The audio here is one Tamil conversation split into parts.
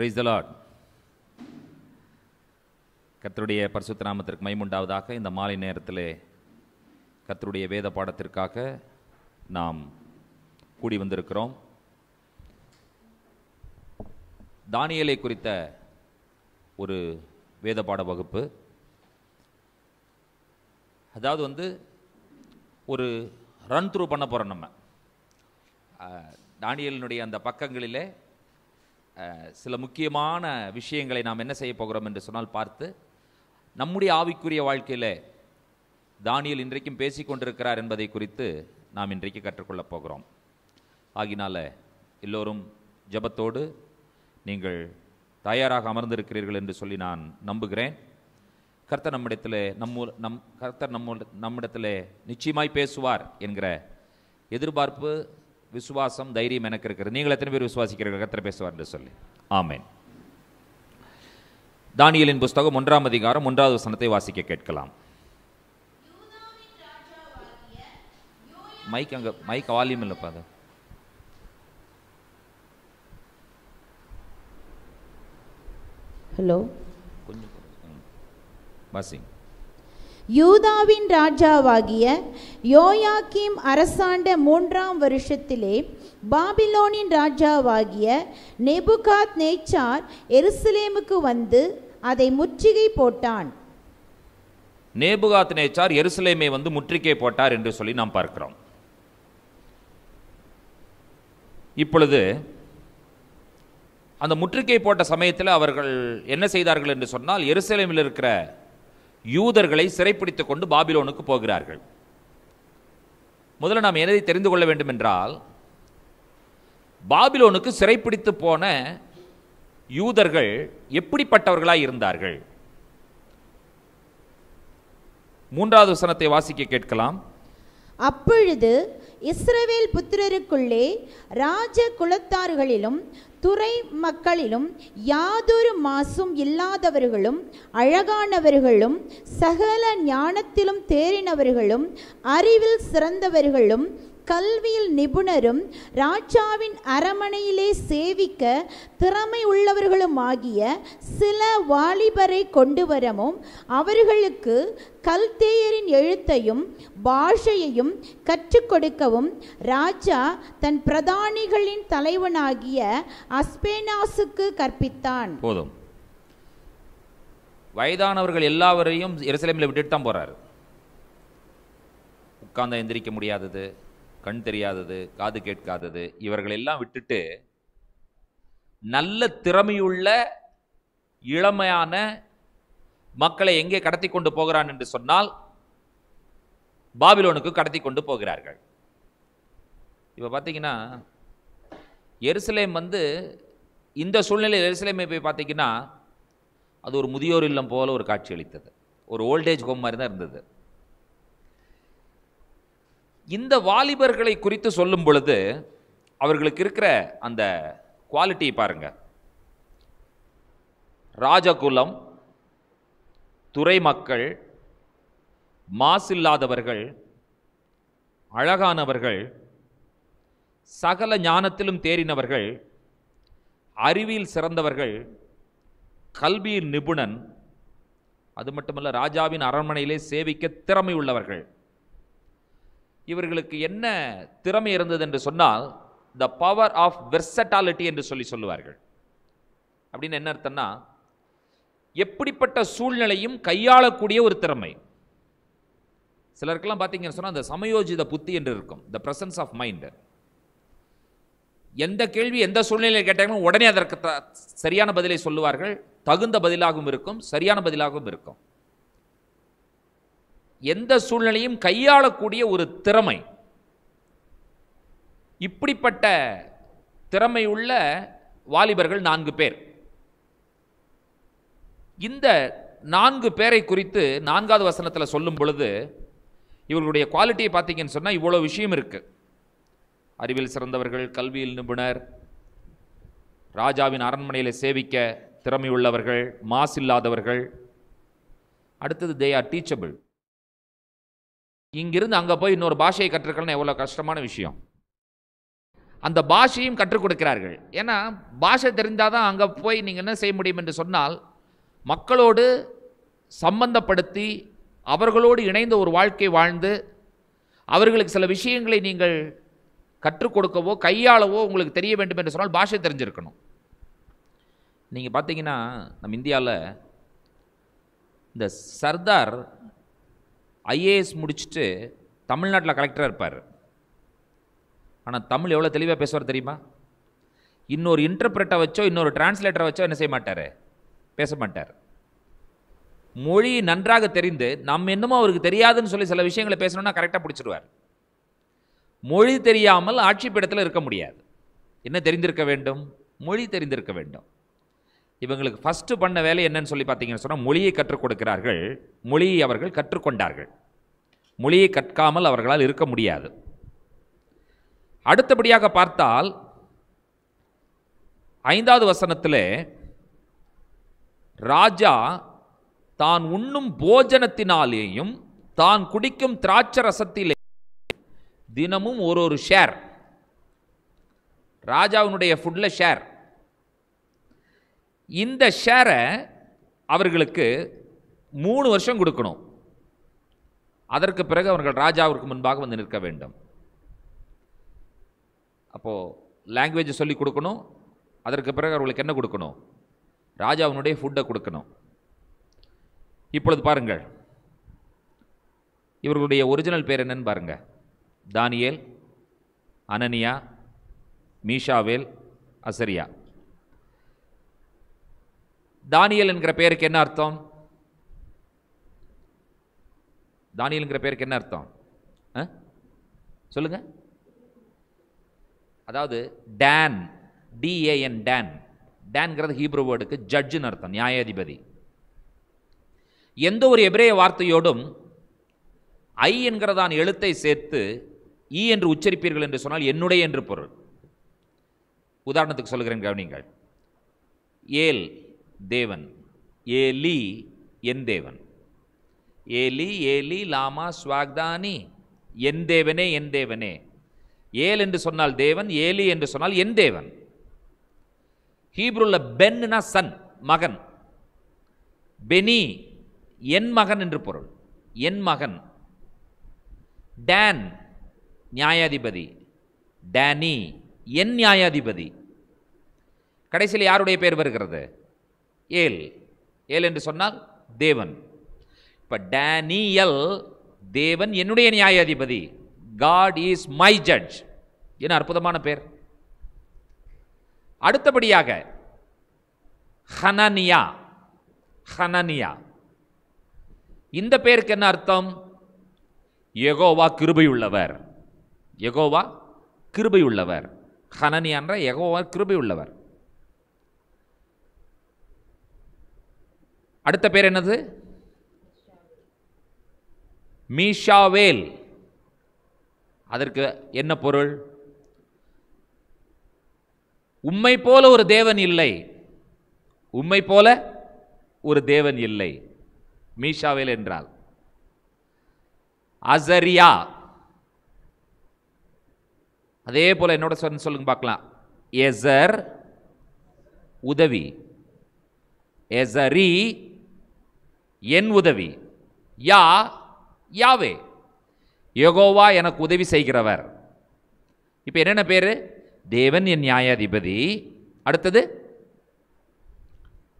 பிரைஸ் த லார்ட் கத்தருடைய பரிசுத்த நாமத்திற்கு மைமுண்டாவதாக இந்த மாலை நேரத்தில் கத்தருடைய வேத பாடத்திற்காக நாம் கூடி வந்திருக்கிறோம். தானியலை குறித்த ஒரு வேத பாட வகுப்பு. அதாவது வந்து ஒரு ரன் த்ரூ பண்ண போகிறோம் நம்ம. தானியலினுடைய அந்த பக்கங்களிலே சில முக்கியமான விஷயங்களை நாம் என்ன செய்ய போகிறோம் என்று சொன்னால் பார்த்து நம்முடைய ஆவிக்குரிய வாழ்க்கையில் தானியல் இன்றைக்கும் பேசி கொண்டிருக்கிறார் என்பதை குறித்து நாம் இன்றைக்கு கற்றுக்கொள்ளப் போகிறோம். ஆகினால எல்லோரும் ஜெபத்தோடு நீங்கள் தயாராக அமர்ந்திருக்கிறீர்கள் என்று சொல்லி நான் நம்புகிறேன். கர்த்தர் நம்மிடத்தில் நம்ம நம் கர்த்தர் நம்ம நம்மிடத்தில் நிச்சயமாய் பேசுவார் என்கிற எதிர்பார்ப்பு விசுவாசம் தைரியம் எனக்கு இருக்கிறது. நீங்கள் எத்தனை பேர் விசுவாசிக்கிறீர்கள்? கர்த்தர் பேசுவார் என்று சொல்லி. ஆமென். தானியலின் புஸ்தகம் ஒன்றாம் அதிகாரம் ஒன்றாவது வசனத்தை வாசிக்க கேட்கலாம். மைக் அங்க மைக் வால்யூம் இல்லைப்பா அது. ஹலோ கொஞ்சம். வாசிங்க. யூதாவின் ராஜாவாகிய யோயாக்கீம் அரசாண்ட மூன்றாம் வருஷத்திலே பாபிலோனின் ராஜாவாகிய நெபுகாத் நேச்சார் எருசலேமுக்கு வந்து அதை முற்றுகை போட்டான். நேபுகாத் நேச்சார் எருசலேமை வந்து முற்றுகை போட்டார் என்று சொல்லி நாம் பார்க்கிறோம். இப்பொழுது அந்த முற்றுகை போட்ட சமயத்தில் அவர்கள் என்ன செய்தார்கள் என்று சொன்னால் எருசலேமில் இருக்கிற யூதர்களை சிறைப்பிடித்துக் கொண்டு பாபிலோனுக்கு போகிறார்கள். முதல்ல நாம் எதை தெரிந்து கொள்ள வேண்டும் என்றால் பாபிலோனுக்கு சிறைப்பிடித்து போன யூதர்கள் எப்படிப்பட்டவர்களாய் இருந்தார்கள்? மூன்றாவது வசனத்தை வாசிக்க கேட்கலாம். அப்பொழுது இஸ்ரவேல் புத்திரருக்குள்ளே ராஜ குலத்தார்களிலும் துறை மக்களிலும் யாதொரு மாசும் இல்லாதவர்களும் அழகானவர்களும் சகல ஞானத்திலும் தேறினவர்களும் அறிவில் சிறந்தவர்களும் கல்வியில் நிபுணரும் ராஜாவின் அரமனையிலே சேவிக்க திறமை உள்ளவர்களுமாகிய சில வாலிபரை கொண்டு வரவும் அவர்களுக்கு கல்தேயரின் எழுத்தையும் பாஷையையும் கற்றுக் கொடுக்கவும் ராஜா தன் பிரதானிகளின் தலைவனாகிய அஸ்பேனாசுக்கு கற்பித்தான். போதும். வயதானவர்கள் எல்லாவரையும் எருசலேமில் விட்டுட்டு தான் போறாரு. உட்கார்ந்து எந்திரிக்க முடியாதது. கண் தெரியாதது காது கேட்காதது இவர்கள் எல்லாம் விட்டுட்டு நல்ல திறமையுள்ள இளமையான மக்களை எங்கே கடத்தி கொண்டு போகிறான் என்று சொன்னால் பாபிலோனுக்கு கடத்தி கொண்டு போகிறார்கள். இப்போ பார்த்தீங்கன்னா எருசலேம் வந்து இந்த சூழ்நிலையில் எருசலேமை போய் பார்த்தீங்கன்னா அது ஒரு முதியோர் இல்லம் போல ஒரு காட்சி அளித்தது. ஒரு ஓல்டேஜ் ஹோம் மாதிரி தான் இருந்தது. இந்த வாலிபர்களை குறித்து சொல்லும் பொழுது அவர்களுக்கு இருக்கிற அந்த குவாலிட்டியை பாருங்க. ராஜகுலம் துறை மக்கள் மாசில்லாதவர்கள் அழகானவர்கள் சகல ஞானத்திலும் தேறினவர்கள் அறிவியல் சிறந்தவர்கள் கல்வியில் நிபுணன் அது மட்டுமல்ல ராஜாவின் அரண்மனையிலே சேவிக்க திறமை உள்ளவர்கள். இவர்களுக்கு என்ன திறமை இருந்தது என்று சொன்னால் த பவர் ஆஃப் வெர்சட்டாலிட்டி என்று சொல்லி சொல்லுவார்கள். அப்படின்னு என்ன அர்த்தம்னா எப்படிப்பட்ட சூழ்நிலையும் கையாளக்கூடிய ஒரு திறமை. சிலருக்கெல்லாம் பார்த்தீங்கன்னு சொன்னால் அந்த சமயோஜித புத்தி என்று இருக்கும். த பிரசன்ஸ் ஆஃப் மைண்டு எந்த கேள்வி எந்த சூழ்நிலையில் கேட்டாலும் உடனே அதற்கு த- சரியான பதிலை சொல்லுவார்கள். தகுந்த பதிலாகவும் இருக்கும் சரியான பதிலாகவும் இருக்கும். எந்த சூழ்நிலையும் கையாளக்கூடிய ஒரு திறமை. இப்படிப்பட்ட திறமை உள்ள வாலிபர்கள் நான்கு பேர். இந்த நான்கு பேரை குறித்து நான்காவது வசனத்தில் சொல்லும் பொழுது இவர்களுடைய குவாலிட்டியை பார்த்தீங்கன்னு சொன்னால் இவ்வளோ விஷயம் இருக்குது அறிவில் சிறந்தவர்கள் கல்வியில் நிபுணர் ராஜாவின் அரண்மனையில் சேவிக்க திறமையுள்ளவர்கள் மாசில்லாதவர்கள் அடுத்தது தே ஆர் டீச்சபிள் இங்கிருந்து அங்கே போய் இன்னொரு பாஷையை கற்றுக்கணும் எவ்வளோ கஷ்டமான விஷயம். அந்த பாஷையும் கற்றுக் கொடுக்கிறார்கள். ஏன்னா பாஷை தெரிந்தால் தான் அங்கே போய் நீங்கள் என்ன செய்ய முடியும் என்று சொன்னால் மக்களோடு சம்பந்தப்படுத்தி அவர்களோடு இணைந்த ஒரு வாழ்க்கை வாழ்ந்து அவர்களுக்கு சில விஷயங்களை நீங்கள் கற்றுக் கொடுக்கவோ கையாளவோ உங்களுக்கு தெரிய வேண்டும் என்று சொன்னால் பாஷை தெரிஞ்சிருக்கணும். நீங்கள் பார்த்தீங்கன்னா நம்ம இந்தியாவில் இந்த சர்தார் ஐஏஎஸ் முடிச்சுட்டு தமிழ்நாட்டில் கலெக்டராக இருப்பார். ஆனால் தமிழ் எவ்வளோ தெளிவாக பேசுவார் தெரியுமா? இன்னொரு இன்டர்பிரட்டை வச்சோ இன்னொரு டிரான்ஸ்லேட்டரை வச்சோ என்ன செய்ய மாட்டார்? பேச மாட்டார். மொழி நன்றாக தெரிந்து நம்ம என்னமோ அவருக்கு தெரியாதுன்னு சொல்லி சில விஷயங்களை பேசணும்னா கரெக்டாக பிடிச்சிடுவார் மொழி தெரியாமல் ஆட்சி பீடத்தில் இருக்க முடியாது. என்ன தெரிந்திருக்க வேண்டும்? மொழி தெரிந்திருக்க வேண்டும். இவங்களுக்கு ஃபஸ்ட்டு பண்ண வேலை என்னன்னு சொல்லி பார்த்தீங்கன்னு சொன்னால் மொழியை கற்றுக் கொடுக்கிறார்கள். மொழியை அவர்கள் கற்றுக்கொண்டார்கள். மொழியை கற்காமல் அவர்களால் இருக்க முடியாது. அடுத்தபடியாக பார்த்தால் ஐந்தாவது வசனத்தில் ராஜா தான் உண்ணும் போஜனத்தினாலேயும் தான் குடிக்கும் திராட்சை ரசத்திலே தினமும் ஒரு ஒரு ஷேர் ராஜாவினுடைய ஃபுட்டில் ஷேர் இந்த ஷேரை அவர்களுக்கு மூணு வருஷம் கொடுக்கணும். அதற்கு பிறகு அவர்கள் ராஜாவிற்கு முன்பாக வந்து நிற்க வேண்டும். அப்போது லாங்குவேஜ் சொல்லி கொடுக்கணும். அதற்கு பிறகு அவர்களுக்கு என்ன கொடுக்கணும்? ராஜாவினுடைய ஃபுட்டை கொடுக்கணும். இப்பொழுது பாருங்கள். இவர்களுடைய ஒரிஜினல் பேர் என்னன்னு பாருங்கள் தானியேல் அனனியா மீஷாவேல் அசரியா. தானியல் என்கிற பேருக்கு என்ன அர்த்தம்? தானியல்ங்கிற பேருக்கு என்ன அர்த்தம்? ஆ? சொல்லுங்க. அதாவது Dan D A N Dan டேன்கிறது Hebrew வேர்டுக்கு ஜட்ஜுன்னு அர்த்தம் நியாயாதிபதி. எந்த ஒரு எபிரேய வார்த்தையோடும் ஐ என்கிறதான் எழுத்தை சேர்த்து ஈ என்று உச்சரிப்பீர்கள் என்று சொன்னால் என்னுடைய என்று பொருள். உதாரணத்துக்கு சொல்கிறேன் கவனிங்கள் ஏல் தேவன். ஏலி என் தேவன். ஏலி ஏலி லாமா ஸ்வாக்தானி என் தேவனே என் தேவனே. ஏல் என்று சொன்னால் தேவன் ஏலி என்று சொன்னால் என் தேவன். ஹீப்ருல பென்னா சன் மகன். பெனி என் மகன் என்று பொருள். என் மகன். டேன் நியாயாதிபதி. டேனி என் நியாயாதிபதி. கடைசியில் யாருடைய பேர் வருகிறது? ஏல். ஏல் என்று சொன்னால் தேவன். இப்போ டேனியல் தேவன் என்னுடைய நியாயாதிபதி. காட் இஸ் மை ஜட்ஜ் என்ன அற்புதமான பேர். அடுத்தபடியாக ஹனனியா. ஹனனியா. இந்த பேருக்கு என்ன அர்த்தம்? எகோவா கிருபையுள்ளவர். எகோவா கிருபையுள்ளவர். ஹனனியான்ற எகோவா கிருபையுள்ளவர். அடுத்த பேர் என்னது? மீஷாவேல். அதற்கு என்ன பொருள்? உம்மை போல ஒரு தேவன் இல்லை. உம்மை போல ஒரு தேவன் இல்லை. மீஷாவேல் என்றால். அசரியா. அதே போல என்னோட சொன்ன சொல்லுங்க பார்க்கலாம். எசர் உதவி. எசரி என் உதவி. யா யாவே. யகோவா எனக்கு உதவி செய்கிறவர். இப்போ என்னென்ன பேர்? தேவன் என் நியாயாதிபதி. அடுத்தது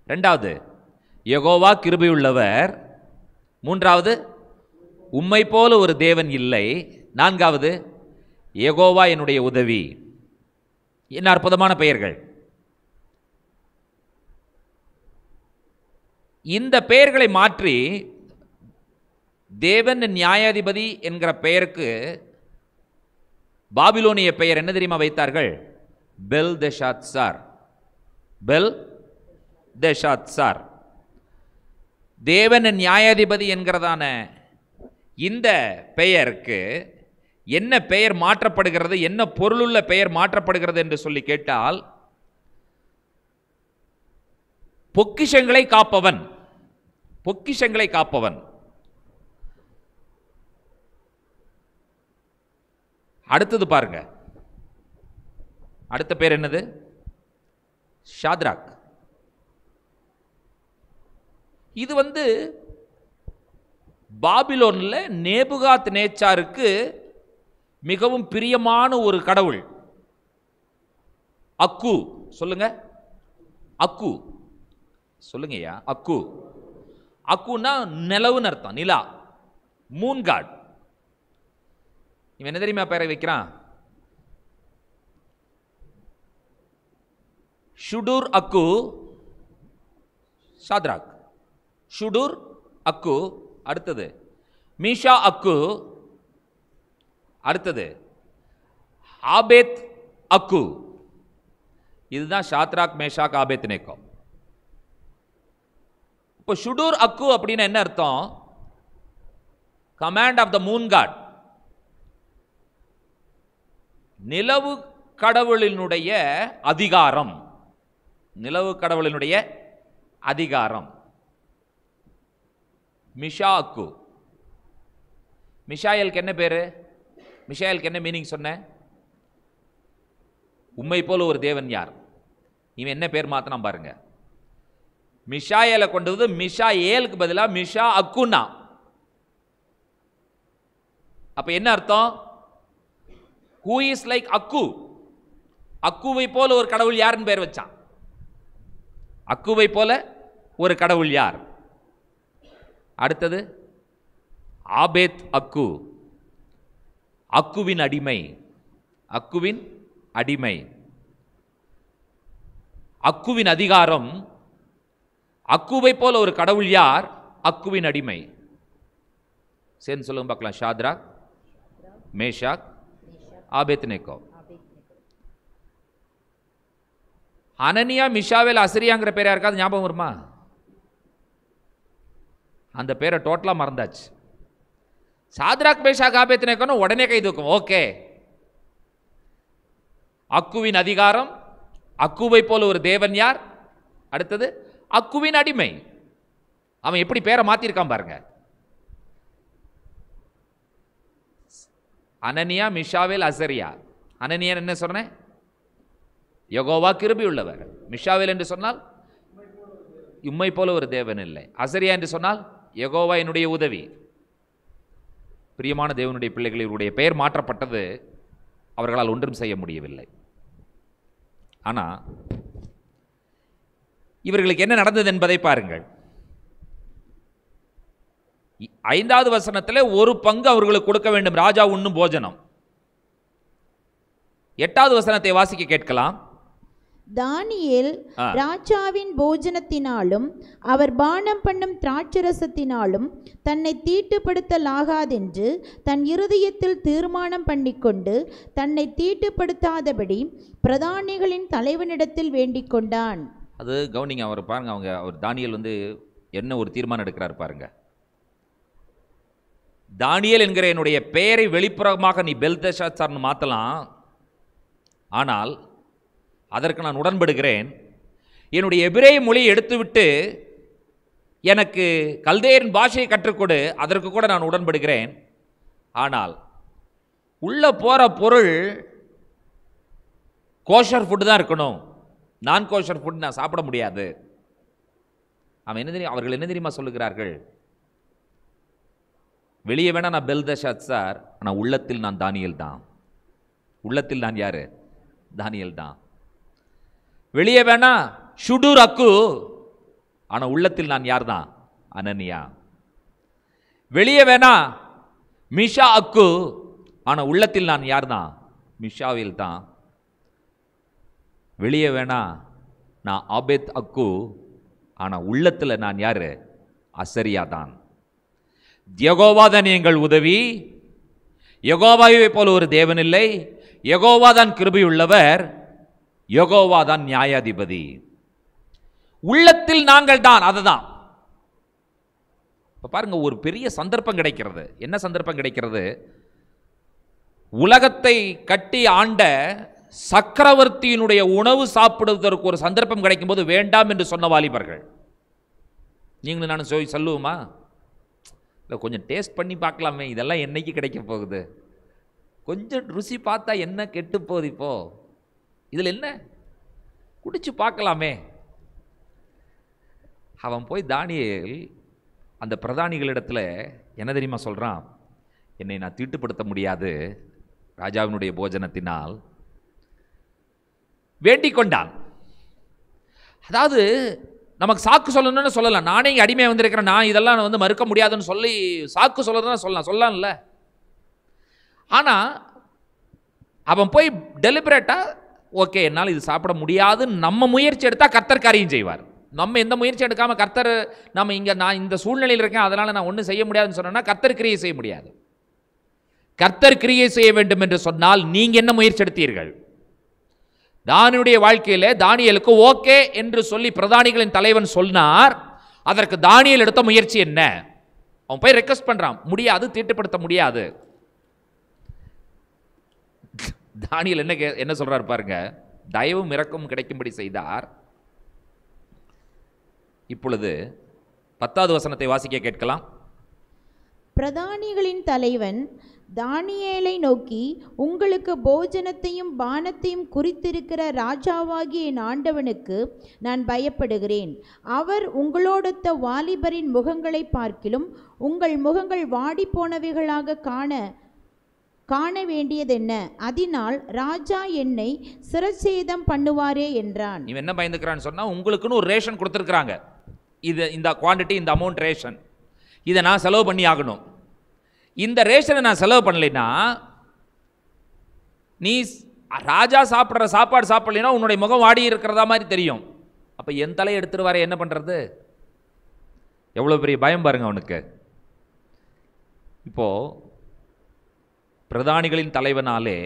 ரெண்டாவது யகோவா கிருபையுள்ளவர். மூன்றாவது உம்மை போல ஒரு தேவன் இல்லை. நான்காவது யகோவா என்னுடைய உதவி. என்ன அற்புதமான பெயர்கள். இந்த பெயர்களை மாற்றி தேவன் நியாயாதிபதி என்கிற பெயருக்கு பாபிலோனிய பெயர் என்ன தெரியுமா வைத்தார்கள்? Belteshazzar Belteshazzar தேவன் நியாயாதிபதி என்கிறதான இந்த பெயருக்கு என்ன பெயர் மாற்றப்படுகிறது என்ன பொருளுள்ள பெயர் மாற்றப்படுகிறது என்று சொல்லி கேட்டால் பொக்கிஷங்களை காப்பவன். பொக்கிஷங்களை காப்பவன். அடுத்தது பாருங்க. அடுத்த பேர் என்னது? ஷாத்ராக். இது வந்து பாபிலோனில் நேபுகாத் நேச்சாருக்கு மிகவும் பிரியமான ஒரு கடவுள். அக்கு சொல்லுங்க. அக்கு. சொல்லுங்கய்யா. அக்கு. அக்குன்னா நிலவுன்னு அர்த்தம் நிலா. மூன் காட் இவன் என்ன தெரியுமா பெயரை வைக்கிறான்? ஷுடூர் அக்கு ஷாத்ராக். ஷுடூர் அக்கு அடுத்தது. மீஷா அக்கு அடுத்தது. ஆபேத் அக்கு. இதுதான் ஷாத்ராக் மேஷாக் ஆபேத் நேக்கம் இப்போ ஷுடூர் அக்கு அப்படின்னு என்ன அர்த்தம்? Command of the moon god நிலவு கடவுளினுடைய அதிகாரம். நிலவு கடவுளினுடைய அதிகாரம். மிஷாக்கு மிஷாயலுக்கு என்ன பேர்? மிஷாயலுக்கு என்ன மீனிங் சொன்னேன் உண்மை போல ஒரு தேவன் யார்? இவன் என்ன பேர் மாத்தினா பாருங்கள் மிஷாயலை கொண்டு வந்து மிஷா ஏலுக்கு பதிலாக மிஷா அக்குன்னா. அப்போ என்ன அர்த்தம்? ஹூ இஸ் லைக் அக்கு அக்குவை போல ஒரு கடவுள் யாருன்னு பேர் வச்சான். அக்குவை போல ஒரு கடவுள் யார்? அடுத்தது ஆபேத் அக்கு அக்குவின் அடிமை. அக்குவின் அடிமை. அக்குவின் அதிகாரம் அக்குவை போல ஒரு கடவுள் யார்? அக்குவின் அடிமை. சேர்ந்து சொல்லுங்க பார்க்கலாம். Shadrach Meshach Abednego Hananiah Mishael அசரியாங்கிற பேர் யாருக்காவது ஞாபகம் வருமா? அந்த பேரை டோட்டலாக மறந்தாச்சு. சாத்ராக் மேஷாக் ஆபேத்னேகோன்னு உடனே கை தூக்கும். ஓகே. அக்குவின் அதிகாரம் அக்குவை போல ஒரு தேவன் யார்? அடுத்தது அக்குவின் அடிமை. அவன் எப்படி பேரை மாத்திருக்கான் பாருங்க. அனனியா மிஷாவேல் அசரியா. அனனியன் என்ன சொன்னேன்? யகோவா கிருபி உள்ளவர். மிஷாவேல் என்று சொன்னால் உம்மை போல ஒரு தேவன் இல்லை. அசரியா என்று சொன்னால் யகோவா என்னுடைய உதவி. பிரியமான தேவனுடைய பிள்ளைகள் இவருடைய பெயர் மாற்றப்பட்டது. அவர்களால் ஒன்றும் செய்ய முடியவில்லை. ஆனால் இவர்களுக்கு என்ன நடந்தது என்பதை பாருங்கள். ஐந்தாவது வசனத்தில் ஒரு பங்கு அவர்களுக்கு கொடுக்க வேண்டும். ராஜா உண்ணும் போஜனம். எட்டாவது வசனத்தை வாசிக்க கேட்கலாம். தானியேல். ராஜாவின் போஜனத்தினாலும் அவர் பானம் பண்ணும் திராட்சரசத்தினாலும் தன்னை தீட்டுப்படுத்தலாகாதென்று தன் இருதயத்தில் தீர்மானம் பண்ணிக்கொண்டு தன்னை தீட்டுப்படுத்தாதபடி பிரதானிகளின் தலைவனிடத்தில் வேண்டிக் கொண்டான். அது கவனிங்க அவர் பாருங்கள் அவங்க அவர் தானியல் வந்து என்ன ஒரு தீர்மானம் எடுக்கிறார் பாருங்க. தானியல் என்கிற என்னுடைய பெயரை வெளிப்புறமாக நீ பெல்தஷாத்சார்னு மாற்றலாம் ஆனால் அதற்கு நான் உடன்படுகிறேன். என்னுடைய எபிரே மொழியை எடுத்துவிட்டு எனக்கு கல்தேயரின் பாஷையை கற்றுக்கொடு அதற்கு கூட நான் உடன்படுகிறேன். ஆனால் உள்ளே போகிற பொருள் கோஷர் ஃபுட்டு தான் இருக்கணும். நான் கோஷர் ஃபுட் நான் சாப்பிட முடியாது. அவன் என்ன தெரியும் அவர்கள் என்ன தெரியுமா சொல்லுகிறார்கள்? வெளியே வேணா நான் பெல்தஷாத் சார் ஆனால் உள்ளத்தில் நான் தானியல் தான். உள்ளத்தில் நான் யாரு? தானியல் தான். வெளியே வேணா ஷுடூர் அக்கு ஆனால் உள்ளத்தில் நான் யார் தான்? அனன்யா. வெளியே வேணா மிஷா அக்கு ஆனால் உள்ளத்தில் நான் யார் தான்? மிஷாவில் தான். வெளியே வேணா. நான் ஆபேத் அக்கு. ஆனால் உள்ளத்தில் நான் யார்? அசரியா தான். யகோவாதான் எங்கள் உதவி. யகோவாவை போல ஒரு தேவன் இல்லை. யகோவாதான் கிருபையுள்ளவர். யகோவாதான் நியாயாதிபதி. உள்ளத்தில் நாங்கள் தான். அதுதான். இப்போ பாருங்க ஒரு பெரிய சந்தர்ப்பம் கிடைக்கிறது. என்ன சந்தர்ப்பம் கிடைக்கிறது? உலகத்தை கட்டி ஆண்ட சக்கரவர்த்தியினுடைய உணவு சாப்பிடுவதற்கு ஒரு சந்தர்ப்பம் கிடைக்கும்போது வேண்டாம் என்று சொன்ன வாலிபர்கள். நீங்களும் நான் சொல்லி சொல்லுவோமா? இல்லை கொஞ்சம் டேஸ்ட் பண்ணி பார்க்கலாமே. இதெல்லாம் என்னைக்கு கிடைக்க போகுது? கொஞ்சம் ருசி பார்த்தா என்ன கெட்டு போகுது இப்போ? இதில் என்ன? குடிச்சு பார்க்கலாமே. அவன் போய் தானியல் அந்த பிரதானிகளிடத்தில் என்ன தெரியுமா சொல்கிறான் என்னை நான் தீட்டுப்படுத்த முடியாது. ராஜாவினுடைய போஜனத்தினால் வேண்டிக் கொண்டான் அதாவது நமக்கு சாக்கு சொல்லணும்னு சொல்லலாம். நானே இங்கே அடிமையாக வந்திருக்கிறேன். நான் இதெல்லாம் நான் வந்து மறுக்க முடியாதுன்னு சொல்லி சாக்கு சொல்லணும்னு சொல்லலாம். சொல்லலாம்ல. ஆனால் அவன் போய் டெலிபரேட்டாக ஓகே என்னால் இது சாப்பிட முடியாதுன்னு நம்ம முயற்சி எடுத்தால் கர்த்தர் காரியம் செய்வார். நம்ம எந்த முயற்சி எடுக்காமல் கர்த்தர் நம்ம இங்கே நான் இந்த சூழ்நிலையில் இருக்கேன் அதனால் நான் ஒன்றும் செய்ய முடியாதுன்னு சொன்னேன்னா கர்த்தர் கிரியை செய்ய முடியாது. கர்த்தர் கிரியை செய்ய வேண்டும் என்று சொன்னால் நீங்கள் என்ன முயற்சி எடுத்தீர்கள்? தானியுடைய வாழ்க்கையில தானியலுக்கு ஓகே என்று சொல்லி பிரதானிகளின் தலைவன் சொன்னார். அதற்கு தானியல் எடுத்த முயற்சி என்ன? அவன் போய் ரெக்வஸ்ட் பண்ணுறான் முடியாது தீட்டுப்படுத்த முடியாது. தானியல் என்ன கே- என்ன சொல்றாரு பாருங்க. தயவும் இறக்கும் கிடைக்கும்படி செய்தார். இப்பொழுது பத்தாவது வசனத்தை வாசிக்க கேட்கலாம். பிரதானிகளின் தலைவன் தானியேலை நோக்கி உங்களுக்கு போஜனத்தையும் பானத்தையும் குறித்திருக்கிற ராஜாவாகிய என் ஆண்டவனுக்கு நான் பயப்படுகிறேன். அவர் உங்களோடொத்த வாலிபரின் முகங்களை பார்க்கிலும் உங்கள் முகங்கள் வாடிப்போனவைகளாக காண காண வேண்டியதென்ன? அதனால் ராஜா என்னை சிரச்சேதம் பண்ணுவாரே என்றான். இவன் என்ன பயந்துக்கிறான்னு சொன்னால் உங்களுக்குன்னு ஒரு ரேஷன் கொடுத்துருக்குறாங்க. இது இந்த குவாண்டிட்டி இந்த அமௌண்ட் ரேஷன். இதை நான் செலவு பண்ணி ஆகணும் இந்த ரேஷனை நான் செலவு பண்ணலைன்னா நீ ராஜா சாப்பிட்ற சாப்பாடு சாப்பிட்லைன்னா உன்னுடைய முகம் வாடி இருக்கிறதா மாதிரி தெரியும். அப்போ என் தலையை எடுத்துட்டு வர என்ன பண்ணுறது எவ்வளோ பெரிய பயம் பாருங்க அவனுக்கு. இப்போ பிரதானிகளின் தலைவனாலே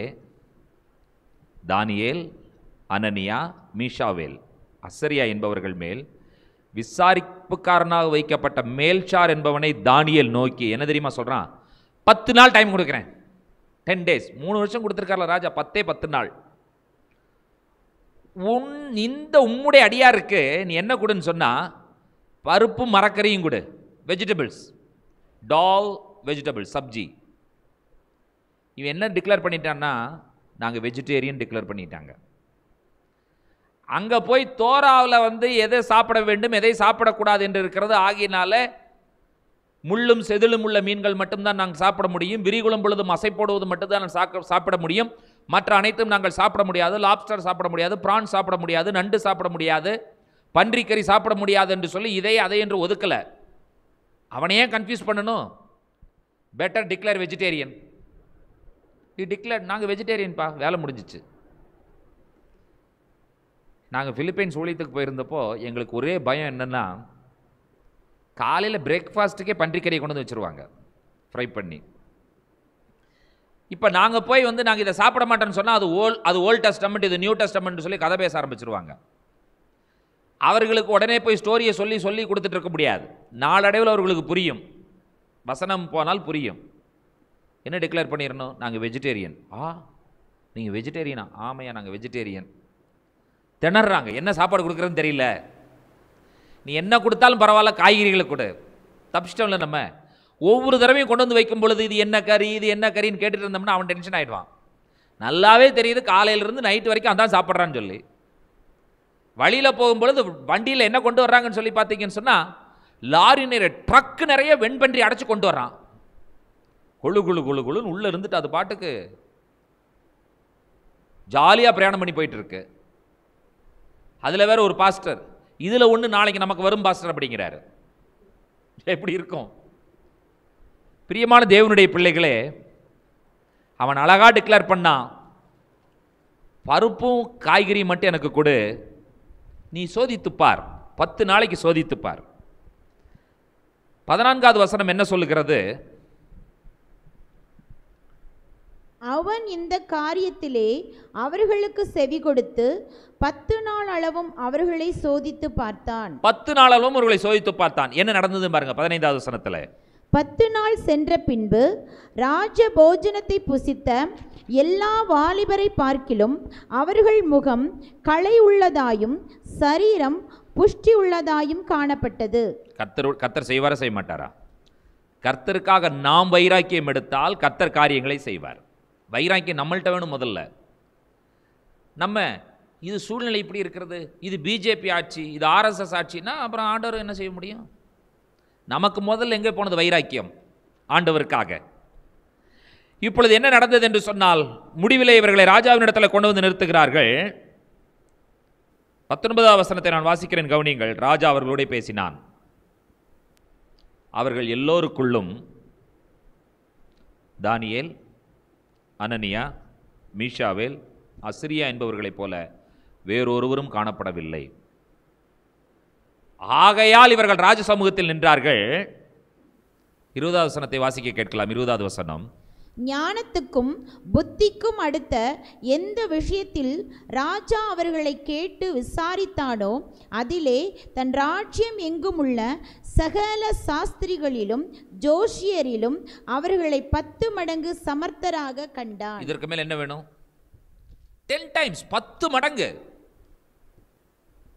தானியேல் அனனியா மீஷாவேல் அசரியா என்பவர்கள் மேல் விசாரிப்புக்காரனாக வைக்கப்பட்ட மேல்ஷார் என்பவனை தானியேல் நோக்கி என்ன தெரியுமா சொல்கிறான் பத்து நாள் டைம் கொடுக்குறேன். டென் டேஸ் மூணு வருஷம் கொடுத்துருக்கார்ல ராஜா பத்தே பத்து நாள். உன் இந்த உம்முடைய அடியாருக்கு நீ என்ன கொடுன்னு சொன்னால் பருப்பும் மரக்கறியும் கொடு. வெஜிடபிள்ஸ் டால் வெஜிடபிள்ஸ் சப்ஜி இவன் என்ன டிக்ளேர் பண்ணிட்டான்னா நாங்கள் வெஜிடேரியன் டிக்ளேர் பண்ணிட்டாங்க. அங்கே போய் தோராவில் வந்து எதை சாப்பிட வேண்டும் எதை சாப்பிடக்கூடாது என்று இருக்கிறது ஆகியனால முள்ளும் செதிலும் உள்ள மீன்கள் மட்டும்தான் நாங்கள் சாப்பிட முடியும். விரிகுளம் பொழுதும் அசை போடுவது மட்டும்தான் நாங்கள் சாப்பிட முடியும். மற்ற அனைத்தும் நாங்கள் சாப்பிட முடியாது. லாப்ஸ்டர் சாப்பிட முடியாது. பிரான் சாப்பிட முடியாது. நண்டு சாப்பிட முடியாது. பன்றிக்கறி சாப்பிட முடியாது என்று சொல்லி இதை அதை என்று ஒதுக்கலை. அவனையே கன்ஃபியூஸ் பண்ணணும். பெட்டர் டிக்ளேர் வெஜிடேரியன் இ டிக்ளேர் நாங்கள் வெஜிடேரியன்ப்பா வேலை முடிஞ்சிச்சு. நாங்கள் ஃபிலிப்பைன்ஸ் ஊழியத்துக்கு போயிருந்தப்போ எங்களுக்கு ஒரே பயம் என்னென்னா காலையில் பிரேக்ஃபாஸ்ட்டுக்கே பன்றிக்கறியை கொண்டு வந்து வச்சுருவாங்க. ஃப்ரை பண்ணி. இப்போ நாங்கள் போய் வந்து நாங்கள் இதை சாப்பிட மாட்டோம்னு சொன்னால் அது ஓல் அது ஓல்ட் டெஸ்டமெண்ட் இது நியூ டெஸ்டமெண்ட் சொல்லி கதை பேச ஆரம்பிச்சிருவாங்க. அவர்களுக்கு உடனே போய் ஸ்டோரியை சொல்லி சொல்லி கொடுத்துட்டு இருக்க முடியாது. நாளடைவில் அவர்களுக்கு புரியும். வசனம் போனால் புரியும். என்ன டிக்ளேர் பண்ணிடணும்? நாங்கள் வெஜிடேரியன் ஆ நீங்கள் வெஜிடேரியனா ஆமையா நாங்கள் வெஜிடேரியன் திணறாங்க. என்ன சாப்பாடு கொடுக்குறதுன்னு தெரியல. நீ என்ன கொடுத்தாலும் பரவாயில்ல காய்கறிகளை கொடு. தப்பிச்சிட்டோம்ல நம்ம? ஒவ்வொரு தடவையும் கொண்டு வந்து வைக்கும் பொழுது இது என்ன கறி இது என்ன கறின்னு கேட்டுட்டு இருந்தோம்னா அவன் டென்ஷன் ஆயிடுவான். நல்லாவே தெரியுது காலையிலேருந்து நைட்டு வரைக்கும் அதான் சாப்பிட்றான்னு சொல்லி. வழியில் போகும்பொழுது வண்டியில் என்ன கொண்டு வர்றாங்கன்னு சொல்லி பார்த்தீங்கன்னு சொன்னால் லாரி நிறைய ட்ரக்கு நிறைய வெண்பன்றி அடைச்சி கொண்டு வர்றான். கொழு குழு குழு குழுன்னு உள்ளே இருந்துட்டு அது பாட்டுக்கு ஜாலியாக பிரயாணம் பண்ணி போயிட்டு இருக்கு. அதில் வேற ஒரு பாஸ்டர் இதில் ஒன்று நாளைக்கு நமக்கு வரும் பாஸ்டர் அப்படிங்கிறாரு. எப்படி இருக்கும்? பிரியமான தேவனுடைய பிள்ளைகளே அவன் அழகா டிக்ளேர் பண்ணான் பருப்பும் காய்கறியும் மட்டும் எனக்கு கொடு நீ சோதித்துப்பார். பத்து நாளைக்கு சோதித்துப்பார். பதினான்காவது வசனம் என்ன சொல்லுகிறது? அவன் இந்த காரியத்திலே அவர்களுக்கு செவி கொடுத்து பத்து நாள் அளவும் அவர்களை சோதித்து பார்த்தான். பத்து நாளாலும் ஒருவர்களை சோதித்து பார்த்தான். என்ன நடந்தது பாருங்க பதினைந்தாவது வசனத்துல. பத்து நாள் சென்ற பின்பு ராஜ போஜனத்தை புசித்த எல்லா வாலிபரை பார்க்கிலும் அவர்கள் முகம் களை உள்ளதாயும் சரீரம் புஷ்டி உள்ளதாயும் காணப்பட்டது. கர்த்தர் கர்த்தர் செய்வாரா செய்ய மாட்டாரா கர்த்தருக்காக நாம் வைராக்கியம் எடுத்தால் கர்த்தர் காரியங்களை செய்வார். வைராக்கியம் நம்மள்ட்ட வேணும் முதல்ல. நம்ம இது சூழ்நிலை இப்படி இருக்கிறது இது பிஜேபி ஆட்சி இது ஆர்எஸ்எஸ் ஆட்சின்னா அப்புறம் ஆண்டவர் என்ன செய்ய முடியும்? நமக்கு முதல்ல எங்கே போனது வைராக்கியம்? ஆண்டவருக்காக. இப்பொழுது என்ன நடந்தது என்று சொன்னால் முடிவிலே இவர்களை ராஜாவினிடத்தில் கொண்டு வந்து நிறுத்துகிறார்கள். பத்தொன்பதாம் வசனத்தை நான் வாசிக்கிறேன் கவனியங்கள். ராஜா அவர்களோட பேசினான். அவர்கள் எல்லோருக்குள்ளும் தானியேல் அனனியா மீஷாவேல் அசிரியா என்பவர்களைப் போல வேறொருவரும் காணப்படவில்லை. ஆகையால் இவர்கள் ராஜ சமூகத்தில் நின்றார்கள். இருபதாவது வசனத்தை வாசிக்க கேட்கலாம். இருபதாவது வசனம். ஞானத்துக்கும் புத்திக்கும் அடுத்த எந்த விஷயத்தில் ராஜா அவர்களை கேட்டு விசாரித்தானோ அதிலே தன் ராஜ்யம் எங்கும் உள்ள சகல சாஸ்திரிகளிலும் ஜோஷியரிலும் அவர்களை பத்து மடங்கு சமர்த்தராக கண்டான். இதற்கு மேல் என்ன வேணும்? டென் டைம்ஸ் பத்து மடங்கு.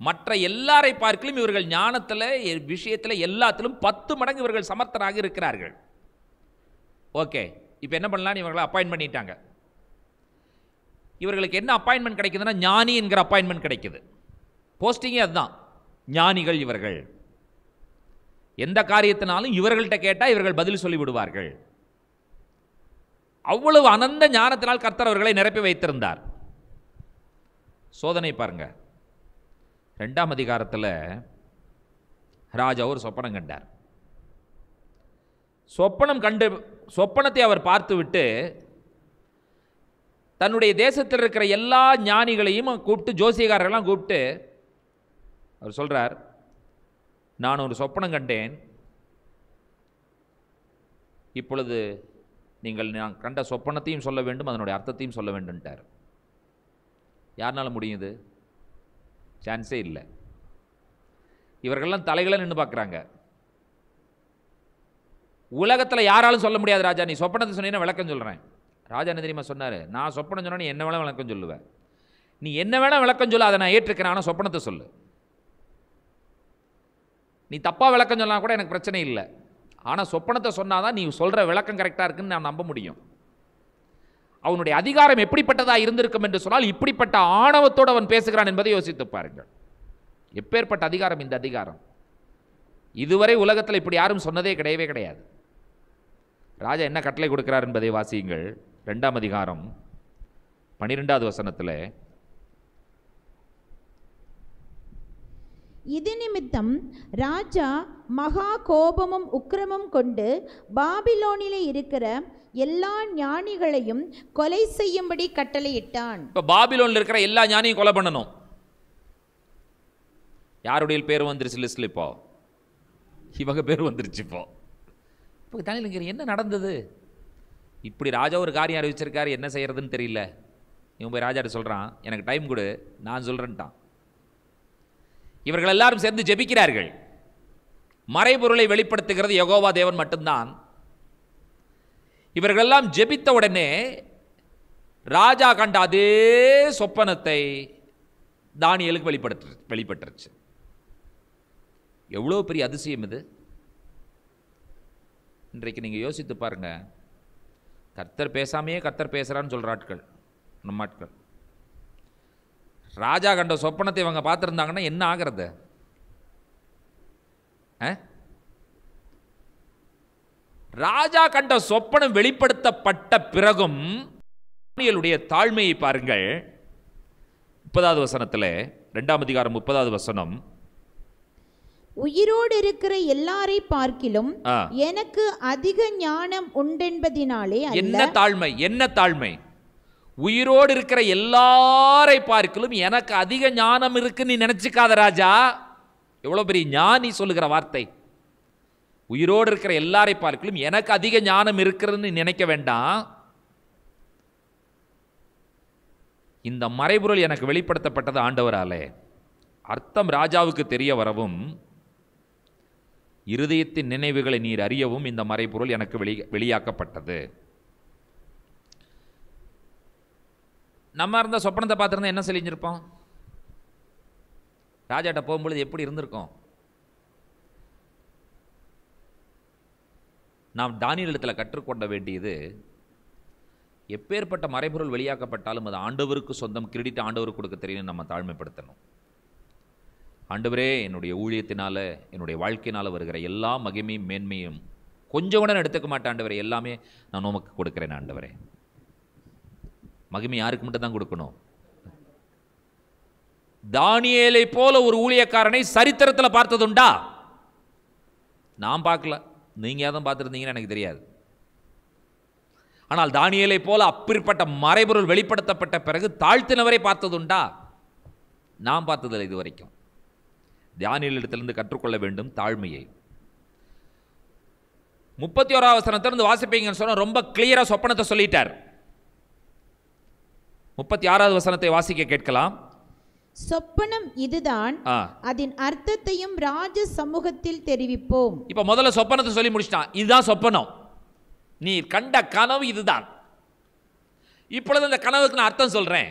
மற்ற எல்லாரை பார்க்கலும் இவர்கள் ஞானத்தில் விஷயத்தில் எல்லாத்திலும் பத்து மடங்கு இவர்கள் சமர்த்தராக இருக்கிறார்கள். ஓகே இப்போ என்ன பண்ணலான்னு இவர்களை அப்பாயின்ட் பண்ணிட்டாங்க. இவர்களுக்கு என்ன அப்பாயின்மெண்ட் கிடைக்குதுன்னா ஞானி என்கிற அப்பாயின்மெண்ட் கிடைக்குது. போஸ்டிங்கே அதுதான். ஞானிகள் இவர்கள். எந்த காரியத்தினாலும் இவர்கள்ட்ட கேட்டால் இவர்கள் பதில் சொல்லிவிடுவார்கள் அவ்வளவு அனந்த ஞானத்தினால் கர்த்தர் அவர்களை நிரப்பி வைத்திருந்தார். சோதனை பாருங்கள் ரெண்டாம் அதிகாரத்தில் ராஜா ஒரு சொப்பனம் கண்டார். சொப்பனம் கண்டு சொப்பனத்தை அவர் பார்த்துவிட்டு தன்னுடைய தேசத்தில் இருக்கிற எல்லா ஞானிகளையும் கூப்பிட்டு ஜோசியக்காரர்கள்லாம் கூப்பிட்டு அவர் சொல்கிறார் நான் ஒரு சொப்பனம் கண்டேன். இப்பொழுது நீங்கள் நான் கண்ட சொப்பனத்தையும் சொல்ல வேண்டும் அதனுடைய அர்த்தத்தையும் சொல்ல வேண்டும்ட்டார். யாருனால முடியுது? சான்ஸே இல்லை. இவர்கள்லாம் தலைகளை நின்று பார்க்குறாங்க உலகத்தில் யாராலும் சொல்ல முடியாது ராஜா நீ சொப்பனத்தை சொன்னீங்கன்னா விளக்கம் சொல்கிறேன் ராஜா என்ன தெரியுமா சொன்னார்? நான் சொப்பனம் சொன்னால் நீ என்ன வேணால் விளக்கம் சொல்லுவேன் நீ என்ன வேணால் விளக்கம் சொல்ல அதை நான் ஏற்றுக்கிறேன் ஆனால் சொப்பனத்தை சொல்லு. நீ தப்பாக விளக்கம் சொன்னால் கூட எனக்கு பிரச்சனை இல்லை. ஆனால் சொப்பனத்தை சொன்னாதான் நீ சொல்கிற விளக்கம் கரெக்டாக இருக்குன்னு நான் நம்ப முடியும். அவனுடைய அதிகாரம் எப்படிப்பட்டதாக இருந்திருக்கும் என்று சொன்னால் இப்படிப்பட்ட ஆணவத்தோடு அவன் பேசுகிறான் என்பதை யோசித்து பாருங்கள். எப்பேற்பட்ட அதிகாரம் இந்த அதிகாரம்? இதுவரை உலகத்தில் இப்படி யாரும் சொன்னதே கிடையவே கிடையாது. ராஜா என்ன கட்டளை கொடுக்கிறார் என்பதை வாசியுங்கள். ரெண்டாம் அதிகாரம் பன்னிரெண்டாவது வசனத்தில் இது நிமித்தம் ராஜா மகா கோபமும் உக்கிரமும் கொண்டு பாபிலோனிலே இருக்கிற எல்லா ஞானிகளையும் கொலை செய்யும்படி கட்டளையிட்டான் இப்போ பாபிலோனில் இருக்கிற எல்லா ஞானியும் கொலை பண்ணணும் யாருடைய பேர் வந்துருச்சு லிஸ்ட்ல இப்போ இவங்க பேர் வந்துருச்சு இப்போ இப்போ தானியலிங்கர் என்ன நடந்தது இப்படி ராஜா ஒரு காரியம் அறிவிச்சிருக்காரு என்ன செய்யறதுன்னு தெரியல இவன் போய் ராஜாட்ட சொல்கிறான் எனக்கு டைம் கொடு நான் சொல்கிறேன்ட்டான் இவர்கள் எல்லாரும் சேர்ந்து ஜெபிக்கிறார்கள். மறைபொருளை வெளிப்படுத்துகிறது யகோவா தேவன் மட்டும்தான். இவர்களெல்லாம் ஜெபித்த உடனே ராஜா கண்ட அதே சொப்பனத்தை தானியலுக்கு வெளிப்படுத்து வெளிப்பட்டுருச்சு. எவ்வளோ பெரிய அதிசயம் இது. இன்றைக்கு நீங்கள் யோசித்து பாருங்க. கர்த்தர் பேசாமையே கர்த்தர் பேசுகிறான்னு சொல்கிற ஆட்கள் நம்ம ஆட்கள். ராஜா கண்ட சொப்பனத்தை இவங்க பார்த்துருந்தாங்கன்னா என்ன ஆகிறது? ராஜா கண்ட சொப்பனம் வெளிப்படுத்தப்பட்ட பிறகும் தாழ்மையை பாருங்கள். முப்பதாவது வசனத்தில் ரெண்டாம் அதிகாரம் முப்பதாவது வசனம். உயிரோடு இருக்கிற எல்லாரை பார்க்கிலும். எனக்கு அதிக ஞானம் உண்டென்பதினாலே என்ன தாழ்மை? என்ன தாழ்மை? உயிரோடு இருக்கிற எல்லாரை பார்க்கலும் எனக்கு அதிக ஞானம் இருக்குன்னு நீ நினச்சிக்காத ராஜா. எவ்வளோ பெரிய ஞானி சொல்லுகிற வார்த்தை. உயிரோடு இருக்கிற எல்லாரை பார்க்கலும் எனக்கு அதிக ஞானம் இருக்கிறதுன்னு நினைக்க வேண்டாம். இந்த மறைபொருள் எனக்கு வெளிப்படுத்தப்பட்டது ஆண்டவராலே. அர்த்தம் ராஜாவுக்கு தெரிய வரவும் இருதயத்தின் நினைவுகளை நீர் அறியவும் இந்த மறைபொருள் எனக்கு வெளி வெளியாக்கப்பட்டது. நம்ம இருந்தால் சொப்பனத்தை பார்த்துருந்தா என்ன செலிஞ்சிருப்போம் ராஜாட்ட போகும்பொழுது எப்படி இருந்திருக்கோம்? நாம் தானியலிடத்தில் கற்றுக்கொண்ட வேண்டியது எப்பேற்பட்ட மறைபொருள் வெளியாக்கப்பட்டாலும் அது ஆண்டவருக்கு சொந்தம் கிரெடிட் ஆண்டவருக்கு கொடுக்க தெரியும் நம்ம தாழ்மைப்படுத்தணும். ஆண்டவரே என்னுடைய ஊழியத்தினால என்னுடைய வாழ்க்கையினால் வருகிற எல்லா மகிமையும் மேன்மையும் கொஞ்சம் கூட எடுத்துக்க மாட்டேன் ஆண்டவரே எல்லாமே நான் உமக்கு கொடுக்குறேன் ஆண்டவரே. மகிமை யாருக்கு மட்டும் தான் கொடுக்கணும்? தானியலை போல ஒரு ஊழியக்காரனை சரித்திரத்தில் பார்த்ததுண்டா? நான் பார்க்கல. நீங்க யாரும் பார்த்துருந்தீங்கன்னு எனக்கு தெரியாது. ஆனால் தானியலை போல அப்பிற்பட்ட மறைபொருள் வெளிப்படுத்தப்பட்ட பிறகு தாழ்த்தினவரை பார்த்ததுண்டா? நான் பார்த்ததில்லை இது வரைக்கும் தானியலிடத்திலிருந்து கற்றுக்கொள்ள வேண்டும் தாழ்மையை. முப்பத்தி ஓராவசனத்திலிருந்து வாசிப்பீங்கன்னு சொன்னால் ரொம்ப கிளியராக சொப்பனத்தை சொல்லிட்டார். முப்பத்தி ஆறாவது வசனத்தை வாசிக்க கேட்கலாம். சொப்பனம் இதுதான் அதன் அர்த்தத்தையும் ராஜ சமூகத்தில் தெரிவிப்போம். இப்ப முதல்ல சொப்பனத்தை சொல்லி முடிச்சிட்டான். இதுதான் சொப்பனம். நீ கண்ட கனவு இதுதான். இப்பொழுது இந்த கனவுக்கு நான் அர்த்தம் சொல்றேன்.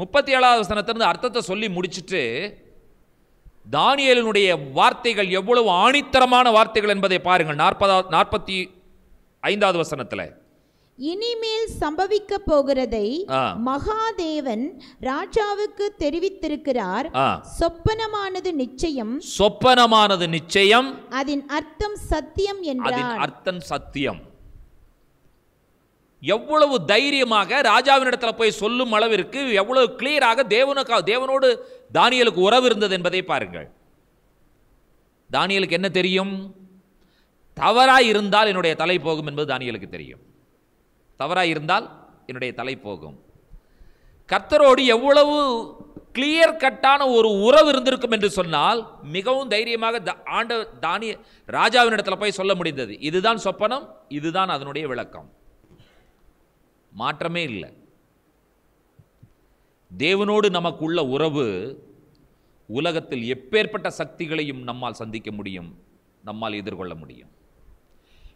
முப்பத்தி ஏழாவது வசனத்திலிருந்து அர்த்தத்தை சொல்லி முடிச்சிட்டு தானியேலினுடைய வார்த்தைகள் எவ்வளவு ஆணித்தரமான வார்த்தைகள் என்பதை பாருங்கள். நாற்பதாவது நாற்பத்தி ஐந்தாவது வசனத்தில். இனிமேல் சம்பவிக்க போகிறதை. மகாதேவன் ராஜாவுக்கு தெரிவித்திருக்கிறார். சொப்பனமானது நிச்சயம். சொப்பனமானது நிச்சயம். அதன் அர்த்தம் சத்தியம் என்றார். அர்த்தம் சத்தியம். எவ்வளவு தைரியமாக ராஜாவினிடத்தில் போய் சொல்லும் அளவிற்கு எவ்வளவு கிளியராக தேவனுக்கா தேவனோடு தானியலுக்கு உறவு இருந்தது என்பதை பாருங்கள். தானியலுக்கு என்ன தெரியும்? தவறாய் இருந்தால் என்னுடைய தலை போகும் என்பது தானியலுக்கு தெரியும். தவறாக இருந்தால் என்னுடைய தலை போகும். கர்த்தரோடு எவ்வளவு கிளியர் கட்டான ஒரு உறவு இருந்திருக்கும் என்று சொன்னால் மிகவும் தைரியமாக த- ஆண்ட தானிய ராஜாவினிடத்தில் போய் சொல்ல முடிந்தது. இதுதான் சொப்பனம் இதுதான் அதனுடைய விளக்கம். மாற்றமே இல்லை. தேவனோடு நமக்குள்ள உறவு உலகத்தில் எப்பேற்பட்ட சக்திகளையும் நம்மால் சந்திக்க முடியும் நம்மால் எதிர்கொள்ள முடியும்.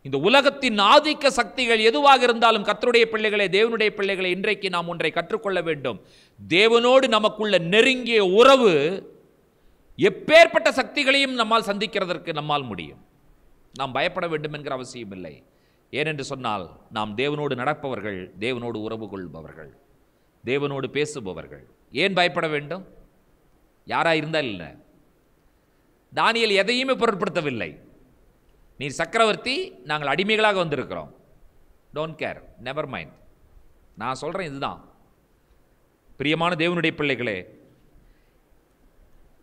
இந்த உலகத்தின் ஆதிக்க சக்திகள் எதுவாக இருந்தாலும் கத்தருடைய பிள்ளைகளை தேவனுடைய பிள்ளைகளை இன்றைக்கு நாம் ஒன்றை கற்றுக்கொள்ள வேண்டும். தேவனோடு நமக்குள்ள நெருங்கிய உறவு எப்பேற்பட்ட சக்திகளையும் நம்மால் சந்திக்கிறதற்கு நம்மால் முடியும். நாம் பயப்பட வேண்டும் என்கிற அவசியம் இல்லை ஏனென்று சொன்னால் நாம் தேவனோடு நடப்பவர்கள் தேவனோடு உறவு கொள்பவர்கள் தேவனோடு பேசுபவர்கள். ஏன் பயப்பட வேண்டும்? யாராக இருந்தால் இல்லை. தானியல் எதையுமே பொருட்படுத்தவில்லை. நீர் சக்கரவர்த்தி நாங்கள் அடிமைகளாக வந்திருக்கிறோம். டோன்ட் கேர் நெவர் மைண்ட் நான் சொல்கிறேன் இதுதான். பிரியமான தேவனுடைய பிள்ளைகளே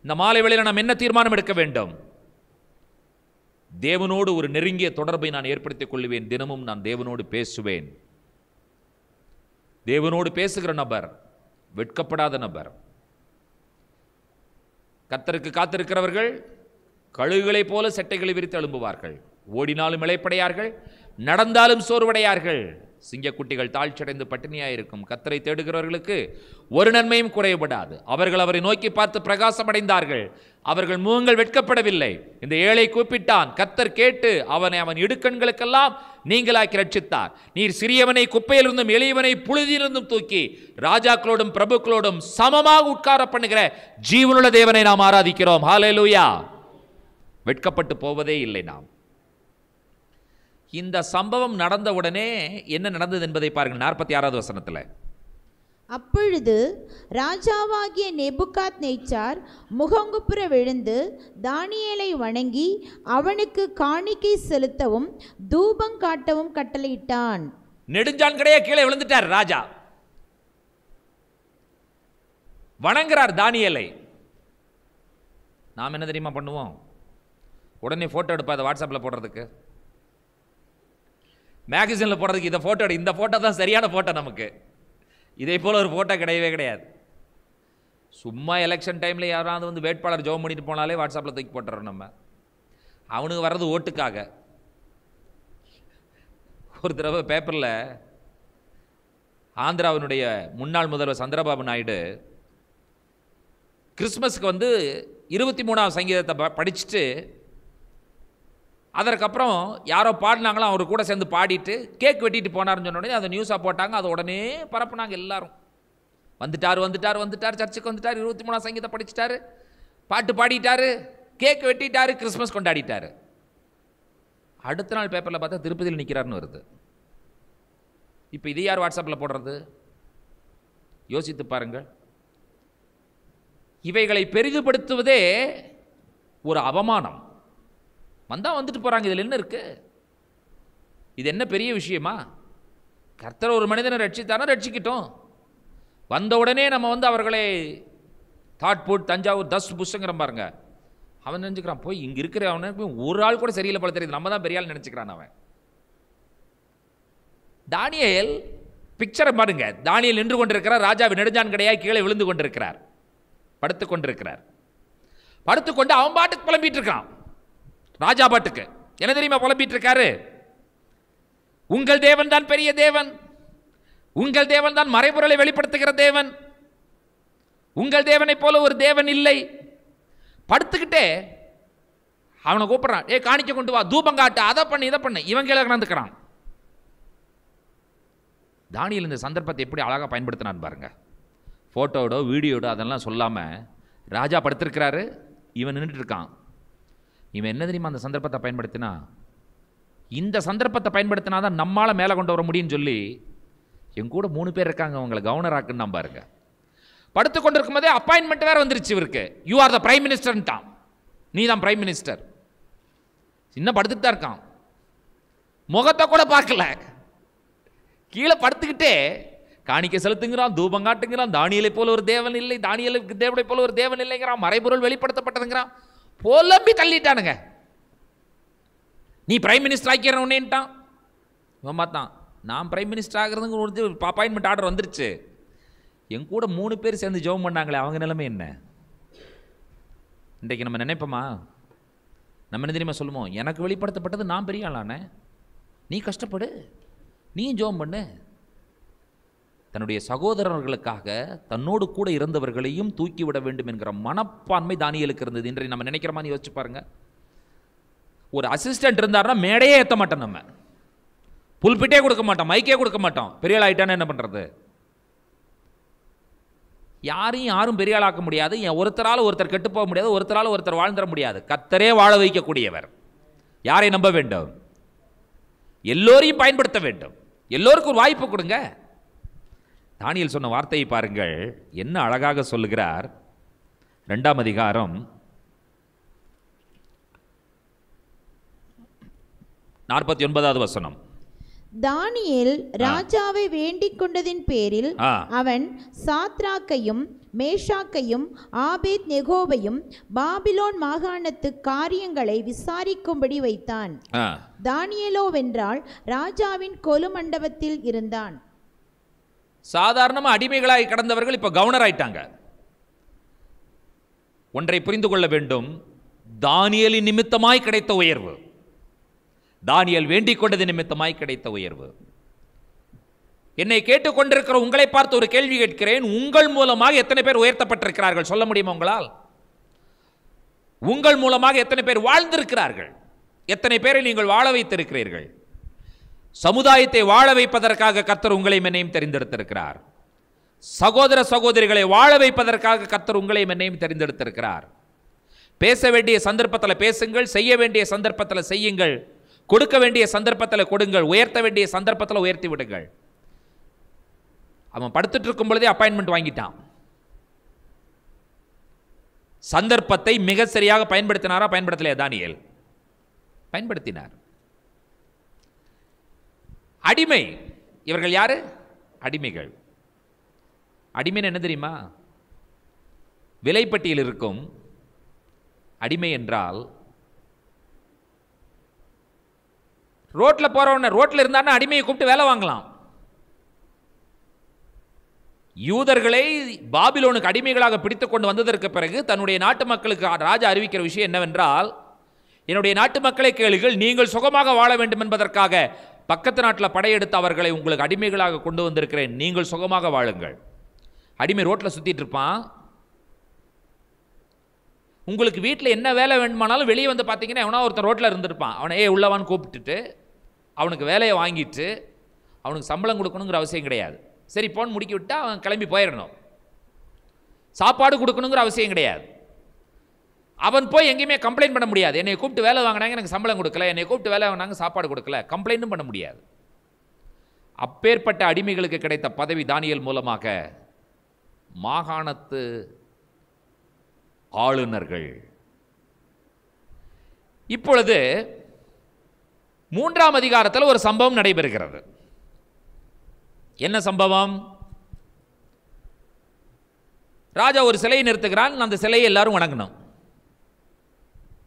இந்த மாலை வேளையில் நாம் என்ன தீர்மானம் எடுக்க வேண்டும்? தேவனோடு ஒரு நெருங்கிய தொடர்பை நான் ஏற்படுத்திக் கொள்ளுவேன். தினமும் நான் தேவனோடு பேசுவேன். தேவனோடு பேசுகிற நபர் வெட்கப்படாத நபர். கத்தருக்கு காத்திருக்கிறவர்கள் கழுகுகளைப் போல செட்டைகளை விரித்து எழும்புவார்கள் ஓடினாலும் இளைப்படையார்கள் நடந்தாலும் சோர்வடையார்கள். சிங்கக்குட்டிகள் தாழ்ச்சியடைந்து பட்டினியாயிருக்கும் கத்தரை தேடுகிறவர்களுக்கு ஒரு நன்மையும் குறையப்படாது அவர்கள் அவரை நோக்கி பார்த்து பிரகாசமடைந்தார்கள். அவர்கள் முகங்கள் வெட்கப்படவில்லை. இந்த ஏழை கூப்பிட்டான். கத்தர் கேட்டு அவனை அவன் இடுக்கண்களுக்கெல்லாம் நீங்களாக்கி ரட்சித்தார். நீர் சிறியவனை குப்பையிலிருந்தும் எளியவனை புழுதியிலிருந்தும் தூக்கி ராஜாக்களோடும் பிரபுக்களோடும் சமமாக உட்கார பண்ணுகிற ஜீவனுள்ள தேவனை நாம் ஆராதிக்கிறோம். ஹalleluya வெட்கப்பட்டு போவதே இல்லை நாம். இந்த சம்பவம் நடந்த உடனே என்ன நடந்தது என்பதை பாருங்கள் நாற்பத்தி ஆறாவது வசனத்தில். அப்பொழுது ராஜாவாகிய நெபுகாத் நேச்சார் முகங்குப்புற விழுந்து தானியேலை வணங்கி அவனுக்கு காணிக்கை செலுத்தவும் தூபம் காட்டவும் கட்டளையிட்டான். நெடுஞ்சான் கடையே கீழே விழுந்துட்டார் ராஜா. வணங்குறார் தானியேலை. நாம் என்ன தெரியுமா பண்ணுவோம்? உடனே ஃபோட்டோ எடுப்பா அதை வாட்ஸ்அப்பில் போடுறதுக்கு. மேகசினில் போடுறதுக்கு இதை ஃபோட்டோ எடு. இந்த ஃபோட்டோ தான் சரியான ஃபோட்டோ நமக்கு. இதே போல் ஒரு ஃபோட்டோ கிடையவே கிடையாது. சும்மா எலெக்ஷன் டைமில் யாராவது வந்து வேட்பாளர் ஜோம் பண்ணிட்டு போனாலே வாட்ஸ்அப்பில் தூக்கி போட்டுறோம் நம்ம. அவனுக்கு வர்றது ஓட்டுக்காக. ஒரு தடவை பேப்பரில் ஆந்திராவினுடைய முன்னாள் முதல்வர் சந்திரபாபு நாயுடு கிறிஸ்மஸ்க்கு வந்து இருபத்தி மூணாவது சங்கீதத்தை ப- படிச்சுட்டு அதற்கப்புறம் யாரோ பாடினாங்களோ அவர் கூட சேர்ந்து பாடிட்டு கேக் வெட்டிட்டு போனாருன்னு சொன்ன உடனே அதை நியூஸாக போட்டாங்க. அதை உடனே பரப்புனாங்க எல்லாரும். வந்துட்டார் வந்துட்டார் வந்துட்டார் சர்ச்சுக்கு வந்துட்டார் இருபத்தி மூணாம் சங்கீதம் படிச்சிட்டாரு பாட்டு பாடிட்டாரு கேக் வெட்டிட்டாரு கிறிஸ்மஸ் கொண்டாடிட்டாரு. அடுத்த நாள் பேப்பரில் பார்த்தா திருப்பதியில் நிற்கிறாருன்னு வருது. இப்போ இது யார் வாட்ஸ்அப்பில் போடுறது? யோசித்து பாருங்கள். இவைகளை பெரிதுபடுத்துவதே ஒரு அவமானம். வந்தால் வந்துட்டு போகிறாங்க இதில் என்ன இருக்குது இது என்ன பெரிய விஷயமா? கர்த்தர் ஒரு மனிதனை ரட்சித்தானா ரட்சிக்கிட்டோம். வந்த உடனே நம்ம வந்து அவர்களை தாட்பூட் தஞ்சாவூர் தஸ் புஷ்ங்கிற பாருங்க. அவன் நினச்சிக்கிறான் போய் இங்கே இருக்கிற அவனுக்கு ஒரு ஆள் கூட சரியில்லை போல தெரியுது. நம்ம தான் பெரிய ஆள் நினச்சிக்கிறான் அவன். தானியல் பிக்சரை பாருங்க. தானியல் நின்று கொண்டிருக்கிறார். ராஜாவின் நெடுஞ்சான் கிடையாது கீழே விழுந்து கொண்டிருக்கிறார். படுத்து கொண்டிருக்கிறார். படுத்துக்கொண்டு அவன் பாட்டுக்கு புலம்பிட்டு இருக்கான். ராஜா பாட்டுக்கு. என்ன தெரியுமா புலம்பிட்டு இருக்காரு? உங்கள் தேவன் தான் பெரிய தேவன். உங்கள் தேவன் தான் மறைபொருளை வெளிப்படுத்துகிற தேவன். உங்கள் தேவனைப் போல ஒரு தேவன் இல்லை. படுத்துக்கிட்டே அவனை கூப்பிட்றான். ஏ காணிக்க கொண்டு வா. தூபம் காட்டு. அதை பண்ணு இதை பண்ணு. இவன் கீழே கிடந்துக்கிறான். தானியில் இந்த சந்தர்ப்பத்தை எப்படி அழகாக பயன்படுத்தினான்னு பாருங்க. ஃபோட்டோடோ வீடியோடோ அதெல்லாம் சொல்லாமல் ராஜா படுத்திருக்கிறாரு. இவன் நின்றுட்டு இருக்கான். இவன் என்ன தெரியுமா அந்த சந்தர்ப்பத்தை பயன்படுத்தினா? இந்த சந்தர்ப்பத்தை பயன்படுத்தினா தான் நம்மளால் மேலே கொண்டு வர முடியும்னு சொல்லி என் கூட மூணு பேர் இருக்காங்க அவங்களை கவர்னராக்குன்னு நான் பாருங்க. படுத்து கொண்டிருக்கும் போதே அப்பாயின்மெண்ட் வேற வந்துருச்சு இவருக்கு. யூ ஆர் த பிரைம் மினிஸ்டர்ன்ட்டான் நீ தான் பிரைம் மினிஸ்டர் இன்னும் படுத்துட்டு தான் இருக்கான். முகத்தை கூட பார்க்கல. கீழே படுத்துக்கிட்டே காணிக்க செலுத்துங்கிறான் தூபம் காட்டுங்கிறான் தானியலை போல ஒரு தேவன் இல்லை தானியலுக்கு தேவனை போல ஒரு தேவன் இல்லைங்கிறான் மறைபொருள் வெளிப்படுத்தப்பட்டதுங்கிறான். புலம்பி தள்ளிட்டானுங்க. நீ பிரைம் மினிஸ்டர் ஆக்கிறவனேன்ட்டான் இவன் பார்த்தான் நான் பிரைம் மினிஸ்டர் ஆகிறதுங்க ஒரு அப்பாயின்மெண்ட் ஆர்டர் வந்துருச்சு. என் கூட மூணு பேர் சேர்ந்து ஜெபம் பண்ணாங்களே அவங்க நிலைமை என்ன? இன்றைக்கு நம்ம நினைப்போமா? நம்ம என்ன தெரியுமா சொல்லுவோம்? எனக்கு வெளிப்படுத்தப்பட்டது நான் பெரிய ஆளானே நீ கஷ்டப்படு. நீயும் ஜெபம் பண்ணு. தன்னுடைய சகோதரர்களுக்காக தன்னோடு கூட இருந்தவர்களையும் தூக்கிவிட வேண்டும் என்கிற மனப்பான்மை தானியலுக்கு இருந்தது. இன்றைய நம்ம நினைக்கிற மாதிரி யோசிச்சு பாருங்க. ஒரு அசிஸ்டன்ட் இருந்தாருன்னா மேடையே ஏற்ற மாட்டோம் நம்ம. புல்பிட்டே கொடுக்க மாட்டோம் மைக்கே கொடுக்க மாட்டோம். பெரிய ஆள் ஆகிட்டானே என்ன பண்ணுறது யாரையும் யாரும் பெரிய ஆளாக்க முடியாது. என் ஒருத்தரால் ஒருத்தர் கெட்டு போக முடியாது ஒருத்தரால் ஒருத்தர் வாழ்ந்துட முடியாது. கத்தரே வாழ வைக்கக்கூடியவர். யாரை நம்ப வேண்டும்? எல்லோரையும் பயன்படுத்த வேண்டும். எல்லோருக்கும் ஒரு வாய்ப்பு கொடுங்க. தானியல் சொன்ன வார்த்தையை பாருங்கள். என்ன அழகாக சொல்லுகிறார். ரெண்டாம் அதிகாரம். நாற்பத்தி ஒன்பதாவது வசனம். தானியேல் ராஜாவை வேண்டிக் கொண்டதின் பேரில் அவன் சாத்ராக்கையும் மேஷாக்கையும் ஆபேத் நெகோவையும் பாபிலோன் மாகாணத்து காரியங்களை விசாரிக்கும்படி வைத்தான். ஆ. தானியேலோவென்றால் ராஜாவின் கொலு மண்டபத்தில் இருந்தான். சாதாரணமாக அடிமைகளாய் கடந்தவர்கள் இப்போ கவர்னர் ஆயிட்டாங்க. ஒன்றை புரிந்து கொள்ள வேண்டும். தானியலின் நிமித்தமாய் கிடைத்த உயர்வு. தானியல் வேண்டிக் கொண்டது நிமித்தமாய் கிடைத்த உயர்வு. என்னை கேட்டுக்கொண்டிருக்கிற உங்களை பார்த்து ஒரு கேள்வி கேட்கிறேன். உங்கள் மூலமாக எத்தனை பேர் உயர்த்தப்பட்டிருக்கிறார்கள் சொல்ல முடியுமா உங்களால்? உங்கள் மூலமாக எத்தனை பேர் வாழ்ந்திருக்கிறார்கள்? எத்தனை பேரை நீங்கள் வாழ வைத்திருக்கிறீர்கள்? சமுதாயத்தை வாழ வைப்பதற்காக கத்தர் உங்களையும் என்னையும் தெரிந்தெடுத்திருக்கிறார். சகோதர சகோதரிகளை வாழ வைப்பதற்காக கத்தர் உங்களையும் என்னையும் தெரிந்தெடுத்திருக்கிறார். பேச வேண்டிய சந்தர்ப்பத்தில் பேசுங்கள் செய்ய வேண்டிய சந்தர்ப்பத்தில் செய்யுங்கள் கொடுக்க வேண்டிய சந்தர்ப்பத்தில் கொடுங்கள் உயர்த்த வேண்டிய சந்தர்ப்பத்தில் உயர்த்தி விடுங்கள். அவன் படுத்துட்டு இருக்கும் பொழுதே அப்பாயின்மெண்ட் வாங்கிட்டான். சந்தர்ப்பத்தை மிக சரியாக பயன்படுத்தினாரா பயன்படுத்தலையா தானியல்? பயன்படுத்தினார். அடிமை. இவர்கள் யாரு? அடிமைகள். அடிமைன்னு என்ன தெரியுமா? விலைப்பட்டியில் இருக்கும். அடிமை என்றால் ரோட்டில் போகிறவன ரோட்டில் இருந்தான்னா அடிமையை கூப்பிட்டு வேலை வாங்கலாம். யூதர்களை பாபிலோனுக்கு அடிமைகளாக பிடித்து கொண்டு வந்ததற்கு பிறகு தன்னுடைய நாட்டு மக்களுக்கு ராஜா அறிவிக்கிற விஷயம் என்னவென்றால் என்னுடைய நாட்டு மக்களை கேளுங்கள் நீங்கள் சுகமாக வாழ வேண்டும் என்பதற்காக பக்கத்து நாட்டில் படையெடுத்து அவர்களை உங்களுக்கு அடிமைகளாக கொண்டு வந்திருக்கிறேன். நீங்கள் சுகமாக வாழுங்கள். அடிமை ரோட்டில் சுற்றிட்டு இருப்பான். உங்களுக்கு வீட்டில் என்ன வேலை வேணுமானாலும் வெளியே வந்து பார்த்தீங்கன்னா எவனா ஒருத்தன் ரோட்டில் இருந்திருப்பான். அவனை ஏ உள்ளவான்னு கூப்பிட்டுட்டு அவனுக்கு வேலையை வாங்கிட்டு அவனுக்கு சம்பளம் கொடுக்கணுங்கிற அவசியம் கிடையாது. சரி போன் முடிக்கி விட்டா அவன் கிளம்பி போயிடணும் சாப்பாடு கொடுக்கணுங்கிற அவசியம் கிடையாது. அவன் போய் எங்கேயுமே கம்ப்ளைண்ட் பண்ண முடியாது. என்னை கூப்பிட்டு வேலை வாங்கினாங்க எனக்கு சம்பளம் கொடுக்கல. என்னை கூப்பிட்டு வேலை வாங்கினாங்க சாப்பாடு கொடுக்கல. கம்ப்ளைண்ட்டும் பண்ண முடியாது. அப்பேற்பட்ட அடிமைகளுக்கு கிடைத்த பதவி தானியல் மூலமாக மாகாணத்து ஆளுநர்கள். இப்பொழுது மூன்றாம் அதிகாரத்தில் ஒரு சம்பவம் நடைபெறுகிறது. என்ன சம்பவம்? ராஜா ஒரு சிலையை நிறுத்துகிறான். அந்த சிலையை எல்லாரும் வணங்கணும்.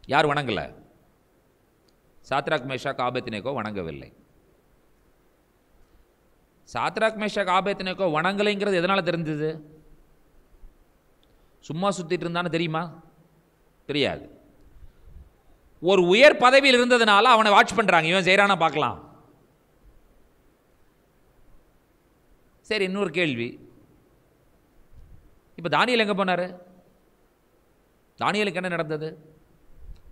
யார் வணங்கல? சாத்ராக் மேஷாக் ஆபத்தினேக்கோ வணங்கவில்லை. சாத்ராக் மேஷாக் ஆபத்தினேக்கோ வணங்கலைங்கிறது எதனால தெரிஞ்சது? சும்மா சுத்திட்டு இருந்தான்னு தெரியுமா? தெரியாது. ஒரு உயர் பதவியில் இருந்ததுனால அவனை வாட்ச் பண்றாங்க. இவன் செய்கிறானா பார்க்கலாம். சரி இன்னொரு கேள்வி. இப்போ தானியல் எங்கே போனார்? தானியலுக்கு என்ன நடந்தது?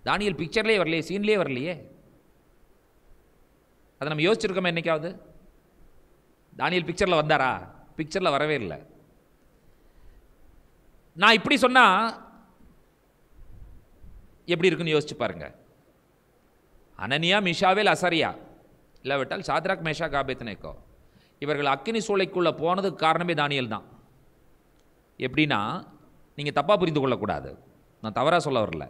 தானியல் பிக்சர்லேயே வரலையே சீன்லேயே வரலையே? அதை நம்ம யோசிச்சிருக்கோமே என்னைக்காவது? தானியல் பிக்சரில் வந்தாரா? பிக்சரில் வரவே இல்லை. நான் இப்படி சொன்னால் எப்படி இருக்குன்னு யோசிச்சு பாருங்க. அனனியா மிஷாவேல் அசரியா. இல்லாவிட்டால் சாத்ராக் மேஷா காபேத்னேக்கோ இவர்கள் அக்கினி சூளைக்குள்ளே போனதுக்கு காரணமே தானியல் தான். எப்படின்னா நீங்கள் தப்பாக புரிந்து கொள்ளக்கூடாது. நான் தவறாக சொல்ல வரல.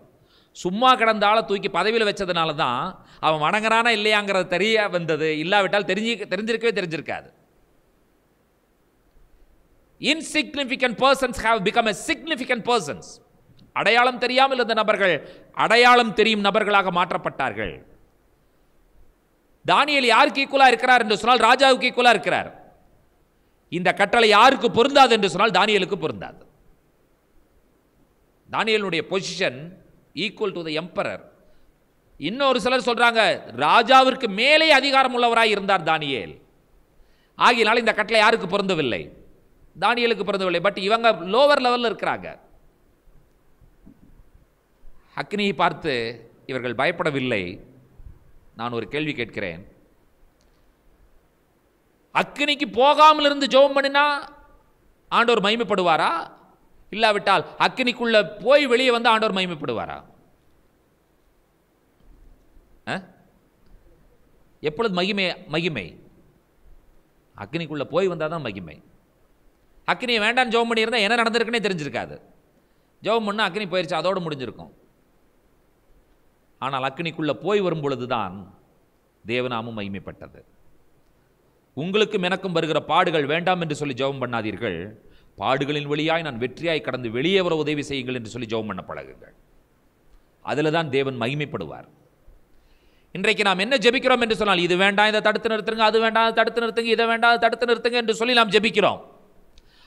சும்மா கிடந்த ஆளை தூக்கி பதவியில் வச்சதுனால தான் அவன் வணங்குறானா இல்லையாங்கிறது தெரிய வந்தது. இல்லாவிட்டால் தெரிஞ்சு தெரிஞ்சிருக்கவே தெரிஞ்சிருக்காது. Insignificant persons have become a significant persons அடையாளம் தெரியாமல் இருந்த நபர்கள் அடையாளம் தெரியும் நபர்களாக மாற்றப்பட்டார்கள். தானியல் யாருக்கு ஈக்குவலாக இருக்கிறார் என்று சொன்னால் ராஜாவுக்கு ஈக்குவலாக இருக்கிறார். இந்த கட்டளை யாருக்கு பொருந்தாது என்று சொன்னால் தானியலுக்கு பொருந்தாது. தானியலுடைய position equal to the emperor இன்னொரு சிலர் சொல்கிறாங்க ராஜாவிற்கு மேலே அதிகாரம் உள்ளவராய் இருந்தார் தானியேல். ஆகியனால இந்த கட்டளை யாருக்கு பொருந்தவில்லை? தானியலுக்கு பொருந்தவில்லை. பட் இவங்க லோவர் லெவலில் இருக்கிறாங்க. அக்னியை பார்த்து இவர்கள் பயப்படவில்லை. நான் ஒரு கேள்வி கேட்கிறேன். அக்னிக்கு போகாமல் இருந்து ஜோம் பண்ணினா ஆண்டவர் மகிமைப்படுவாரா? இல்லாவிட்டால் அக்னிக்குள்ள போய் வெளியே வந்து ஆண்டவர் மகிமைப்படுவாரா? எப்பொழுது மகிமை மகிமை? அக்னிக்குள்ள போய் வந்தால் தான் மகிமை. அக்னியை வேண்டாம் ஜெபம் பண்ணியிருந்தா என்ன நடந்திருக்குன்னே தெரிஞ்சிருக்காது. ஜெபம் பண்ணால் அக்னி போயிடுச்சு அதோடு முடிஞ்சிருக்கும். ஆனால் அக்னிக்குள்ள போய் வரும் பொழுதுதான் தேவநாமம் மகிமைப்பட்டது. உங்களுக்கும் எனக்கும் வருகிற பாடுகள் வேண்டாம் என்று சொல்லி ஜெபம் பண்ணாதீர்கள். பாடுகளின் வழியாய் நான் வெற்றியாய் கடந்து வெளியே வர உதவி செய்யுங்கள் என்று சொல்லி ஜெபம் பண்ண பழகுங்கள். அதில் தான் தேவன் மகிமைப்படுவார். இன்றைக்கு நாம் என்ன ஜெபிக்கிறோம் என்று சொன்னால் இது வேண்டாம் இதை தடுத்து நிறுத்துங்க அது வேண்டாம் அதை தடுத்து நிறுத்துங்க இதை வேண்டாம் அதை தடுத்து நிறுத்துங்க என்று சொல்லி நாம் ஜெபிக்கிறோம்.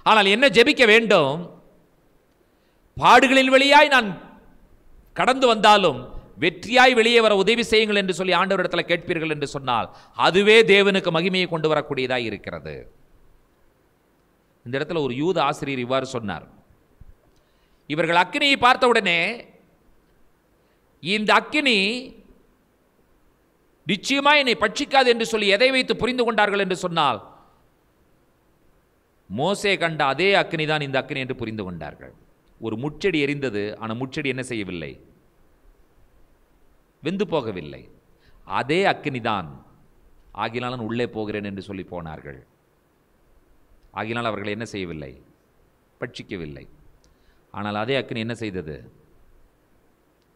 ஆனால் என்ன ஜெபிக்க வேண்டும்? பாடுகளின் வழியாய் நான் கடந்து வந்தாலும் வெற்றியாய் வெளியே வர உதவி செய்யுங்கள் என்று சொல்லி ஆண்டவரிடத்தில் கேட்பீர்கள் என்று சொன்னால் அதுவே தேவனுக்கு மகிமையை கொண்டு வரக்கூடியதாக இருக்கிறது. இந்த இடத்துல ஒரு யூத ஆசிரியர் இவ்வாறு சொன்னார். இவர்கள் அக்கினியை பார்த்தவுடனே இந்த அக்கினி நிச்சயமா என்னை பட்சிக்காது என்று சொல்லி எதை வைத்து புரிந்து கொண்டார்கள் என்று சொன்னால் மோசே கண்ட அதே அக்கினி தான் இந்த அக்னி என்று புரிந்து கொண்டார்கள். ஒரு முச்செடி எரிந்தது ஆனால் முச்செடி என்ன செய்யவில்லை? வெந்து போகவில்லை. அதே அக்கினிதான் தான் நான் உள்ளே போகிறேன் என்று சொல்லி போனார்கள். ஆகினால் அவர்கள் என்ன செய்யவில்லை? பட்சிக்கவில்லை. ஆனால் அதே அக்னி என்ன செய்தது?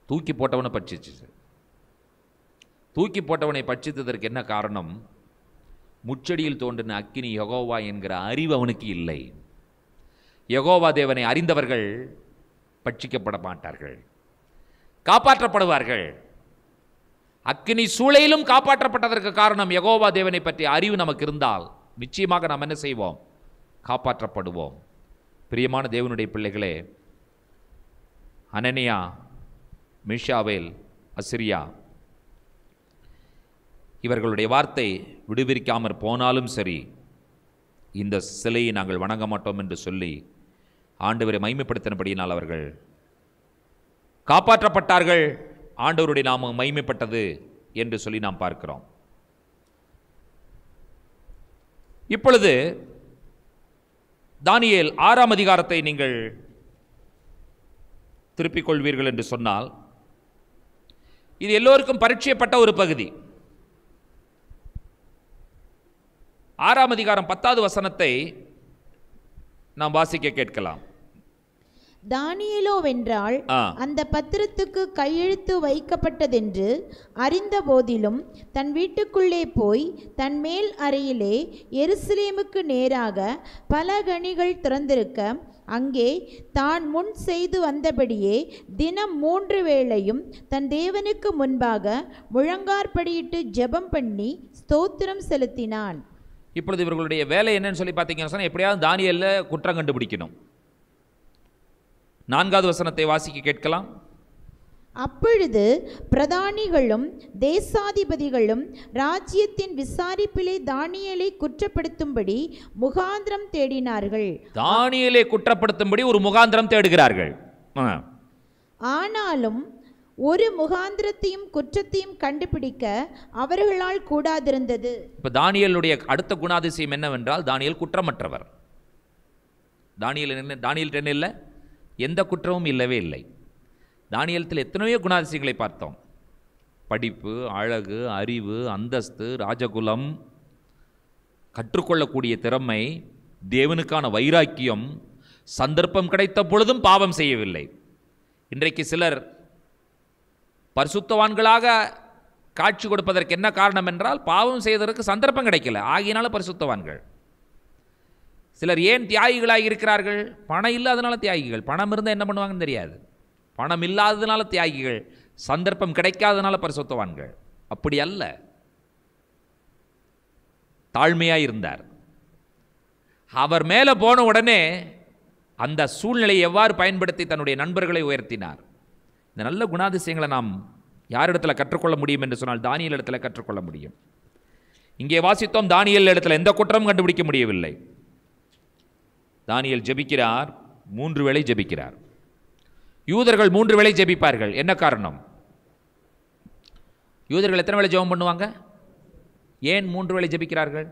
தூக்கி போட்டவனை பட்சிச்சு தூக்கி போட்டவனை பட்சித்ததற்கு என்ன காரணம்? முச்சடியில் தோன்றின அக்கினி யகோவா என்கிற அறிவு அவனுக்கு இல்லை. யகோவா தேவனை அறிந்தவர்கள் பட்சிக்கப்பட மாட்டார்கள். காப்பாற்றப்படுவார்கள். அக்கினி சூளையிலும் காப்பாற்றப்பட்டதற்கு காரணம் யகோவா தேவனை பற்றிய அறிவு நமக்கு இருந்தால் நிச்சயமாக நாம் என்ன செய்வோம்? காப்பாற்றப்படுவோம். பிரியமான தேவனுடைய பிள்ளைகளே அனனியா மிஷாவேல் அசிரியா இவர்களுடைய வார்த்தை விடுவிக்காமற் போனாலும் சரி இந்த சிலையை நாங்கள் வணங்க மாட்டோம் என்று சொல்லி ஆண்டவரை மைமைப்படுத்தினபடியினால் அவர்கள் காப்பாற்றப்பட்டார்கள். ஆண்டவருடைய நாமம் மைமைப்பட்டது என்று சொல்லி நாம் பார்க்கிறோம். இப்பொழுது தானியேல் ஆறாம் அதிகாரத்தை நீங்கள் திருப்பிக் கொள்வீர்கள் என்று சொன்னால் இது எல்லோருக்கும் பரிட்சயப்பட்ட ஒரு பகுதி. ஆறாம் அதிகாரம் பத்தாவது வசனத்தை நாம் வாசிக்க கேட்கலாம். தானியேலோ வென்றால் ஆ. அந்த பத்திரத்துக்கு கையெழுத்து வைக்கப்பட்டதென்று அறிந்த போதிலும் தன் வீட்டுக்குள்ளே போய் தன் மேல் அறையிலே எருசலேமுக்கு நேராக பல கனிகள் திறந்திருக்க அங்கே தான் முன் செய்து வந்தபடியே தினம் மூன்று வேளையும் தன் தேவனுக்கு முன்பாக முழங்கார்படியிட்டு ஜெபம் பண்ணி ஸ்தோத்திரம் செலுத்தினான் இப்பொழுது இவர்களுடைய வேலை என்னன்னு சொல்லி பார்த்தீங்கன்னா சொன்னா, எப்படியாவது தானியல்ல குற்றம் கண்டுபிடிக்கணும் நான்காவது வசனத்தை வாசிக்க கேட்கலாம். அப்பொழுது பிரதானிகளும் தேசாதிபதிகளும் ராஜ்யத்தின் விசாரிப்பிலே தானியேலை குற்றப்படுத்தும்படி முகாந்திரம் தேடினார்கள். தானியலை குற்றப்படுத்தும்படி ஒரு முகாந்திரம் தேடுகிறார்கள். ஆனாலும் ஒரு முகாந்திரத்தையும் குற்றத்தையும் கண்டுபிடிக்க அவர்களால் கூடாதிருந்தது. இப்ப தானியலுடைய அடுத்த குணாதிசயம் என்னவென்றால் தானியல் குற்றமற்றவர். தானியல் என்ன தானியல் என்ன இல்லை? எந்த குற்றமும் இல்லவே இல்லை. தானியலத்தில் எத்தனையோ குணாதிசயங்களை பார்த்தோம். படிப்பு அழகு அறிவு அந்தஸ்து ராஜகுலம் கற்றுக்கொள்ளக்கூடிய திறமை தேவனுக்கான வைராக்கியம் சந்தர்ப்பம் கிடைத்த பொழுதும் பாவம் செய்யவில்லை. இன்றைக்கு சிலர் பரிசுத்தவான்களாக காட்சி கொடுப்பதற்கு என்ன காரணம் என்றால் பாவம் செய்வதற்கு சந்தர்ப்பம் கிடைக்கல. ஆகியனால பரிசுத்தவான்கள். சிலர் ஏன் தியாகிகளாக இருக்கிறார்கள்? பணம் இல்லாதனால தியாகிகள். பணம் இருந்தால் என்ன பண்ணுவாங்கன்னு தெரியாது. பணம் இல்லாததுனால தியாகிகள். சந்தர்ப்பம் கிடைக்காதனால பரிசுத்தவான்கள். அப்படி அல்ல. தாழ்மையாக இருந்தார். அவர் மேலே போன உடனே அந்த சூழ்நிலையை எவ்வாறு பயன்படுத்தி தன்னுடைய நண்பர்களை உயர்த்தினார்? இந்த நல்ல குணாதிசயங்களை நாம் யாரிடத்தில் கற்றுக்கொள்ள முடியும் என்று சொன்னால் தானியல் இடத்துல கற்றுக்கொள்ள முடியும். இங்கே வாசித்தோம் தானியல் இடத்துல எந்த குற்றமும் கண்டுபிடிக்க முடியவில்லை. தானியல் ஜெபிக்கிறார் மூன்று வேளை ஜெபிக்கிறார். யூதர்கள் மூன்று வேளை ஜெபிப்பார்கள். என்ன காரணம்? யூதர்கள் எத்தனை வேளை ஜெபம் பண்ணுவாங்க? ஏன் மூன்று வேளை ஜெபிக்கிறார்கள்?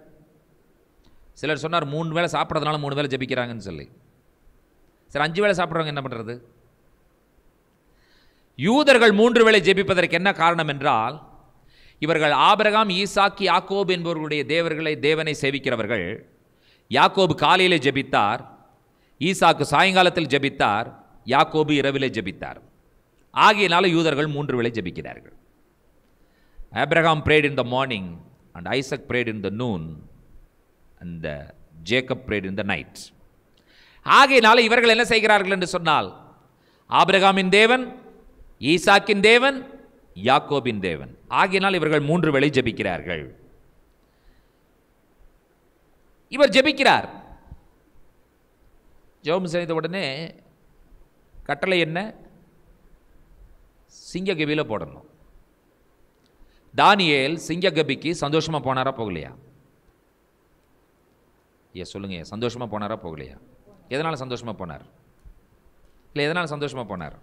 சிலர் சொன்னார் மூணு வேளை சாப்பிட்றதுனால மூணு வேளை ஜெபிக்கிறாங்கன்னு சொல்லி. சரி அஞ்சு வேளை சாப்பிட்றவங்க என்ன பண்ணுறது யூதர்கள் மூன்று வேளை ஜெபிப்பதற்கு என்ன காரணம் என்றால் இவர்கள் ஆபரகாம் ஈசாக்கி ஆக்கோப் என்பவர்களுடைய தேவர்களை தேவனை சேவிக்கிறவர்கள் யாக்கோபு காலையிலே ஜெபித்தார் ஈசாக்கு சாயங்காலத்தில் ஜெபித்தார் யாக்கோபு இரவிலே ஜெபித்தார். ஆகியனால யூதர்கள் மூன்று வேளை ஜெபிக்கிறார்கள். Abraham prayed in the morning and Isaac prayed in the noon அந்த Jacob Jacob in the night ஆகையினால இவர்கள் என்ன செய்கிறார்கள் என்று சொன்னால் ஆபிரகாமின் தேவன் ஈசாக்கின் தேவன் யாக்கோபின் தேவன். ஆகையினால் இவர்கள் மூன்று வேளை ஜபிக்கிறார்கள். இவர் ஜெபிக்கிறார். ஜெபம் செய்த உடனே கட்டளை என்ன? சிங்ககபியில போடணும். தானியேல் சிங்ககபிக்கு சந்தோஷமாக போனாரா போகலையா? ஏ சொல்லுங்க சந்தோஷமாக போனாரா போகலையா? எதனால் சந்தோஷமாக போனார்? இல்லை எதனால் சந்தோஷமாக போனார்?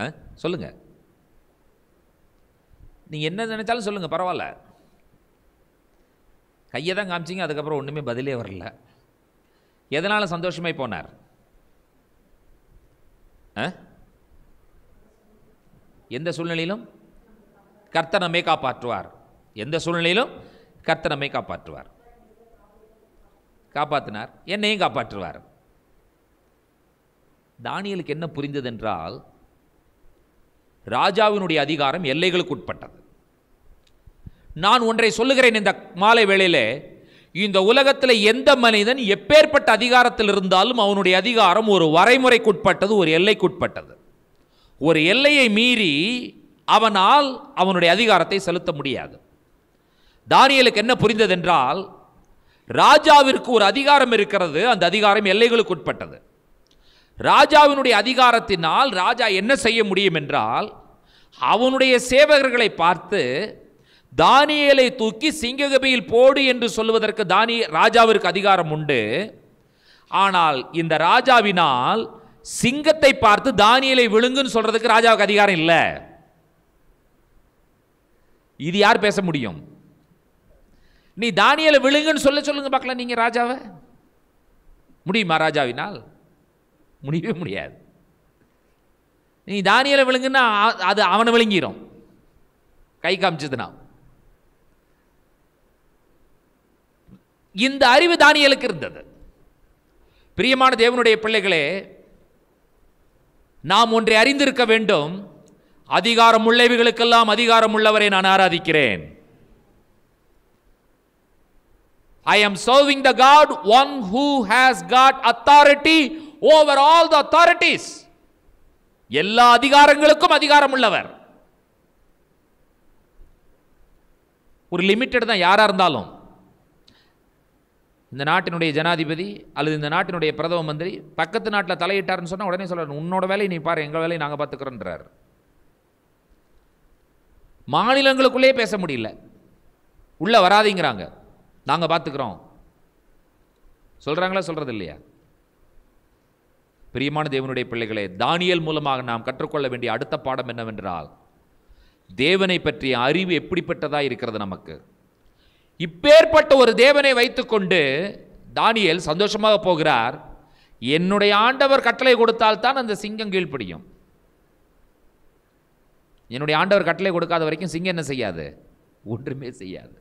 ஆ சொல்லுங்க. நீங்கள் என்ன நினைச்சாலும் சொல்லுங்கள் பரவாயில்ல. கையை தான் காமிச்சிங்க அதுக்கப்புறம் ஒன்றுமே பதிலே வரல. எதனால் சந்தோஷமாய் போனார்? ஆ? எந்த சூழ்நிலையிலும்? கர்த்தனமே காப்பாற்றுவார். எந்த சூழ்நிலையிலும்? கர்த்தனமே காப்பாற்றுவார். காப்பாற்றினார் என்னையும் காப்பாற்றுவார். தானியலுக்கு என்ன புரிந்தது என்றால் ராஜாவினுடைய அதிகாரம் எல்லைகளுக்கு உட்பட்டது. நான் ஒன்றை சொல்லுகிறேன் இந்த மாலை வேளையிலே. இந்த உலகத்தில் எந்த மனிதன் எப்பேற்பட்ட அதிகாரத்தில் இருந்தாலும் அவனுடைய அதிகாரம் ஒரு வரைமுறைக்குட்பட்டது ஒரு எல்லைக்குட்பட்டது. ஒரு எல்லையை மீறி அவனால் அவனுடைய அதிகாரத்தை செலுத்த முடியாது. தானியலுக்கு என்ன புரிந்ததென்றால் ராஜாவிற்கு ஒரு அதிகாரம் இருக்கிறது அந்த அதிகாரம் எல்லைகளுக்கு உட்பட்டது ராஜாவினுடைய அதிகாரத்தினால் ராஜா என்ன செய்ய முடியும் என்றால் அவனுடைய சேவகர்களை பார்த்து தானியலை தூக்கி சிங்ககபியில் போடு என்று சொல்வதற்கு தானி ராஜாவிற்கு அதிகாரம் உண்டு. ஆனால் இந்த ராஜாவினால் சிங்கத்தை பார்த்து தானியலை விழுங்குன்னு சொல்றதுக்கு ராஜாவுக்கு அதிகாரம் இல்லை. இது யார் பேச முடியும்? நீ தானியலை விழுங்குன்னு சொல்ல சொல்லுங்க பார்க்கலாம் நீங்க ராஜாவை. முடியுமா ராஜாவினால்? முடியவே முடியாது. நீ தானியலை விழுங்குன்னா அது அவனை விழுங்கிரும். கை காமிச்சதுனா இந்த அறிவு தானியலுக்கு இருந்தது. பிரியமான தேவனுடைய பிள்ளைகளே நாம் ஒன்றை அறிந்திருக்க வேண்டும். அதிகாரம் உள்ளவைகளுக்கெல்லாம் அதிகாரம் உள்ளவரை நான் ஆராதிக்கிறேன். I am serving the god one who has got authority over all the authorities எல்லா அதிகாரங்களுக்கும் அதிகாரம் உள்ளவர். ஒரு லிமிட்டட் தான் யாரா இருந்தாலும். இந்த நாட்டினுடைய ஜனாதிபதி அல்லது இந்த நாட்டினுடைய பிரதம மந்திரி பக்கத்து நாட்டில் தலையிட்டாருன்னு சொன்னால் உடனே சொல்கிறார் உன்னோட வேலையை நீ பாரு எங்கள் வேலையை நாங்கள் பார்த்துக்கிறோன்றார் மாநிலங்களுக்குள்ளே பேச முடியல. உள்ளே வராதீங்கிறாங்க. நாங்கள் பார்த்துக்கிறோம் சொல்கிறாங்களா சொல்கிறது இல்லையா? பிரியமான தேவனுடைய பிள்ளைகளே தானியல் மூலமாக நாம் கற்றுக்கொள்ள வேண்டிய அடுத்த பாடம் என்னவென்றால் தேவனை பற்றிய அறிவு எப்படிப்பட்டதாக இருக்கிறது நமக்கு? இப்பேற்பட்ட ஒரு தேவனை வைத்துக்கொண்டு தானியல் சந்தோஷமாக போகிறார். என்னுடைய ஆண்டவர் கட்டளை கொடுத்தால் தான் அந்த சிங்கம் கீழ்ப்படியும். என்னுடைய ஆண்டவர் கட்டளை கொடுக்காத வரைக்கும் சிங்கம் என்ன செய்யாது? ஒன்றுமே செய்யாது.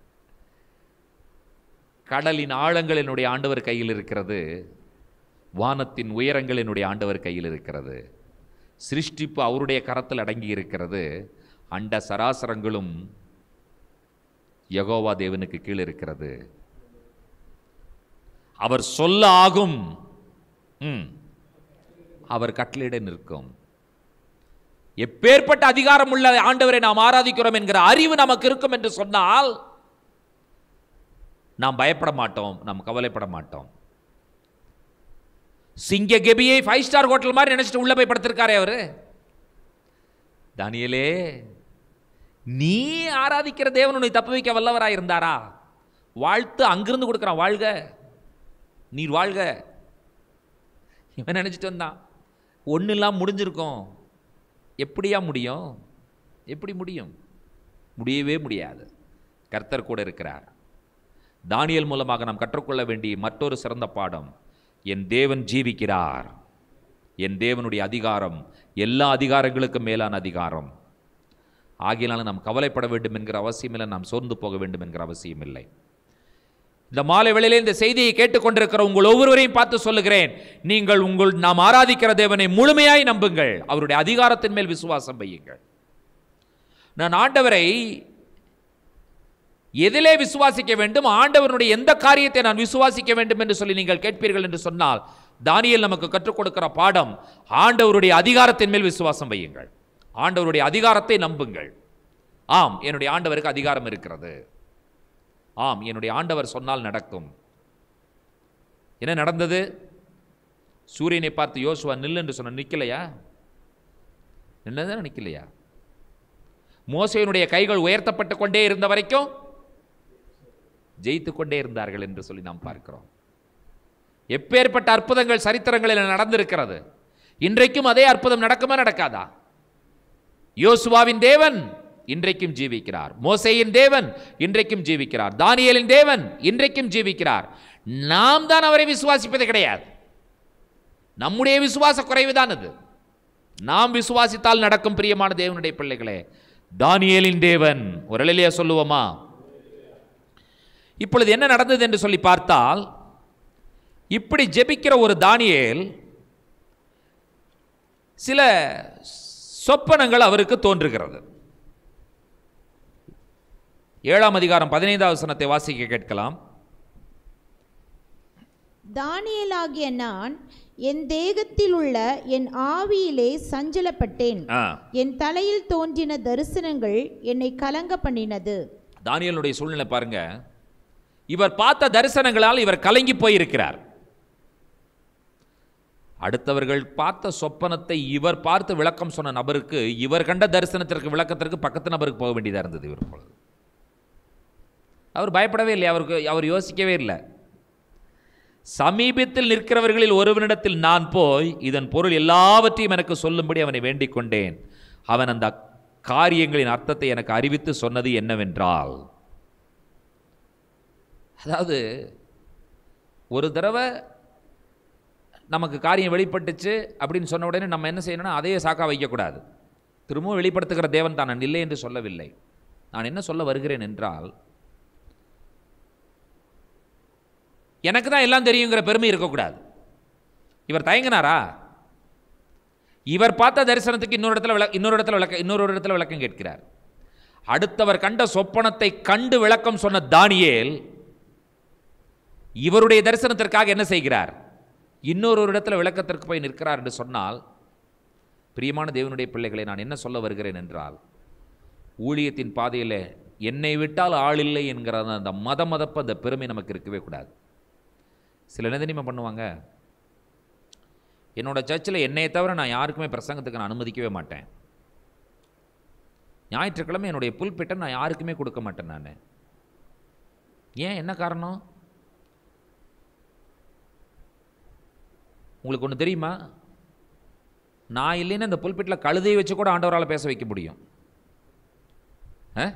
கடலின் ஆழங்கள் என்னுடைய ஆண்டவர் கையில் இருக்கிறது. வானத்தின் உயரங்கள் என்னுடைய ஆண்டவர் கையில் இருக்கிறது. சிருஷ்டிப்பு அவருடைய கரத்தில் அடங்கி இருக்கிறது. அண்ட சராசரங்களும் யகோவா தேவனுக்கு கீழ் இருக்கிறது. அவர் சொல்ல ஆகும் அவர் கட்டளையிட நிற்கும். எப்பேற்பட்ட அதிகாரம் உள்ள ஆண்டவரை நாம் ஆராதிக்கிறோம் என்கிற அறிவு நமக்கு இருக்கும் என்று சொன்னால் நாம் பயப்பட மாட்டோம் நாம் கவலைப்பட மாட்டோம். சிங்க கெபியை ஃபைவ் ஸ்டார் ஹோட்டல் மாதிரி நினைச்சிட்டு உள்ள போய் படுத்திருக்காரே அவரு. தானியலே நீ ஆராதிக்கிற தேவன் உன்னை தப்பு வைக்க வல்லவராக இருந்தாரா வாழ்த்து அங்கிருந்து கொடுக்குறான் வாழ்க. நீர் வாழ்க. இவன் நினச்சிட்டு வந்தான். ஒன்றும் இல்லாம எப்படியா முடியும்? எப்படி முடியும்? முடியவே முடியாது. கர்த்தர் கூட இருக்கிறார். தானியல் மூலமாக நாம் கற்றுக்கொள்ள வேண்டிய மற்றொரு சிறந்த பாடம் என் தேவன் ஜீவிக்கிறார். என் தேவனுடைய அதிகாரம் எல்லா அதிகாரங்களுக்கும் மேலான அதிகாரம். ஆகியனாலும் நாம் கவலைப்பட வேண்டும் என்கிற அவசியம் இல்லை நாம் சோர்ந்து போக வேண்டும் என்கிற அவசியம் இல்லை இந்த மாலை வேளையிலே இந்த செய்தியை கேட்டுக்கொண்டிருக்கிற உங்கள் ஒவ்வொருவரையும் பார்த்து சொல்லுகிறேன். நீங்கள் உங்கள் நாம் ஆராதிக்கிற தேவனை முழுமையாய் நம்புங்கள். அவருடைய அதிகாரத்தின் மேல் விசுவாசம் வையுங்கள். நான் ஆண்டவரை எதிலே விசுவாசிக்க வேண்டும் ஆண்டவனுடைய எந்த காரியத்தை நான் விசுவாசிக்க வேண்டும் என்று சொல்லி நீங்கள் கேட்பீர்கள் என்று சொன்னால் தானியல் நமக்கு கற்றுக் கொடுக்கிற பாடம் ஆண்டவருடைய அதிகாரத்தின் மேல் விசுவாசம் வையுங்கள். ஆண்டவருடைய அதிகாரத்தை நம்புங்கள். ஆம் என்னுடைய ஆண்டவருக்கு அதிகாரம் இருக்கிறது. ஆம் என்னுடைய ஆண்டவர் சொன்னால் நடக்கும். என்ன நடந்தது? சூரியனை பார்த்து யோசுவா நில்லு என்று சொன்ன நிற்கலையா நின்னதான நிற்கலையா மோசையினுடைய கைகள் உயர்த்தப்பட்டு கொண்டே இருந்த வரைக்கும் ஜெயித்து கொண்டே இருந்தார்கள் என்று சொல்லி நாம் பார்க்கிறோம். எப்பேற்பட்ட அற்புதங்கள் சரித்திரங்களில் நடந்திருக்கிறது. இன்றைக்கும் அதே அற்புதம் நடக்குமா நடக்காதா? யோசுவாவின் தேவன் இன்றைக்கும் ஜீவிக்கிறார். மோசையின் தேவன் இன்றைக்கும் ஜீவிக்கிறார். தானியலின் தேவன் இன்றைக்கும் ஜீவிக்கிறார். நாம் தான் அவரை விசுவாசிப்பது கிடையாது. நம்முடைய விசுவாச குறைவுதான் அது. நாம் விசுவாசித்தால் நடக்கும் பிரியமான தேவனுடைய பிள்ளைகளே தானியலின் தேவன். ஒரு அலையிலேயே சொல்லுவோமா? இப்பொழுது என்ன நடந்தது என்று சொல்லி பார்த்தால் இப்படி ஜெபிக்கிற ஒரு தானியேல் சில சொப்பனங்கள் அவருக்கு தோன்றுகிறது. ஏழாம் அதிகாரம் பதினைந்தாவது வசனத்தை வாசிக்க கேட்கலாம். தானியேலாகிய நான் என் தேகத்தில் உள்ள என் ஆவியிலே சஞ்சலப்பட்டேன். என் தலையில் தோன்றின தரிசனங்கள் என்னை கலங்க பண்ணினது. தானியேலுடைய சூழ்நிலை பாருங்க. இவர் பார்த்த தரிசனங்களால் இவர் கலங்கி போயிருக்கிறார். அடுத்தவர்கள் பார்த்த சொப்பனத்தை இவர் பார்த்து விளக்கம் சொன்ன நபருக்கு இவர் கண்ட தரிசனத்திற்கு விளக்கத்திற்கு பக்கத்து நபருக்கு போக வேண்டியதாக இருந்தது இவர் பொழுது அவர் பயப்படவே இல்லை அவருக்கு அவர் யோசிக்கவே இல்லை. சமீபத்தில் நிற்கிறவர்களில் ஒருவனிடத்தில் நான் போய் இதன் பொருள் எல்லாவற்றையும் எனக்கு சொல்லும்படி அவனை வேண்டிக் கொண்டேன். அவன் அந்த காரியங்களின் அர்த்தத்தை எனக்கு அறிவித்து சொன்னது என்னவென்றால் அதாவது ஒரு தடவை நமக்கு காரியம் வெளிப்பட்டுச்சு அப்படின்னு சொன்ன உடனே நம்ம என்ன செய்யணும்னா அதையே சாக்கா வைக்கக்கூடாது. திரும்பவும் வெளிப்படுத்துகிற தேவன் தான். நான் இல்லை என்று சொல்லவில்லை. நான் என்ன சொல்ல வருகிறேன் என்றால் எனக்கு தான் எல்லாம் தெரியுங்கிற பெருமை இருக்கக்கூடாது. இவர் தயங்கினாரா? இவர் பார்த்த தரிசனத்துக்கு இன்னொரு இடத்துல விளக்க இன்னொரு இடத்துல விளக்க இன்னொரு இடத்துல விளக்கம் கேட்கிறார். அடுத்தவர் கண்ட சொப்பனத்தை கண்டு விளக்கம் சொன்ன தானியேல் இவருடைய தரிசனத்திற்காக என்ன செய்கிறார்? இன்னொரு ஒரு இடத்துல விளக்கத்திற்கு போய் நிற்கிறார் என்று சொன்னால் பிரியமான தேவனுடைய பிள்ளைகளை நான் என்ன சொல்ல வருகிறேன் என்றால் ஊழியத்தின் பாதையில் என்னை விட்டால் ஆள் இல்லை என்கிற அந்த மத மதப்பு அந்த பெருமை நமக்கு இருக்கவே கூடாது. சில என்ன தெரியுமா பண்ணுவாங்க? என்னோட சர்ச்சில் என்னையை தவிர நான் யாருக்குமே பிரசங்கத்துக்கு நான் அனுமதிக்கவே மாட்டேன். ஞாயிற்றுக்கிழமை என்னுடைய புல்பிட்டை நான் யாருக்குமே கொடுக்க மாட்டேன் நான். ஏன்? என்ன காரணம்? உங்களுக்கு ஒன்று தெரியுமா? நான் இல்லைன்னு அந்த புல்பிட்டில் கழுதையை வச்சு கூட ஆண்டவரால் பேச வைக்க முடியும். ஆ?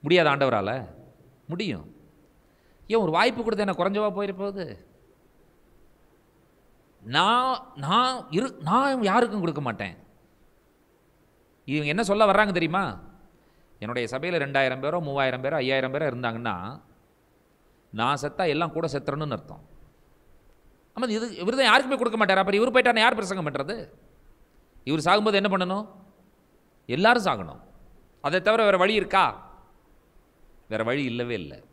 முடியாது ஆண்டவரால். முடியும். ஏன் ஒரு வாய்ப்பு கொடுத்து என்ன குறைஞ்சவா போயிருப்போகுது நான் நான் இரு நான் யாருக்கும் கொடுக்க மாட்டேன். இவங்க என்ன சொல்ல வர்றாங்க தெரியுமா? என்னுடைய சபையில் ரெண்டாயிரம் பேரோ மூவாயிரம் பேரோ ஐயாயிரம் பேரோ இருந்தாங்கன்னா நான் செத்தா எல்லாம் கூட செத்துறணும்னு அர்த்தம். ஆமாம் இது இவர் தான் யாருக்குமே கொடுக்க மாட்டார். அப்புறம் இவர் போயிட்டா யார் பிரசங்கம் பண்ணுறது இவர் சாகும்போது என்ன பண்ணணும்? எல்லாரும் சாகணும். அதை தவிர வேறு வழி இருக்கா? வேறு வழி இல்லவே இல்லை.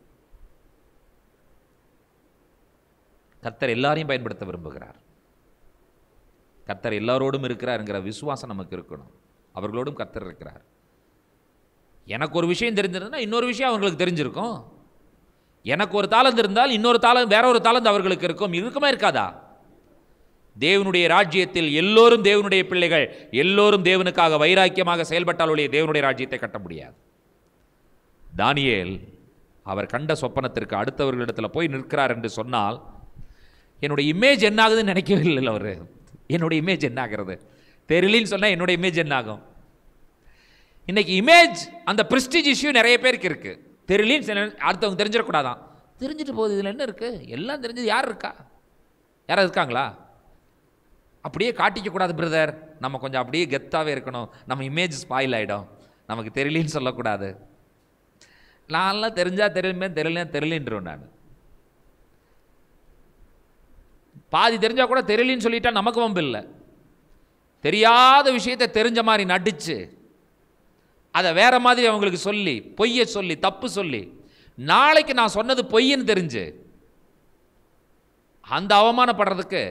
கர்த்தர் எல்லாரையும் பயன்படுத்த விரும்புகிறார். கர்த்தர் எல்லாரோடும் இருக்கிறாருங்கிற விசுவாசம் நமக்கு இருக்கணும். அவர்களோடும் கர்த்தர் இருக்கிறார். எனக்கு ஒரு விஷயம் தெரிஞ்சிருந்தா இன்னொரு விஷயம் அவங்களுக்கு தெரிஞ்சிருக்கும். எனக்கு ஒரு தாளந்து இருந்தால் இன்னொரு தாளம் வேற ஒரு தாளந்து அவர்களுக்கு இருக்கும். இருக்குமா இருக்காதா? தேவனுடைய ராஜ்யத்தில் எல்லோரும் தேவனுடைய பிள்ளைகள் எல்லோரும் தேவனுக்காக வைராக்கியமாக செயல்பட்டாலுடைய தேவனுடைய ராஜ்யத்தை கட்ட முடியாது. தானியேல் அவர் கண்ட சொப்பனத்திற்கு அடுத்தவர்களிடத்தில் போய் நிற்கிறார் என்று சொன்னால் என்னுடைய இமேஜ் என்ன ஆகுதுன்னு நினைக்கவே இல்லை அவர். என்னுடைய இமேஜ் என்ன ஆகிறது? தெரியலன்னு சொன்னால் என்னுடைய இமேஜ் என்ன ஆகும்? இன்னைக்கு இமேஜ் அந்த ப்ரெஸ்டீஜ் இஷ்யூ நிறைய பேருக்கு இருக்குது தெரியலன்னு சில அடுத்தவங்க தெரிஞ்சிடக்கூடாதான். தெரிஞ்சுட்டு போகுது இதில் என்ன இருக்குது எல்லாம் தெரிஞ்சது யார் இருக்கா? யாராவது இருக்காங்களா? அப்படியே காட்டிக்கக்கூடாது பிரதர் நம்ம கொஞ்சம் அப்படியே கெத்தாகவே இருக்கணும். நம்ம இமேஜ் ஸ்பாயில் ஆகிடும் நமக்கு தெரியலன்னு சொல்லக்கூடாது. நான்லாம் தெரிஞ்சா தெரியுமே தெரியல தெரியலன்றோம் நான். பாதி தெரிஞ்சால் கூட தெரியலன்னு சொல்லிட்டா நமக்கு வம்பு இல்லை. தெரியாத விஷயத்தை தெரிஞ்ச மாதிரி நடிச்சு அதை வேற மாதிரி அவங்களுக்கு சொல்லி பொய்யை சொல்லி தப்பு சொல்லி. நாளைக்கு நான் சொன்னது பொய்ன்னு தெரிஞ்சு அந்த அவமானப்படுறதுக்கு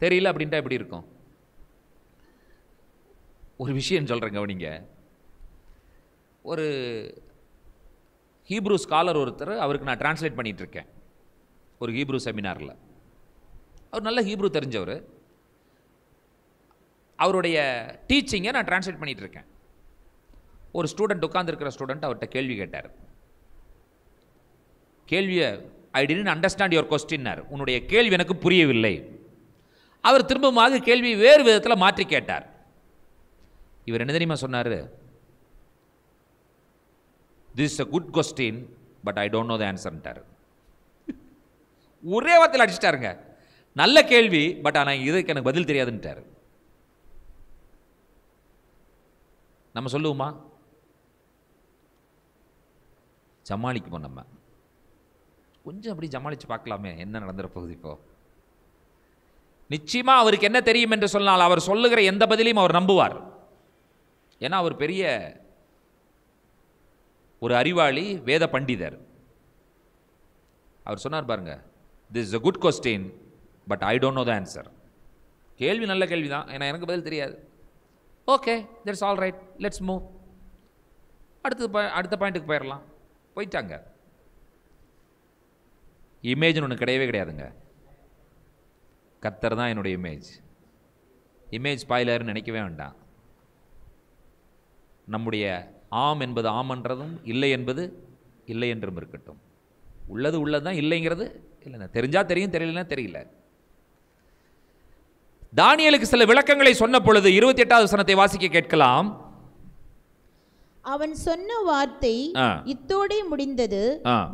தெரியல அப்படின்ட்டா எப்படி இருக்கும்? ஒரு விஷயம் சொல்கிறேங்க கவனிங்க. ஒரு ஹீப்ரூ ஸ்காலர் ஒருத்தர் அவருக்கு நான் டிரான்ஸ்லேட் பண்ணிகிட்ருக்கேன் இருக்கேன் ஒரு ஹீப்ரூ செமினாரில். அவர் நல்ல ஹீப்ரூ தெரிஞ்சவர். அவருடைய டீச்சிங்கை நான் டிரான்ஸ்லேட் பண்ணிகிட்ருக்கேன் ஒரு ஸ்டூடெண்ட் உட்காந்துருக்கிற ஸ்டூடெண்ட் அவர்கிட்ட கேள்வி கேட்டார். கேள்வியை ஐ டென்ட் அண்டர்ஸ்டாண்ட் யுவர் கொஸ்டின்னார் உன்னுடைய கேள்வி எனக்கு புரியவில்லை. அவர் திரும்பமாக கேள்வி வேறு விதத்தில் மாற்றி கேட்டார். இவர் என்ன தெரியுமா சொன்னார்? This is a good question but I don't know the ஆன்சர்ன்ட்டார் ஒரே வார்த்தையில் அடிச்சிட்டாருங்க. நல்ல கேள்வி பட் ஆனால் இதுக்கு எனக்கு பதில் தெரியாதுன்ட்டார். நம்ம சொல்லுவோமா? சமாளிக்குவோம் நம்ம. கொஞ்சம் அப்படி சமாளித்து பார்க்கலாமே என்ன நடந்துற போகுது இப்போ. நிச்சயமாக அவருக்கு என்ன தெரியும் என்று சொன்னால் அவர் சொல்லுகிற எந்த பதிலையும் அவர் நம்புவார். ஏன்னா அவர் பெரிய ஒரு அறிவாளி வேத பண்டிதர். அவர் சொன்னார் பாருங்க this is a good question but I don't know the answer கேள்வி நல்ல கேள்வி தான் ஏன்னா எனக்கு பதில் தெரியாது. Okay that's all right let's move அடுத்த ப- அடுத்த பாயிண்ட்டுக்கு போயிடலாம் போயிட்டாங்க. இமேஜ்னு ஒன்று கிடையவே கிடையாதுங்க. கத்தர் தான் என்னுடைய இமேஜ் இமேஜ் ஸ்பாய்லர்னு நினைக்கவே வேண்டாம். நம்முடைய ஆம் என்பது ஆமன்றதும் இல்லை என்பது இல்லை என்றும் இருக்கட்டும். உள்ளது உள்ளது தான் இல்லைங்கிறது இல்லைண்ணா தெரிஞ்சா தெரியும் தெரியலன்னா தெரியல. தானியலுக்கு சில விளக்கங்களை சொன்ன பொழுது இருபத்தி எட்டாவது சனத்தை வாசிக்க கேட்கலாம். அவன் சொன்ன வார்த்தை. இத்தோடே முடிந்தது.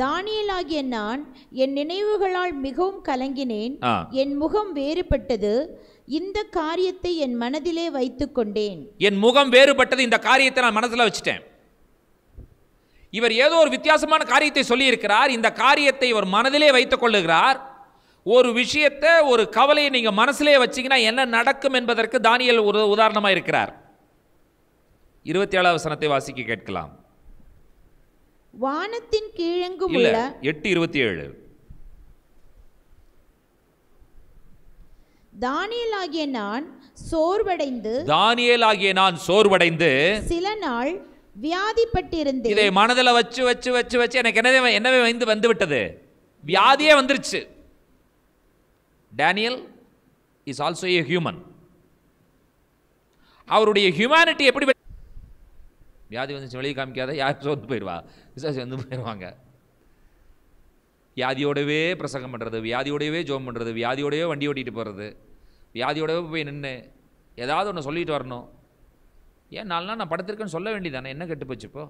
தானியேலாகிய நான் என் நினைவுகளால் மிகவும் கலங்கினேன். என் முகம் வேறுபட்டது. இந்த காரியத்தை என் மனதிலே வைத்துக் கொண்டேன். என் முகம் வேறுபட்டது. இந்த காரியத்தை நான் மனசுல வச்சுட்டேன். இவர் ஏதோ ஒரு வித்தியாசமான காரியத்தை சொல்லியிருக்கிறார். இந்த காரியத்தை இவர் மனதிலே வைத்துக் கொள்ளுகிறார். ஒரு விஷயத்தை ஒரு கவலையை நீங்க மனசிலே வச்சீங்கன்னா என்ன நடக்கும் என்பதற்கு தானியல் ஒரு உதாரணமா இருக்கிறார். இருபத்தி ஏழாவது வசனத்தை வாசிக்க கேட்கலாம். வானத்தின் கீழெங்கும் இல்ல உள்ள எட்டு இருபத்தி ஏழு. தானியலாகிய நான் சோர்வடைந்து தானியேல் ஆகிய நான் சோர்வடைந்து சில நாள் வியாதிப்பட்டிருந்தேன். இதை மனதில் வச்சு வச்சு வச்சு வச்சு எனக்கு என்னவே என்னவே வந்து வந்து விட்டது. வியாதியே வந்துருச்சு. Daniel is also a human அவருடைய ஹியூமனிட்டி எப்படி வியாதி வந்துச்சு வெளியே காமிக்காத யார் சோர்ந்து போயிடுவா விசாசி வந்து போயிடுவாங்க வியாதியோடவே பிரசங்கம் பண்ணுறது வியாதியோடவே ஜோம் பண்ணுறது வியாதியோடவே வண்டி ஓட்டிகிட்டு போகிறது வியாதியோடவே போய் நின்று ஏதாவது ஒன்று சொல்லிட்டு வரணும். ஏன் நாலு நாள் நான் படுத்திருக்கேன்னு சொல்ல வேண்டியதானே என்ன கெட்டு போச்சு இப்போ?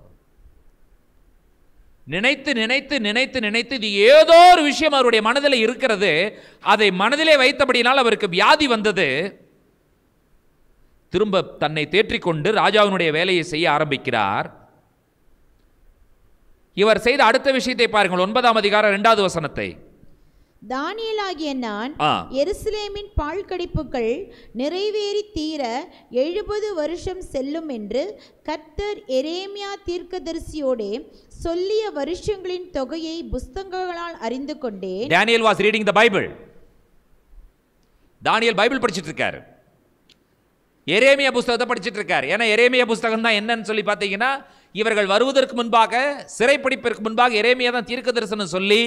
நினைத்து நினைத்து நினைத்து நினைத்து இது ஏதோ ஒரு விஷயம் அவருடைய மனதில் இருக்கிறது. அதை மனதிலே வைத்தபடியினால் அவருக்கு வியாதி வந்தது. திரும்ப தன்னை தேற்றிக்கொண்டு ராஜாவினுடைய வேலையை செய்ய ஆரம்பிக்கிறார். இவர் செய்த அடுத்த விஷயத்தை பாருங்கள் ஒன்பதாம் அதிகாரம் இரண்டாவது வசனத்தை. தானியலாகிய நான். எருசலேமின் பாழ்கடிப்புகள் நிறைவேறி தீர எழுபது வருஷம் செல்லும் என்று கர்த்தர் எரேமியா தீர்க்கதரிசியோடே சொல்லிய வருஷங்களின் தொகையை புஸ்தகங்களால் அறிந்து கொண்டேன். Daniel was reading the Bible Daniel Bible படிச்சிட்டு இருக்காரு. எரேமிய புஸ்தகத்தை படிச்சிட்டு இருக்காரு ஏன்னா எரேமிய புஸ்தகம் தான் என்னன்னு சொல்லி பார்த்தீங்கன்னா இவர்கள் வருவதற்கு முன்பாக சிறைப்பிடிப்பிற்கு முன்பாக எரேமியா தான் தீர்க்க தரிசனம் சொல்லி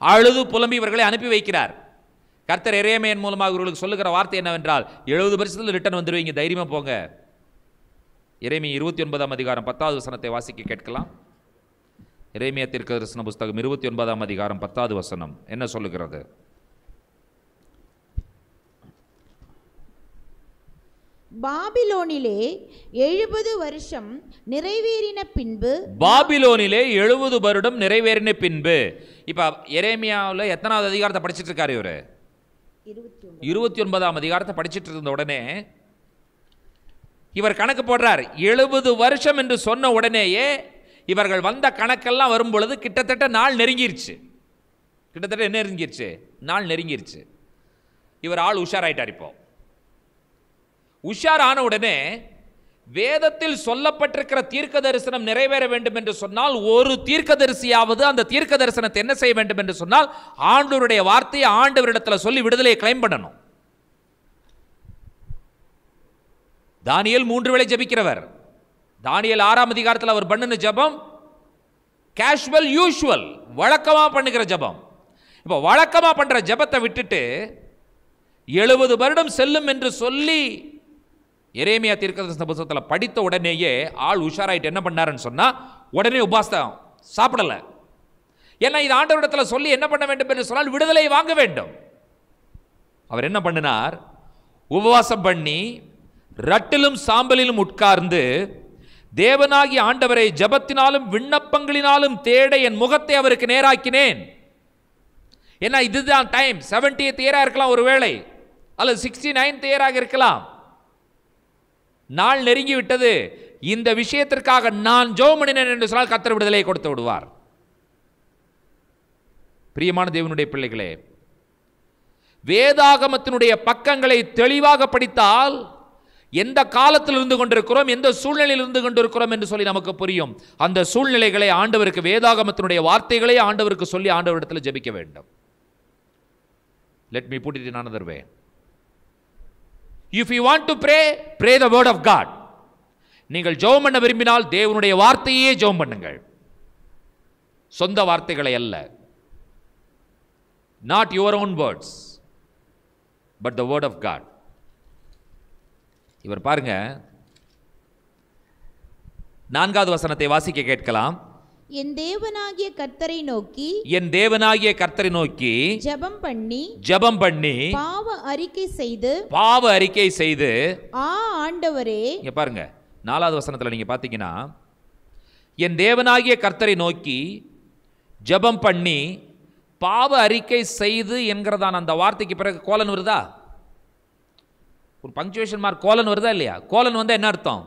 அழுது புலம்பி இவர்களை அனுப்பி வைக்கிறார். கர்த்தர் எரேமியன் மூலமாக இவர்களுக்கு சொல்லுகிற வார்த்தை என்னவென்றால் எழுபது வருஷத்தில் ரிட்டர்ன் வந்துடுவீங்க தைரியமாக போங்க. இறைமையை இருபத்தி ஒன்பதாம் அதிகாரம் பத்தாவது வசனத்தை வாசிக்க கேட்கலாம். இறைமையா தீர்க்க தரிசன புஸ்தகம் இருபத்தி ஒன்பதாம் அதிகாரம் பத்தாவது வசனம் என்ன சொல்லுகிறது? பாபிலோனிலே எழுபது வருஷம் நிறைவேறின பின்பு பாபிலோனிலே எழுபது வருடம் நிறைவேறின பின்பு. இப்ப எரேமியாவில் எத்தனாவது அதிகாரத்தை படிச்சிட்டு இருக்காரு இவரு? இருபத்தி ஒன்பதாம் அதிகாரத்தை படிச்சிட்டு இருந்த உடனே இவர் கணக்கு போடுறார். எழுபது வருஷம் என்று சொன்ன உடனேயே இவர்கள் வந்த கணக்கெல்லாம் வரும் பொழுது கிட்டத்தட்ட நாள் நெருங்கிருச்சு. கிட்டத்தட்ட என்ன நெருங்கிருச்சு? நாள் நெருங்கிருச்சு. இவர் ஆள் உஷாராயிட்டார் இப்போ. உஷார் ஆன உடனே வேதத்தில் சொல்லப்பட்டிருக்கிற தீர்க்க தரிசனம் நிறைவேற வேண்டும் என்று சொன்னால் ஒரு தீர்க்கதரிசியாவது அந்த தீர்க்க தரிசனத்தை என்ன செய்ய வேண்டும் என்று சொன்னால் ஆண்டவருடைய வார்த்தையை ஆண்டவரிடத்தில் சொல்லி விடுதலையை கிளைம் பண்ணணும். தானியல் மூன்று வேளை ஜெபிக்கிறவர். தானியல் ஆறாம் அதிகாரத்தில் அவர் பண்ணின ஜெபம் கேஷுவல் யூஷுவல் வழக்கமாக பண்ணுகிற ஜெபம். இப்போ வழக்கமாக பண்ணுற ஜெபத்தை விட்டுட்டு எழுபது வருடம் செல்லும் என்று சொல்லி எரேமியா தீர்க்கதரிசன புத்தகத்தில் படித்த உடனேயே ஆள் உஷாராயிட்டு என்ன பண்ணாருன்னு சொன்னால் உடனே உபாஸ்தம் சாப்பிடலை. ஏன்னா இது ஆண்டவரிடத்தில் சொல்லி என்ன பண்ண வேண்டும் என்று சொன்னால் விடுதலை வாங்க வேண்டும். அவர் என்ன பண்ணினார்? உபவாசம் பண்ணி ரட்டிலும் சாம்பலிலும் உட்கார்ந்து தேவனாகி ஆண்டவரை ஜெபத்தினாலும் விண்ணப்பங்களினாலும் தேட என் முகத்தை அவருக்கு நேராக்கினேன். ஏன்னா இதுதான் டைம் செவன்டியத் இயராக இருக்கலாம் ஒருவேளை அல்லது சிக்ஸ்டி நைன்த் இயராக இருக்கலாம். நாள் நெருங்கி விட்டது இந்த விஷயத்திற்காக நான் ஜெபம் என்று சொன்னால் கத்தர் விடுதலையை கொடுத்து விடுவார். பிரியமான தேவனுடைய பிள்ளைகளே வேதாகமத்தினுடைய பக்கங்களை தெளிவாக படித்தால் எந்த காலத்தில் இருந்து கொண்டிருக்கிறோம் எந்த சூழ்நிலையில் இருந்து கொண்டிருக்கிறோம் என்று சொல்லி நமக்கு புரியும். அந்த சூழ்நிலைகளை ஆண்டவருக்கு வேதாகமத்தினுடைய வார்த்தைகளை ஆண்டவருக்கு சொல்லி ஆண்டவரிடத்தில் ஜெபிக்க வேண்டும். Let me put it in another way if you want to pray pray the word of god நீங்கள் ஜெபம் பண்ண விரும்பினால் தேவனுடைய வார்த்தையே ஜெபம் பண்ணுங்கள். சொந்த வார்த்தைகளை அல்ல. Not your own words but the word of God இவர் பாருங்க. நான்காவது வசனத்தை வாசிக்க கேட்கலாம். என் தேவனாகிய கர்த்தரை நோக்கி என் தேவனாகிய கர்த்தரை நோக்கி ஜெபம் பண்ணி ஜெபம் பண்ணி பாவ அறிக்கை செய்து பாவ அறிக்கை செய்து ஆ ஆண்டவரே இங்க பாருங்க நாலாவது வசனத்துல நீங்க பார்த்தீங்கன்னா என் தேவனாகிய கர்த்தரை நோக்கி ஜெபம் பண்ணி பாவ அறிக்கை செய்து என்கிறதான அந்த வார்த்தைக்கு பிறகு கோலன் வருதா? ஒரு பங்க்சுவேஷன் மார்க் கோலன் வருதா இல்லையா? கோலன் வந்தா என்ன அர்த்தம்?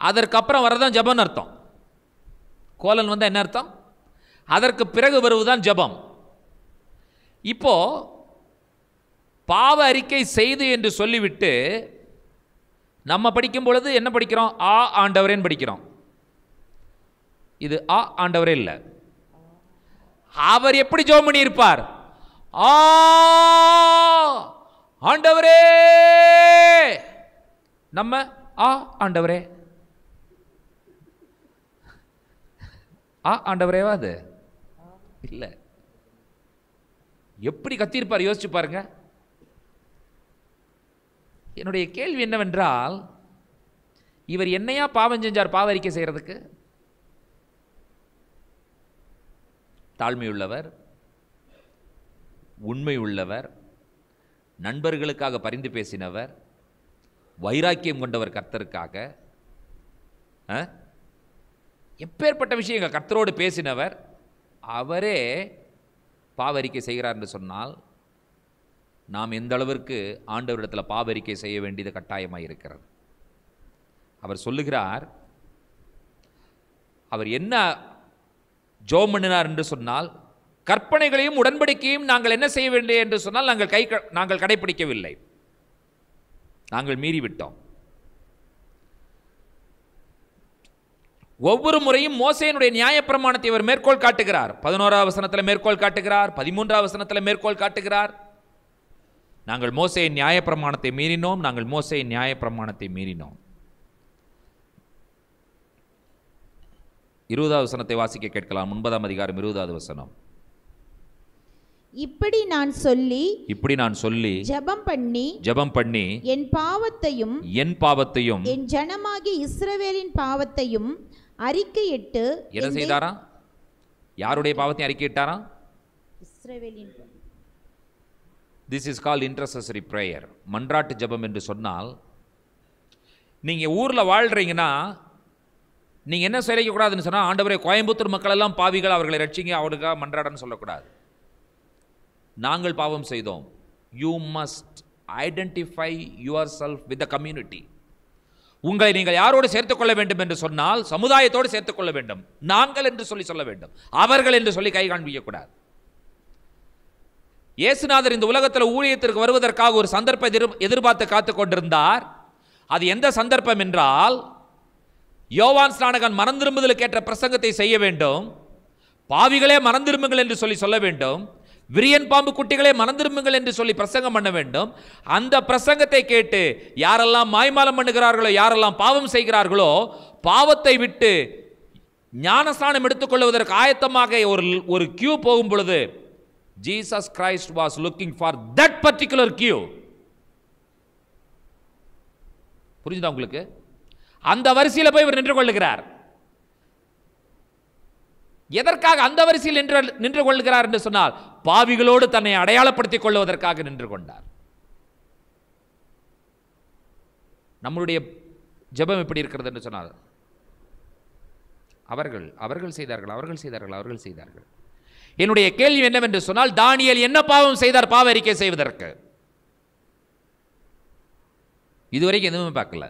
அதற்கப்புறம் வரதான் ஜெபம்னு அர்த்தம். கோலன் வந்தால் என்ன அர்த்தம்? அதற்கு பிறகு வருவதுதான் ஜெபம். இப்போ பாவ அறிக்கை செய்து என்று சொல்லிவிட்டு நம்ம படிக்கும் பொழுது என்ன படிக்கிறோம்? ஆ ஆண்டவரேன்னு படிக்கிறோம். இது ஆ ஆண்டவரே இல்லை. அவர் எப்படி ஜெபம் பண்ணியிருப்பார்? ஆ ஆண்டவரே! நம்ம ஆ ஆண்டவரே. ஆ ஆண்டவரேவா அது. இல்லை. எப்படி கத்தியிருப்பார்? யோசிச்சு பாருங்க. என்னுடைய கேள்வி என்னவென்றால் இவர் என்னையா பாவம் செஞ்சார் பாவரிக்கை செய்கிறதுக்கு தாழ்மையுள்ளவர் தாழ்மை உள்ளவர் உண்மை உள்ளவர் நண்பர்களுக்காக பரிந்து பேசினவர் வைராக்கியம் கொண்டவர் கர்த்தருக்காக ஆ? எப்பேற்பட்ட விஷயங்கள் கர்த்தரோடு பேசினவர் அவரே பாவரிக்கை செய்கிறார் என்று சொன்னால் நாம் எந்த அளவிற்கு ஆண்டவரிடத்தில் பாவரிக்கை செய்ய வேண்டியது கட்டாயமாக இருக்கிறது. அவர் சொல்லுகிறார் அவர் என்ன ஜோம் பண்ணினார் என்று சொன்னால் கற்பனைகளையும் உடன்படிக்கையும் நாங்கள் என்ன செய்ய வேண்டிய என்று சொன்னால் நாங்கள் கை நாங்கள் கடைபிடிக்கவில்லை நாங்கள் மீறிவிட்டோம். ஒவ்வொரு முறையும் மோசேனுடைய நியாயப்பிரமாணத்தை இவர் மேற்கோள் காட்டுகிறார். பதினோராவது வசனத்தில் மேற்கோள் காட்டுகிறார். பதிமூன்றாவது வசனத்தில் மேற்கோள் காட்டுகிறார். நாங்கள் மோசேயின் நியாயப்பிரமாணத்தை மீறினோம். நாங்கள் மோசேயின் நியாயப்பிரமாணத்தை மீறினோம். இருபதாவது வசனத்தை வாசிக்க கேட்கலாம். ஒன்பதாம் அதிகாரம் இருபதாவது வசனம். இப்படி நான் சொல்லி இப்படி நான் சொல்லி ஜெபம் பண்ணி ஜெபம் பண்ணி என் பாவத்தையும் என் பாவத்தையும் என் ஜனமாகிய இஸ்ரவேலின் பாவத்தையும் அறிக்கையிட்டு என்ன என் செய்தாராம் யாருடைய பாவத்தையும் அறிக்கையிட்டாராம் இஸ்ரவேலின் this is call intercessory prayer மன்றாட்டு ஜெபம் என்று சொன்னால் நீங்கள் ஊரில் வாழ்கிறீங்கன்னா நீங்கள் என்ன செய்யக்கூடாதுன்னு சொன்னால் ஆண்டவரே கோயம்புத்தூர் மக்கள் எல்லாம் பாவிகள் அவர்களை ரட்சிங்க அவருக்காக மன்றாடன்னு சொல்லக்கூடாது. நாங்கள் பாவம் செய்தோம். You must identify yourself with the community உங்களை நீங்கள் யாரோடு சேர்த்துக்கொள்ள வேண்டும் என்று சொன்னால் சமுதாயத்தோடு சேர்த்துக்கொள்ள வேண்டும். நாங்கள் என்று சொல்லி சொல்ல வேண்டும். அவர்கள் என்று சொல்லி கை காண்பிக்கக்கூடாது. இயேசுநாதர் இந்த உலகத்தில் ஊழியத்திற்கு வருவதற்காக ஒரு சந்தர்ப்பம் எதிர் எதிர்பார்த்து காத்து கொண்டிருந்தார். அது எந்த சந்தர்ப்பம் என்றால் யோவான் ஸ்நானகன் மறந்திரும்புதலுக்கு ஏற்ற பிரசங்கத்தை செய்ய வேண்டும். பாவிகளே மறந்திரும்புங்கள் என்று சொல்லி சொல்ல வேண்டும். விரியன் பாம்பு குட்டிகளே மறந்திரும்புங்கள் என்று சொல்லி பிரசங்கம் பண்ண வேண்டும். அந்த பிரசங்கத்தை கேட்டு யாரெல்லாம் மாய்மாலம் பண்ணுகிறார்களோ யாரெல்லாம் பாவம் செய்கிறார்களோ பாவத்தை விட்டு ஞானஸ்தானம் எடுத்துக்கொள்வதற்கு ஆயத்தமாக ஒரு ஒரு கியூ போகும் பொழுது Jesus Christ was looking for that particular queue புரிஞ்சுதா உங்களுக்கு? அந்த வரிசையில் போய் இவர் நின்று கொள்ளுகிறார். எதற்காக அந்த வரிசையில் நின்று நின்று கொள்கிறார் என்று சொன்னால் பாவிகளோடு தன்னை அடையாளப்படுத்திக் கொள்வதற்காக நின்று கொண்டார். நம்மளுடைய ஜெபம் எப்படி இருக்கிறது என்று சொன்னார் அவர்கள் அவர்கள் செய்தார்கள் அவர்கள் செய்தார்கள் அவர்கள் செய்தார்கள். என்னுடைய கேள்வி என்னவென்று சொன்னால் தானியல் என்ன பாவம் செய்தார் பாவ அறிக்கை செய்வதற்கு? இதுவரைக்கும் எதுவுமே பார்க்கல.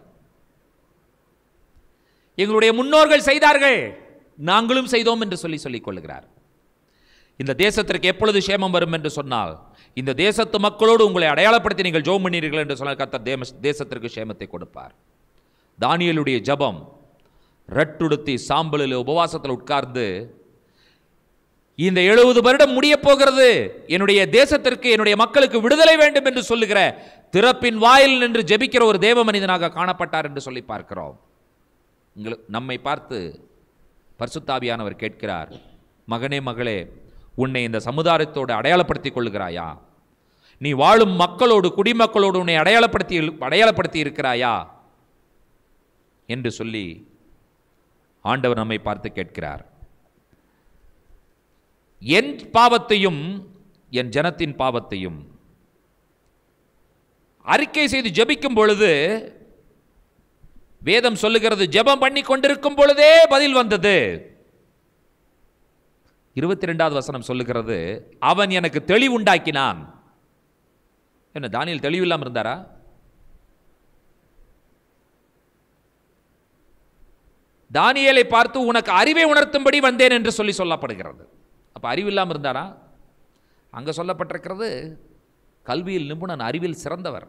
எங்களுடைய முன்னோர்கள் செய்தார்கள் நாங்களும் செய்தோம் என்று சொல்லி சொல்லிக் கொள்கிறார் இந்த தேசத்திற்கு எப்பொழுது சேமம் வரும் என்று சொன்னால் இந்த தேசத்து மக்களோடு உங்களை அடையாளப்படுத்தி நீங்கள் ஜோம் பண்ணீர்கள் என்று சொன்னால் கத்தர் தேம தேசத்திற்கு சேமத்தை கொடுப்பார். தானியலுடைய ஜெபம் ரட்டுடுத்தி சாம்பலில் உபவாசத்தில் உட்கார்ந்து இந்த எழுபது வருடம் முடிய போகிறது. என்னுடைய தேசத்திற்கு என்னுடைய மக்களுக்கு விடுதலை வேண்டும் என்று சொல்லுகிற திறப்பின் வாயில் நின்று ஜெபிக்கிற ஒரு தேவ மனிதனாக காணப்பட்டார் என்று சொல்லி பார்க்கிறோம். நம்மை பார்த்து பரிசுத்தாவியானவர் கேட்கிறார் மகனே மகளே உன்னை இந்த சமுதாயத்தோடு அடையாளப்படுத்திக் கொள்கிறாயா நீ வாழும் மக்களோடு குடிமக்களோடு உன்னை அடையாளப்படுத்தி அடையாளப்படுத்தி இருக்கிறாயா என்று சொல்லி ஆண்டவர் நம்மை பார்த்து கேட்கிறார். என் பாவத்தையும் என் ஜனத்தின் பாவத்தையும் அறிக்கை செய்து ஜபிக்கும் பொழுது வேதம் சொல்லுகிறது ஜெபம் பண்ணி கொண்டிருக்கும் பொழுதே பதில் வந்தது. இருபத்தி ரெண்டாவது வசனம் சொல்லுகிறது அவன் எனக்கு தெளிவுண்டாக்கினான். என்ன தானியல் தெளிவில்லாம இருந்தாரா? தானியலை பார்த்து உனக்கு அறிவை உணர்த்தும்படி வந்தேன் என்று சொல்லி சொல்லப்படுகிறது. அப்போ அறிவு இல்லாமல் இருந்தாரா? அங்கே சொல்லப்பட்டிருக்கிறது கல்வியில் நிபுணன் அறிவில் சிறந்தவர்.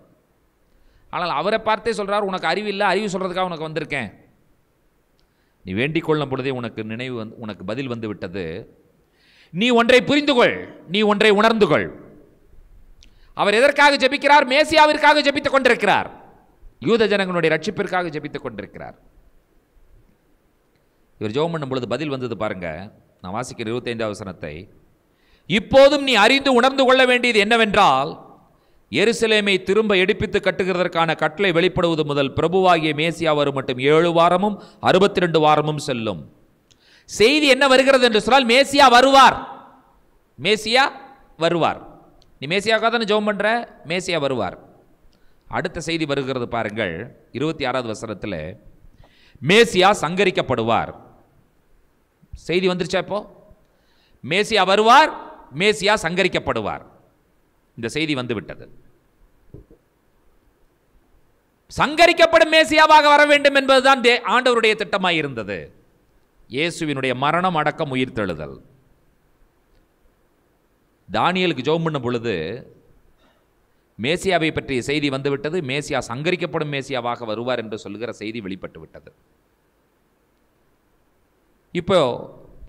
ஆனால் அவரை பார்த்தே சொல்கிறார் உனக்கு அறிவு இல்லை அறிவு சொல்கிறதுக்காக உனக்கு வந்திருக்கேன். நீ வேண்டிக் கொள்ளும் பொழுதே உனக்கு நினைவு வந்து உனக்கு பதில் வந்து விட்டது. நீ ஒன்றை புரிந்து கொள் நீ ஒன்றை உணர்ந்து கொள் அவர் எதற்காக ஜெபிக்கிறார்? மேசியாவிற்காக ஜெபித்துக் கொண்டிருக்கிறார். யூத ஜனங்களுடைய ரட்சிப்பிற்காக ஜெபித்துக் கொண்டிருக்கிறார். இவர் ஜெபம் பண்ணும் பொழுது பதில் வந்தது பாருங்க. நான் வாசிக்கிற இருபத்தைந்தாவது வசனத்தை. இப்போதும் நீ அறிந்து உணர்ந்து கொள்ள வேண்டியது என்னவென்றால் எருசலேமை திரும்ப எடுப்பித்து கட்டுகிறதற்கான கட்டளை வெளிப்படுவது முதல் பிரபுவாகிய மேசியா வரும் மட்டும் ஏழு வாரமும் அறுபத்தி ரெண்டு வாரமும் செல்லும். செய்தி என்ன வருகிறது என்று சொன்னால் மேசியா வருவார். மேசியா வருவார். நீ மேசியாவுக்காக தானே ஜெபம் பண்ணுற மேசியா வருவார். அடுத்த செய்தி வருகிறது பாருங்கள். இருபத்தி ஆறாவது வசனத்தில் மேசியா சங்கரிக்கப்படுவார். செய்தி வந்துருச்சா இப்போ? மேசியா வருவார் மேசியா சங்கரிக்கப்படுவார். இந்த செய்தி வந்துவிட்டது. சங்கரிக்கப்படும் மேசியாவாக வர வேண்டும் என்பதுதான் தே- ஆண்டவருடைய திட்டமாக இருந்தது இயேசுவினுடைய மரணம் அடக்கம் உயிர்த்தெழுதல். தானியலுக்கு ஜோம் பண்ணும் பொழுது மேசியாவை பற்றிய செய்தி வந்துவிட்டது. மேசியா சங்கரிக்கப்படும் மேசியாவாக வருவார் என்று சொல்லுகிற செய்தி வெளிப்பட்டு விட்டது. இப்போ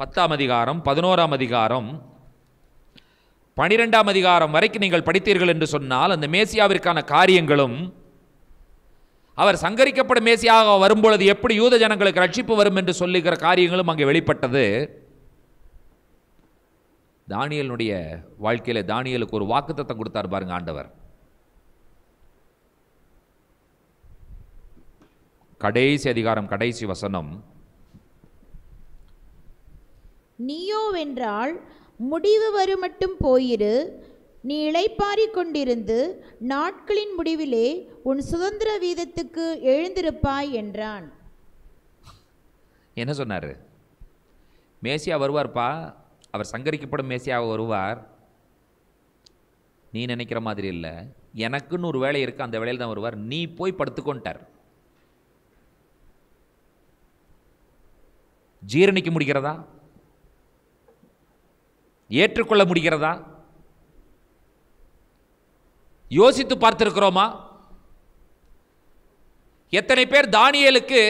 பத்தாம் அதிகாரம் பதினோராம் அதிகாரம் பனிரெண்டாம் அதிகாரம் வரைக்கும் நீங்கள் படித்தீர்கள் என்று சொன்னால் அந்த மேசியாவிற்கான காரியங்களும் அவர் சங்கரிக்கப்படும் மேசியாக வரும்பொழுது எப்படி யூத ஜனங்களுக்கு ரட்சிப்பு வரும் என்று சொல்லுகிற காரியங்களும் அங்கே வெளிப்பட்டது. தானியலுடைய வாழ்க்கையில தானியலுக்கு ஒரு வாக்குத்தத்தம் கொடுத்தார் பாருங்க ஆண்டவர். கடைசி அதிகாரம் கடைசி வசனம். நீயோ வென்றால் முடிவு வரும் மட்டும் போயிரு. நீ இளைப்பாறிக் கொண்டிருந்து நாட்களின் முடிவிலே உன் சுதந்திர வீதத்துக்கு எழுந்திருப்பாய் என்றான். என்ன சொன்னார்? மேசியா வருவார்ப்பா? அவர் சங்கரிக்கப்படும் மேசியாவை வருவார்? நீ நினைக்கிற மாதிரி இல்லை. எனக்குன்னு ஒரு வேலை இருக்கு அந்த வேலையில் தான் வருவார். நீ போய் படுத்துக்கொண்டார் ஜீரணிக்க முடிகிறதா? ஏற்றுக்கொள்ள முடிகிறதா? யோசித்து பார்த்துருக்குறோமா? எத்தனை பேர் தானியலுக்கு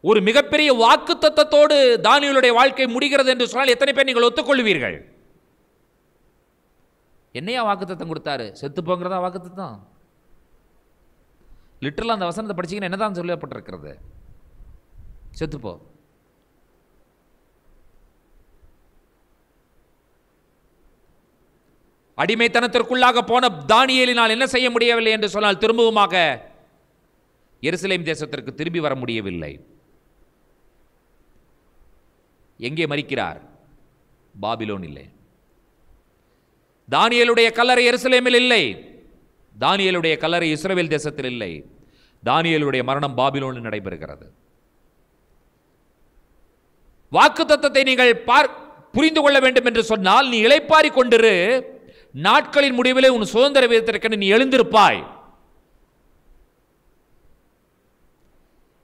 ஒரு மிகப்பெரிய வாக்கு தத்தத்தோடு தானியலுடைய வாழ்க்கை முடிகிறது என்று சொன்னால் எத்தனை பேர் நீங்கள் ஒத்துக்கொள்வீர்கள்? என்னையா வாக்குத்தத்தம் கொடுத்தாரு? செத்து போங்கிறதா வாக்குத்தத்தம்? லிட்டரலாக அந்த வசனத்தை படிச்சீங்கன்னா என்னதான் சொல்லப்பட்டிருக்கிறது? செத்துப்போ அடிமைத்தனத்திற்குள்ளாக போன தானியலினால் என்ன செய்ய முடியவில்லை என்று சொன்னால் திரும்பவுமாக எருசலேம் தேசத்திற்கு திரும்பி வர முடியவில்லை. எங்கே மறிக்கிறார் பாபிலோன் இல்லை தானியலுடைய கல்லறை எருசலேமில் இல்லை. தானியலுடைய கல்லறை இஸ்ரேல் தேசத்தில் இல்லை. தானியலுடைய மரணம் பாபிலோனில் நடைபெறுகிறது. வாக்கு தத்துவத்தை நீங்கள் பார் புரிந்து கொள்ள வேண்டும் என்று சொன்னால் நீ இழைப்பாரி கொண்டிரு. நாட்களின் முடிவிலே உன் சுதந்திர விதத்திற்கு நீ எழுந்திருப்பாய்.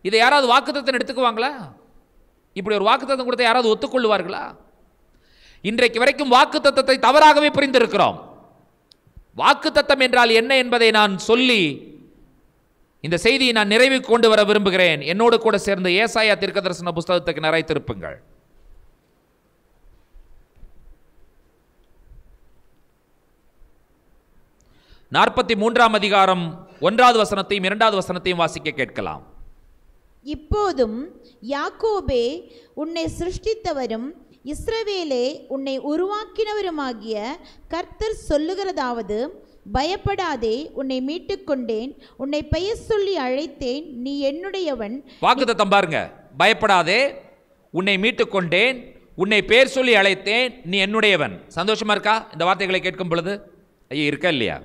இதை யாராவது வாக்குத்தத்தம் எடுத்துக்குவாங்களா? இப்படி ஒரு வாக்குத்தத்தம் கொடுத்த யாராவது ஒத்துக்கொள்வார்களா இன்றைக்கு வரைக்கும் வாக்குத்தத்தத்தை தவறாகவே புரிந்திருக்கிறோம். வாக்குத்தத்தம் என்றால் என்ன என்பதை நான் சொல்லி இந்த செய்தியை நான் நிறைவு கொண்டு வர விரும்புகிறேன். என்னோடு கூட சேர்ந்து ஏசாயா திருக்கதர்சன புஸ்தகத்துக்கு நிறைய திருப்புங்கள் நாற்பத்தி மூன்றாம் அதிகாரம் ஒன்றாவது வசனத்தையும் இரண்டாவது வசனத்தையும் வாசிக்க கேட்கலாம். இப்போதும் யாக்கோபே உன்னை சிருஷ்டித்தவரும் இஸ்ரவேலே உன்னை உருவாக்கினவருமாகிய கர்த்தர் சொல்லுகிறதாவது பயப்படாதே உன்னை மீட்டுக்கொண்டேன் உன்னை பெயர் சொல்லி அழைத்தேன் நீ என்னுடையவன். வாக்குத்தத்தம் பாருங்க. பயப்படாதே உன்னை மீட்டுக் கொண்டேன் உன்னை பேர் சொல்லி அழைத்தேன் நீ என்னுடையவன். சந்தோஷமா இருக்கா? இந்த வார்த்தைகளை கேட்கும் பொழுது? ஐயா இருக்கா இல்லையா?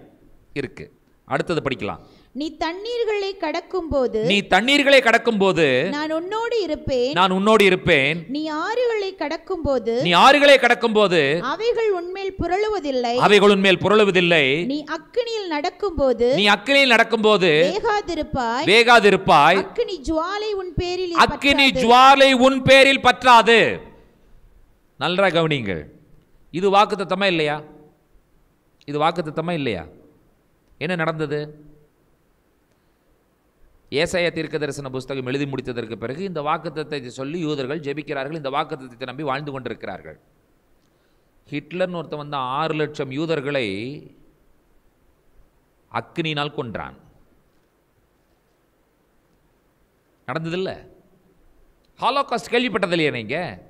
இருக்கு. அடுத்தது படிக்கலாம். நீ தண்ணீர்களை கடக்கும்போது நீ தண்ணீர்களை கடக்கும்போது நான் உன்னோடு இருப்பேன். நான் உன்னோடு இருப்பேன். நீ ஆறுகளை கடக்கும்போது நீ ஆறுகளை கடக்கும்போது அவைகள் உன்மேல் புரளுவதில்லை. அவைகள் உன்மேல் புரளுவதில்லை. நீ அக்கினியில் நடக்கும்போது நீ அக்கினியில் நடக்கும்போது வேகாதிருப்பாய். வேகாதிருப்பாய். அக்கினி ஜுவாலை உன் பேரில் அக்கினி ஜுவாலை உன் பேரில் பற்றாது. நல்லா கவனிங்கள் இது வாக்குத்தத்தமா இல்லையா? இது வாக்குத்தத்தமா இல்லையா? என்ன நடந்தது? ஏசாயா தீர்க்க தரிசன புஸ்தகம் எழுதி முடித்ததற்கு பிறகு இந்த வாக்குத்தத்தை சொல்லி யூதர்கள் ஜெபிக்கிறார்கள். இந்த வாக்குத்தத்தை நம்பி வாழ்ந்து கொண்டிருக்கிறார்கள். ஹிட்லர்னு ஒருத்தன் வந்து ஆறு லட்சம் யூதர்களை அக்னினால் கொன்றான். நடந்ததில்ல? ஹாலோகாஸ்ட் கேள்விப்பட்டது நீங்கள்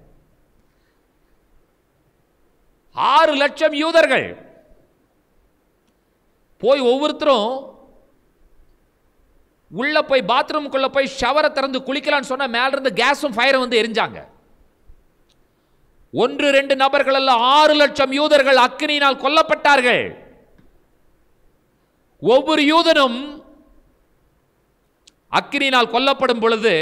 ஆறு லட்சம் யூதர்கள் போய் ஒவ்வொருத்தரும் உள்ள போய் பாத்ரூமுக்குள்ள போய் ஷவரை திறந்து குளிக்கலாம்னு சொன்னால் மேல இருந்து கேஸும் ஃபயரும் வந்து எரிஞ்சாங்க. ஒன்று ரெண்டு நபர்கள் அல்ல ஆறு லட்சம் யூதர்கள் அக்னியினால் கொல்லப்பட்டார்கள். ஒவ்வொரு யூதனும் அக்னியினால் கொல்லப்படும் பொழுது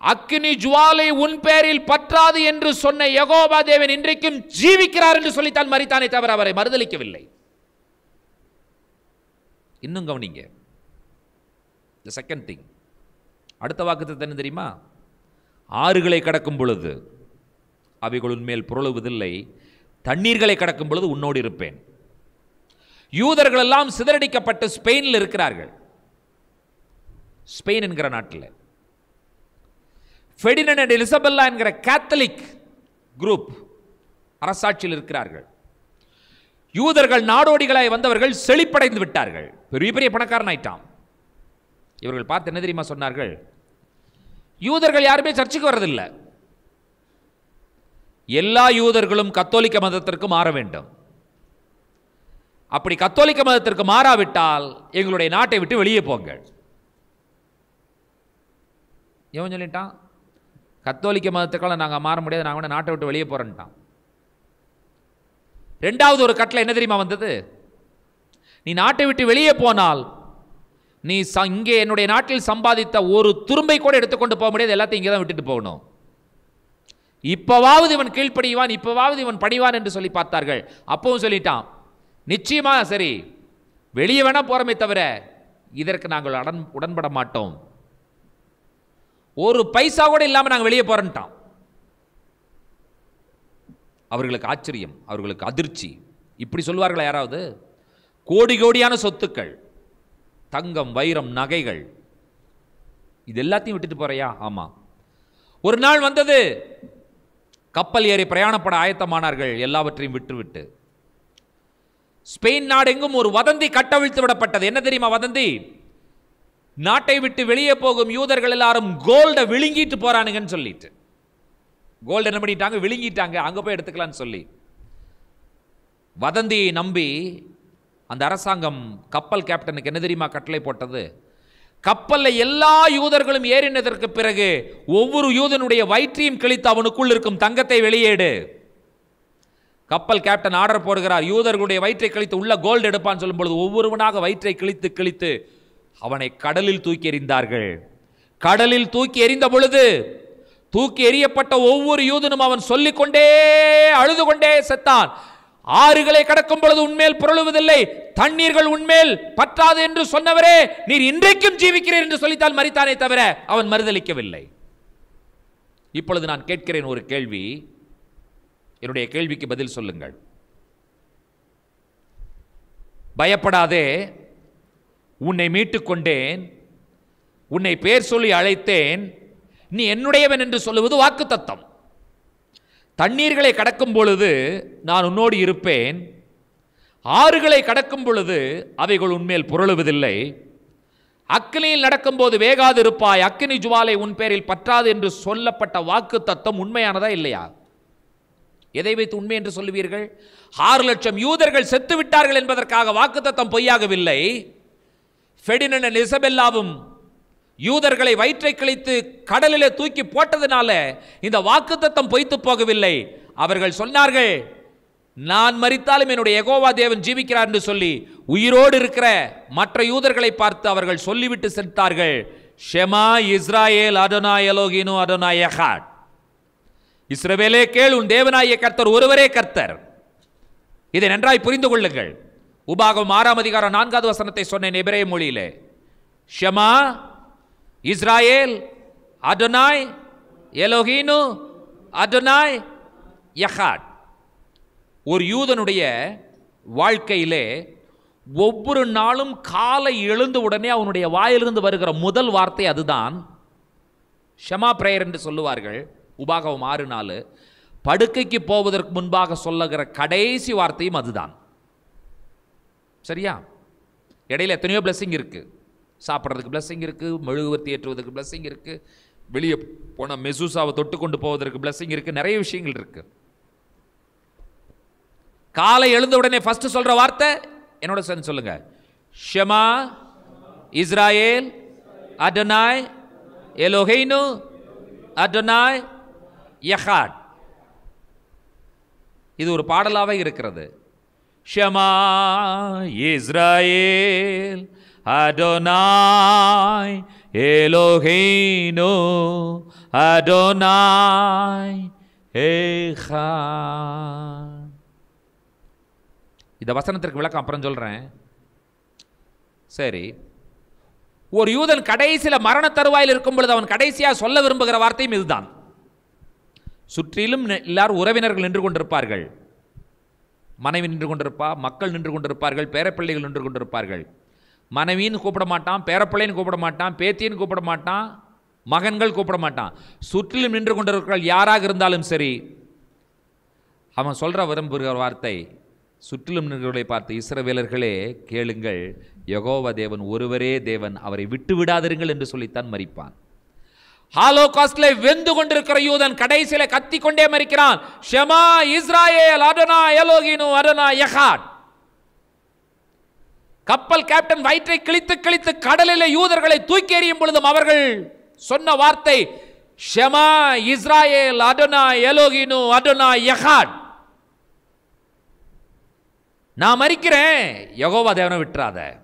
அக்னி ஜுவாலை உன் பேரில் பற்றாது என்று சொன்ன யகோபா தேவன் இன்றைக்கும் ஜீவிக்கிறார் என்று சொல்லித்தான் மறித்தானே தவிர அவரை மறுதளிக்கவில்லை இன்னும் கவனிங்க. த செகண்ட் திங் அடுத்த வாக்குத்தத்தை என்ன தெரியுமா? ஆறுகளை கடக்கும் பொழுது அவைகள் உன்மேல் புரளுவதில்லை. தண்ணீர்களை கடக்கும் பொழுது உன்னோடு இருப்பேன். யூதர்கள் எல்லாம் சிதறடிக்கப்பட்டு ஸ்பெயினில் இருக்கிறார்கள். ஸ்பெயின் என்கிற நாட்டில். ஃபெடினன் அண்ட் எலிசபெல்லா என்கிற கேத்தலிக் குரூப் அரசாட்சியில் இருக்கிறார்கள். யூதர்கள் நாடோடிகளாய் வந்தவர்கள் செழிப்படைந்து விட்டார்கள். பெரிய பெரிய பணக்காரன் ஆயிட்டான் இவர்கள் பார்த்து என்ன தெரியுமா சொன்னார்கள்? யூதர்கள் யாருமே சர்ச்சுக்கு வர்றதில்லை எல்லா யூதர்களும் கத்தோலிக்க மதத்திற்கு மாற வேண்டும். அப்படி கத்தோலிக்க மதத்திற்கு மாறாவிட்டால் எங்களுடைய நாட்டை விட்டு வெளியே போங்கள். எவன் சொல்லிட்டான்? கத்தோலிக்க மதத்துக்கெல்லாம் நாங்கள் மாற முடியாது நாங்கள் நாட்டை விட்டு வெளியே போகிறேன்ட்டான் ரெண்டாவது ஒரு கட்டளை என்ன தெரியுமா வந்தது? நீ நாட்டை விட்டு வெளியே போனால் நீ ச- இங்கே என்னுடைய நாட்டில் சம்பாதித்த ஒரு துரும்பை கூட எடுத்துக்கொண்டு போக முடியாது. எல்லாத்தையும் இங்கே தான் விட்டுட்டு போகணும். இப்போவாவது இவன் கீழ்ப்படிவான் இப்பவாவது இவன் படிவான் என்று சொல்லி பார்த்தார்கள். அப்பவும் சொல்லிட்டான் நிச்சயமாக சரி வெளியே வேணால் போகிறோமே தவிர இதற்கு நாங்கள் உடன் உடன்பட மாட்டோம். ஒரு பைசா கூட இல்லாமல் நாங்கள் வெளியே போறேன்ட்டான் அவர்களுக்கு ஆச்சரியம் அவர்களுக்கு அதிர்ச்சி. இப்படி சொல்வார்களா யாராவது? கோடி கோடியான சொத்துக்கள் தங்கம் வைரம் நகைகள். இது எல்லாத்தையும் விட்டுட்டு போறியா? ஆமாம் ஒரு நாள் வந்தது கப்பல் ஏறி பிரயாணப்பட ஆயத்தமானார்கள் எல்லாவற்றையும் விட்டுவிட்டு. ஸ்பெயின் நாடெங்கும் ஒரு வதந்தி கட்டவிழ்த்து விடப்பட்டது. என்ன தெரியுமா வதந்தி? நாட்டை விட்டு வெளியே போகும் யூதர்கள் எல்லாரும் கோல்டை விழுங்கிட்டு போறானுங்கன்னு சொல்லிட்டு. கோல்டு என்ன பண்ணிட்டாங்க? விழுங்கிட்டாங்க. அங்கே போய் எடுத்துக்கலான்னு சொல்லி. வதந்தியை நம்பி அந்த அரசாங்கம் கப்பல் கேப்டனுக்கு என்ன தெரியுமா கட்டளை போட்டது? கப்பலில் எல்லா யூதர்களும் ஏறினதற்கு பிறகு ஒவ்வொரு யூதனுடைய வயிற்றையும் கிழித்து அவனுக்குள் இருக்கும் தங்கத்தை வெளியேடு. கப்பல் கேப்டன் ஆர்டர் போடுகிறார். யூதர்களுடைய வயிற்றை கிழித்து உள்ள கோல்டு எடுப்பான்னு சொல்லும் பொழுது ஒவ்வொருவனாக வயிற்றை கிழித்து கிழித்து அவனை கடலில் தூக்கி எறிந்தார்கள். கடலில் தூக்கி எறிந்த பொழுது தூக்கி எறியப்பட்ட ஒவ்வொரு யூதனும் அவன் சொல்லிக்கொண்டே அழுது கொண்டே செத்தான். ஆறுகளை கடக்கும் பொழுது உண்மையில் புரளுவதில்லை தண்ணீர்கள் உண்மையில் பற்றாது என்று சொன்னவரே நீர் இன்றைக்கும் ஜீவிக்கிறீர் என்று சொல்லித்தால் மறித்தானே தவிர அவன் மறுதளிக்கவில்லை இப்பொழுது நான் கேட்கிறேன் ஒரு கேள்வி. என்னுடைய கேள்விக்கு பதில் சொல்லுங்கள். பயப்படாதே உன்னை மீட்டுக்கொண்டேன் உன்னை பேர் சொல்லி அழைத்தேன் நீ என்னுடையவன் என்று சொல்லுவது வாக்கு தத்தம் தண்ணீர்களை கடக்கும் பொழுது நான் உன்னோடு இருப்பேன். ஆறுகளை கடக்கும் பொழுது அவைகள் உன்மேல் புரளுவதில்லை. அக்கினியில் நடக்கும்போது வேகாதிருப்பாய் அக்கினி ஜுவாலை உன் பேரில் பற்றாது என்று சொல்லப்பட்ட வாக்கு தத்தம் உண்மையானதா இல்லையா? எதை வைத்து உண்மை என்று சொல்லுவீர்கள்? ஆறு லட்சம் யூதர்கள் செத்து விட்டார்கள் என்பதற்காக வாக்குத்தத்தம் பொய்யாகவில்லை. ஃபெடினன் இசபெல்லாவும் யூதர்களை வயிற்றை கிழித்து கடலிலே தூக்கி போட்டதுனால இந்த வாக்குத்தத்தம் பொய்த்து போகவில்லை. அவர்கள் சொன்னார்கள் நான் மறித்தாலும் என்னுடைய எகோவா தேவன் ஜீவிக்கிறார் என்று சொல்லி உயிரோடு இருக்கிற மற்ற யூதர்களை பார்த்து அவர்கள் சொல்லிவிட்டு சென்றார்கள். ஷெமா இஸ்ராயேல் அடோனா எலோகினு அடோனா எஹாட் இஸ்ரவேலே கேள் உன் தேவனாய கர்த்தர் ஒருவரே கர்த்தர். இதை நன்றாய் புரிந்து கொள்ளுங்கள். உபாகம் ஆறாம் அதிகாரம் நான்காவது வசனத்தை சொன்னேன் எபிரே மொழியிலே. ஷமா இஸ்ராயேல் அதனாய் எலோஹீனு அதனாய் யஹாட். ஒரு யூதனுடைய வாழ்க்கையிலே ஒவ்வொரு நாளும் காலை எழுந்த உடனே அவனுடைய வாயிலிருந்து வருகிற முதல் வார்த்தை அதுதான். ஷமா பிரேயர் என்று சொல்லுவார்கள் உபாகவம் ஆறு நாலு. படுக்கைக்கு போவதற்கு முன்பாக சொல்லுகிற கடைசி வார்த்தையும் அதுதான். சரியா? இடையில எத்தனையோ பிளஸ்ஸிங் இருக்குது சாப்பிட்றதுக்கு பிளஸ்ஸிங் இருக்குது மெழுகுவர்த்தி ஏற்றுவதற்கு பிளஸ்ஸிங் இருக்குது வெளியே போன மெசூசாவை தொட்டு கொண்டு போவதற்கு பிளஸ்ஸிங் இருக்குது நிறைய விஷயங்கள் இருக்குது காலை எழுந்த உடனே ஃபஸ்ட்டு சொல்கிற வார்த்தை என்னோட சேர்ந்து சொல்லுங்கள் ஷெமா இஸ்ராயேல் அடனாய் எலோஹெய்னு அடனாய் யஹாட். இது ஒரு பாடலாகவே இருக்கிறது. ஷமா இஸ்ராயேல் Adonai Eloheinu அதோனாய் ஏஹாட் இந்த வசனத்திற்கு விளக்கம் அப்புறம் சொல்கிறேன் சரி. ஒரு யூதன் கடைசியில் மரண தருவாயில் இருக்கும் பொழுது அவன் கடைசியாக சொல்ல விரும்புகிற வார்த்தையும் இதுதான். சுற்றிலும் எல்லாரும் உறவினர்கள் நின்று கொண்டிருப்பார்கள். மனைவி நின்று கொண்டிருப்பா மக்கள் நின்று கொண்டிருப்பார்கள் பேரப்பிள்ளைகள் நின்று கொண்டிருப்பார்கள். மனைவின்னு கூப்பிட மாட்டான் பேரப்பிள்ளைன்னு கூப்பிட மாட்டான் பேத்தின்னு கூப்பிட மாட்டான் மகன்கள் கூப்பிட மாட்டான். சுற்றிலும் நின்று கொண்டிருக்கிற யாராக இருந்தாலும் சரி. அவன் சொல்கிற விரும்புகிற வார்த்தை சுற்றிலும் நின்றவர்களை பார்த்து இஸ்ரவேலர்களே கேளுங்கள். யகோவ தேவன் ஒருவரே தேவன். அவரை விட்டு விடாதிருங்கள் என்று சொல்லித்தான் மறிப்பான் ஹாலோ காஸ்ட்ல வெந்து கொண்டிருக்கிற யூதன் கடைசியில கத்தி கொண்டே மறிக்கிறான் ஷெமா இஸ்ராயேல் அடனா எலோகினு அடனா யஹாட் கப்பல் கேப்டன் வயிற்றை கிழித்து கிழித்து கடலிலே யூதர்களை தூக்கி எறியும் பொழுதும் அவர்கள் சொன்ன வார்த்தை ஷெமா இஸ்ராயேல் அதனா எலோகினு அடோனா யஹாட் நான் மறிக்கிறேன் யகோவா தேவனை விட்டுறாத.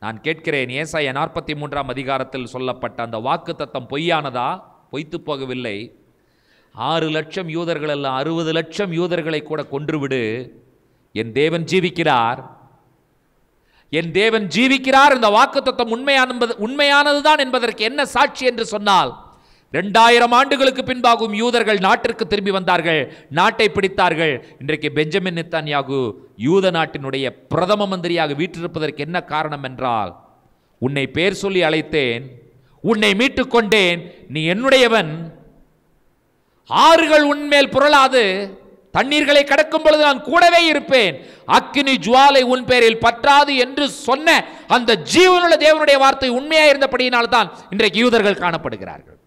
நான் கேட்கிறேன். ஏசாய நாற்பத்தி மூன்றாம் அதிகாரத்தில் சொல்லப்பட்ட அந்த வாக்கு தத்தம் பொய்யானதா? பொய்த்து போகவில்லை. ஆறு லட்சம் யூதர்கள் அல்ல அறுபது லட்சம் யூதர்களை கூட கொன்றுவிடு. என் தேவன் ஜீவிக்கிறார். என் தேவன் ஜீவிக்கிறார். இந்த வாக்குத்தத்தம் உண்மையானது உண்மையானதுதான் என்பதற்கு என்ன சாட்சி என்று சொன்னால் ரெண்டாயிரம் ஆண்டுகளுக்கு பின்பாகும் யூதர்கள் நாட்டிற்கு திரும்பி வந்தார்கள். நாட்டை பிடித்தார்கள். இன்றைக்கு பெஞ்சமின் நித்தான்யாகு யூத நாட்டினுடைய பிரதம மந்திரியாக வீற்றிருப்பதற்கு என்ன காரணம் என்றால் உன்னை பேர் சொல்லி அழைத்தேன் உன்னை மீட்டுக் கொண்டேன் நீ என்னுடையவன் ஆறுகள் உன்மேல் புரளாது தண்ணீர்களை கடக்கும் பொழுது நான் கூடவே இருப்பேன். அக்கினி ஜுவாலை உன் பேரில் பற்றாது என்று சொன்ன அந்த ஜீவனுள்ள தேவனுடைய வார்த்தை உண்மையாக இருந்தபடியினால் தான் இன்றைக்கு யூதர்கள் காணப்படுகிறார்கள்.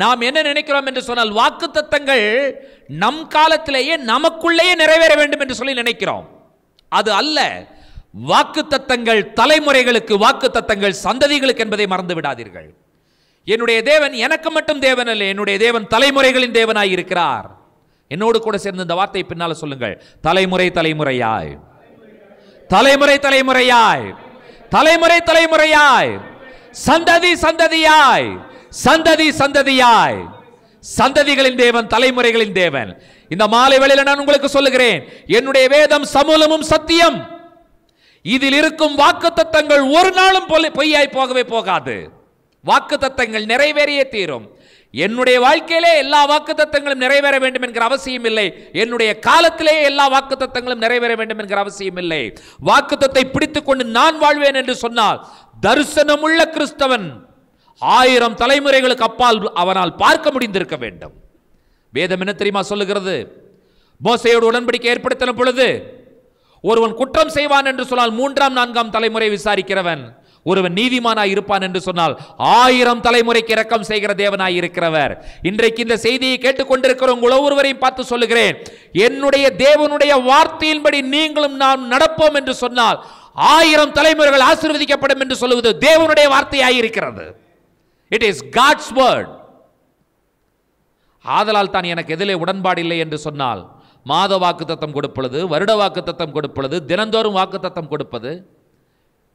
நாம் என்ன நினைக்கிறோம் என்று சொன்னால் வாக்கு தத்தங்கள் நம் காலத்திலேயே நமக்குள்ளேயே நிறைவேற வேண்டும் என்று சொல்லி நினைக்கிறோம். அது அல்ல. வாக்கு தத்தங்கள் தலைமுறைகளுக்கு வாக்கு தத்தங்கள் சந்ததிகளுக்கு என்பதை மறந்து விடாதீர்கள். என்னுடைய தேவன் எனக்கு மட்டும் தேவன் அல்ல என்னுடைய தேவன் தலைமுறைகளின் தேவனாய் இருக்கிறார். என்னோடு கூட சேர்ந்து இந்த வார்த்தை பின்னால சொல்லுங்கள். தலைமுறை தலைமுறையாய். தலைமுறை தலைமுறையாய். தலைமுறை தலைமுறையாய். சந்ததி சந்ததியாய். சந்ததி சந்ததியாய். சந்ததிகளின் தேவன் தலைமுறைகளின் தேவன். இந்த மாலை வேளையில நான் உங்களுக்கு சொல்லுகிறேன் என்னுடைய வேதம் சமூலமும் சத்தியம். இதில் இருக்கும் வாக்குத்தத்தங்கள் ஒரு நாளும் பொய்யாய் போகவே போகாது. வாக்குத்தத்தங்கள் நிறைவேறியே தீரும். என்னுடைய வாழ்க்கையிலே எல்லா வாக்குத்தத்தங்களும் நிறைவேற வேண்டும் என்கிற அவசியம் இல்லை. என்னுடைய காலத்திலேயே எல்லா வாக்குத்தத்தங்களும் நிறைவேற வேண்டும் என்கிற அவசியம் இல்லை. வாக்குத்தத்தை பிடித்துக் கொண்டு நான் வாழ்வேன் என்று சொன்னால் தரிசனமுள்ள கிறிஸ்தவன் ஆயிரம் தலைமுறைகளுக்கு அப்பால் அவனால் பார்க்க முடிந்திருக்க வேண்டும். வேதம் என்ன தெரியுமா சொல்லுகிறது? மோசையோடு உடன்படிக்கை ஏற்படுத்தின பொழுது ஒருவன் குற்றம் செய்வான் என்று சொன்னால் மூன்றாம் நான்காம் தலைமுறை விசாரிக்கிறவன் ஒருவன் நீதிமானாய் இருப்பான் என்று சொன்னால் ஆயிரம் தலைமுறைக்கு இரக்கம் செய்கிற தேவனாய் இருக்கிறவர். இன்றைக்கு இந்த செய்தியை கேட்டுக்கொண்டிருக்கிற உங்கள் ஒவ்வொருவரையும் பார்த்து சொல்லுகிறேன் என்னுடைய தேவனுடைய வார்த்தையின்படி நீங்களும் நாம் நடப்போம் என்று சொன்னால் ஆயிரம் தலைமுறைகள் ஆசீர்வதிக்கப்படும் என்று சொல்லுவது தேவனுடைய வார்த்தையாய் இருக்கிறது. இட் இஸ் காட்ஸ் வேர்ட் ஆதலால் தான் எனக்கு எதிலே உடன்பாடு இல்லை என்று சொன்னால் மாத வாக்குத்தத்தம் கொடுப்பது வருட வாக்குத்தத்தம் கொடுப்பது தினந்தோறும் வாக்குத்தத்தம் கொடுப்பது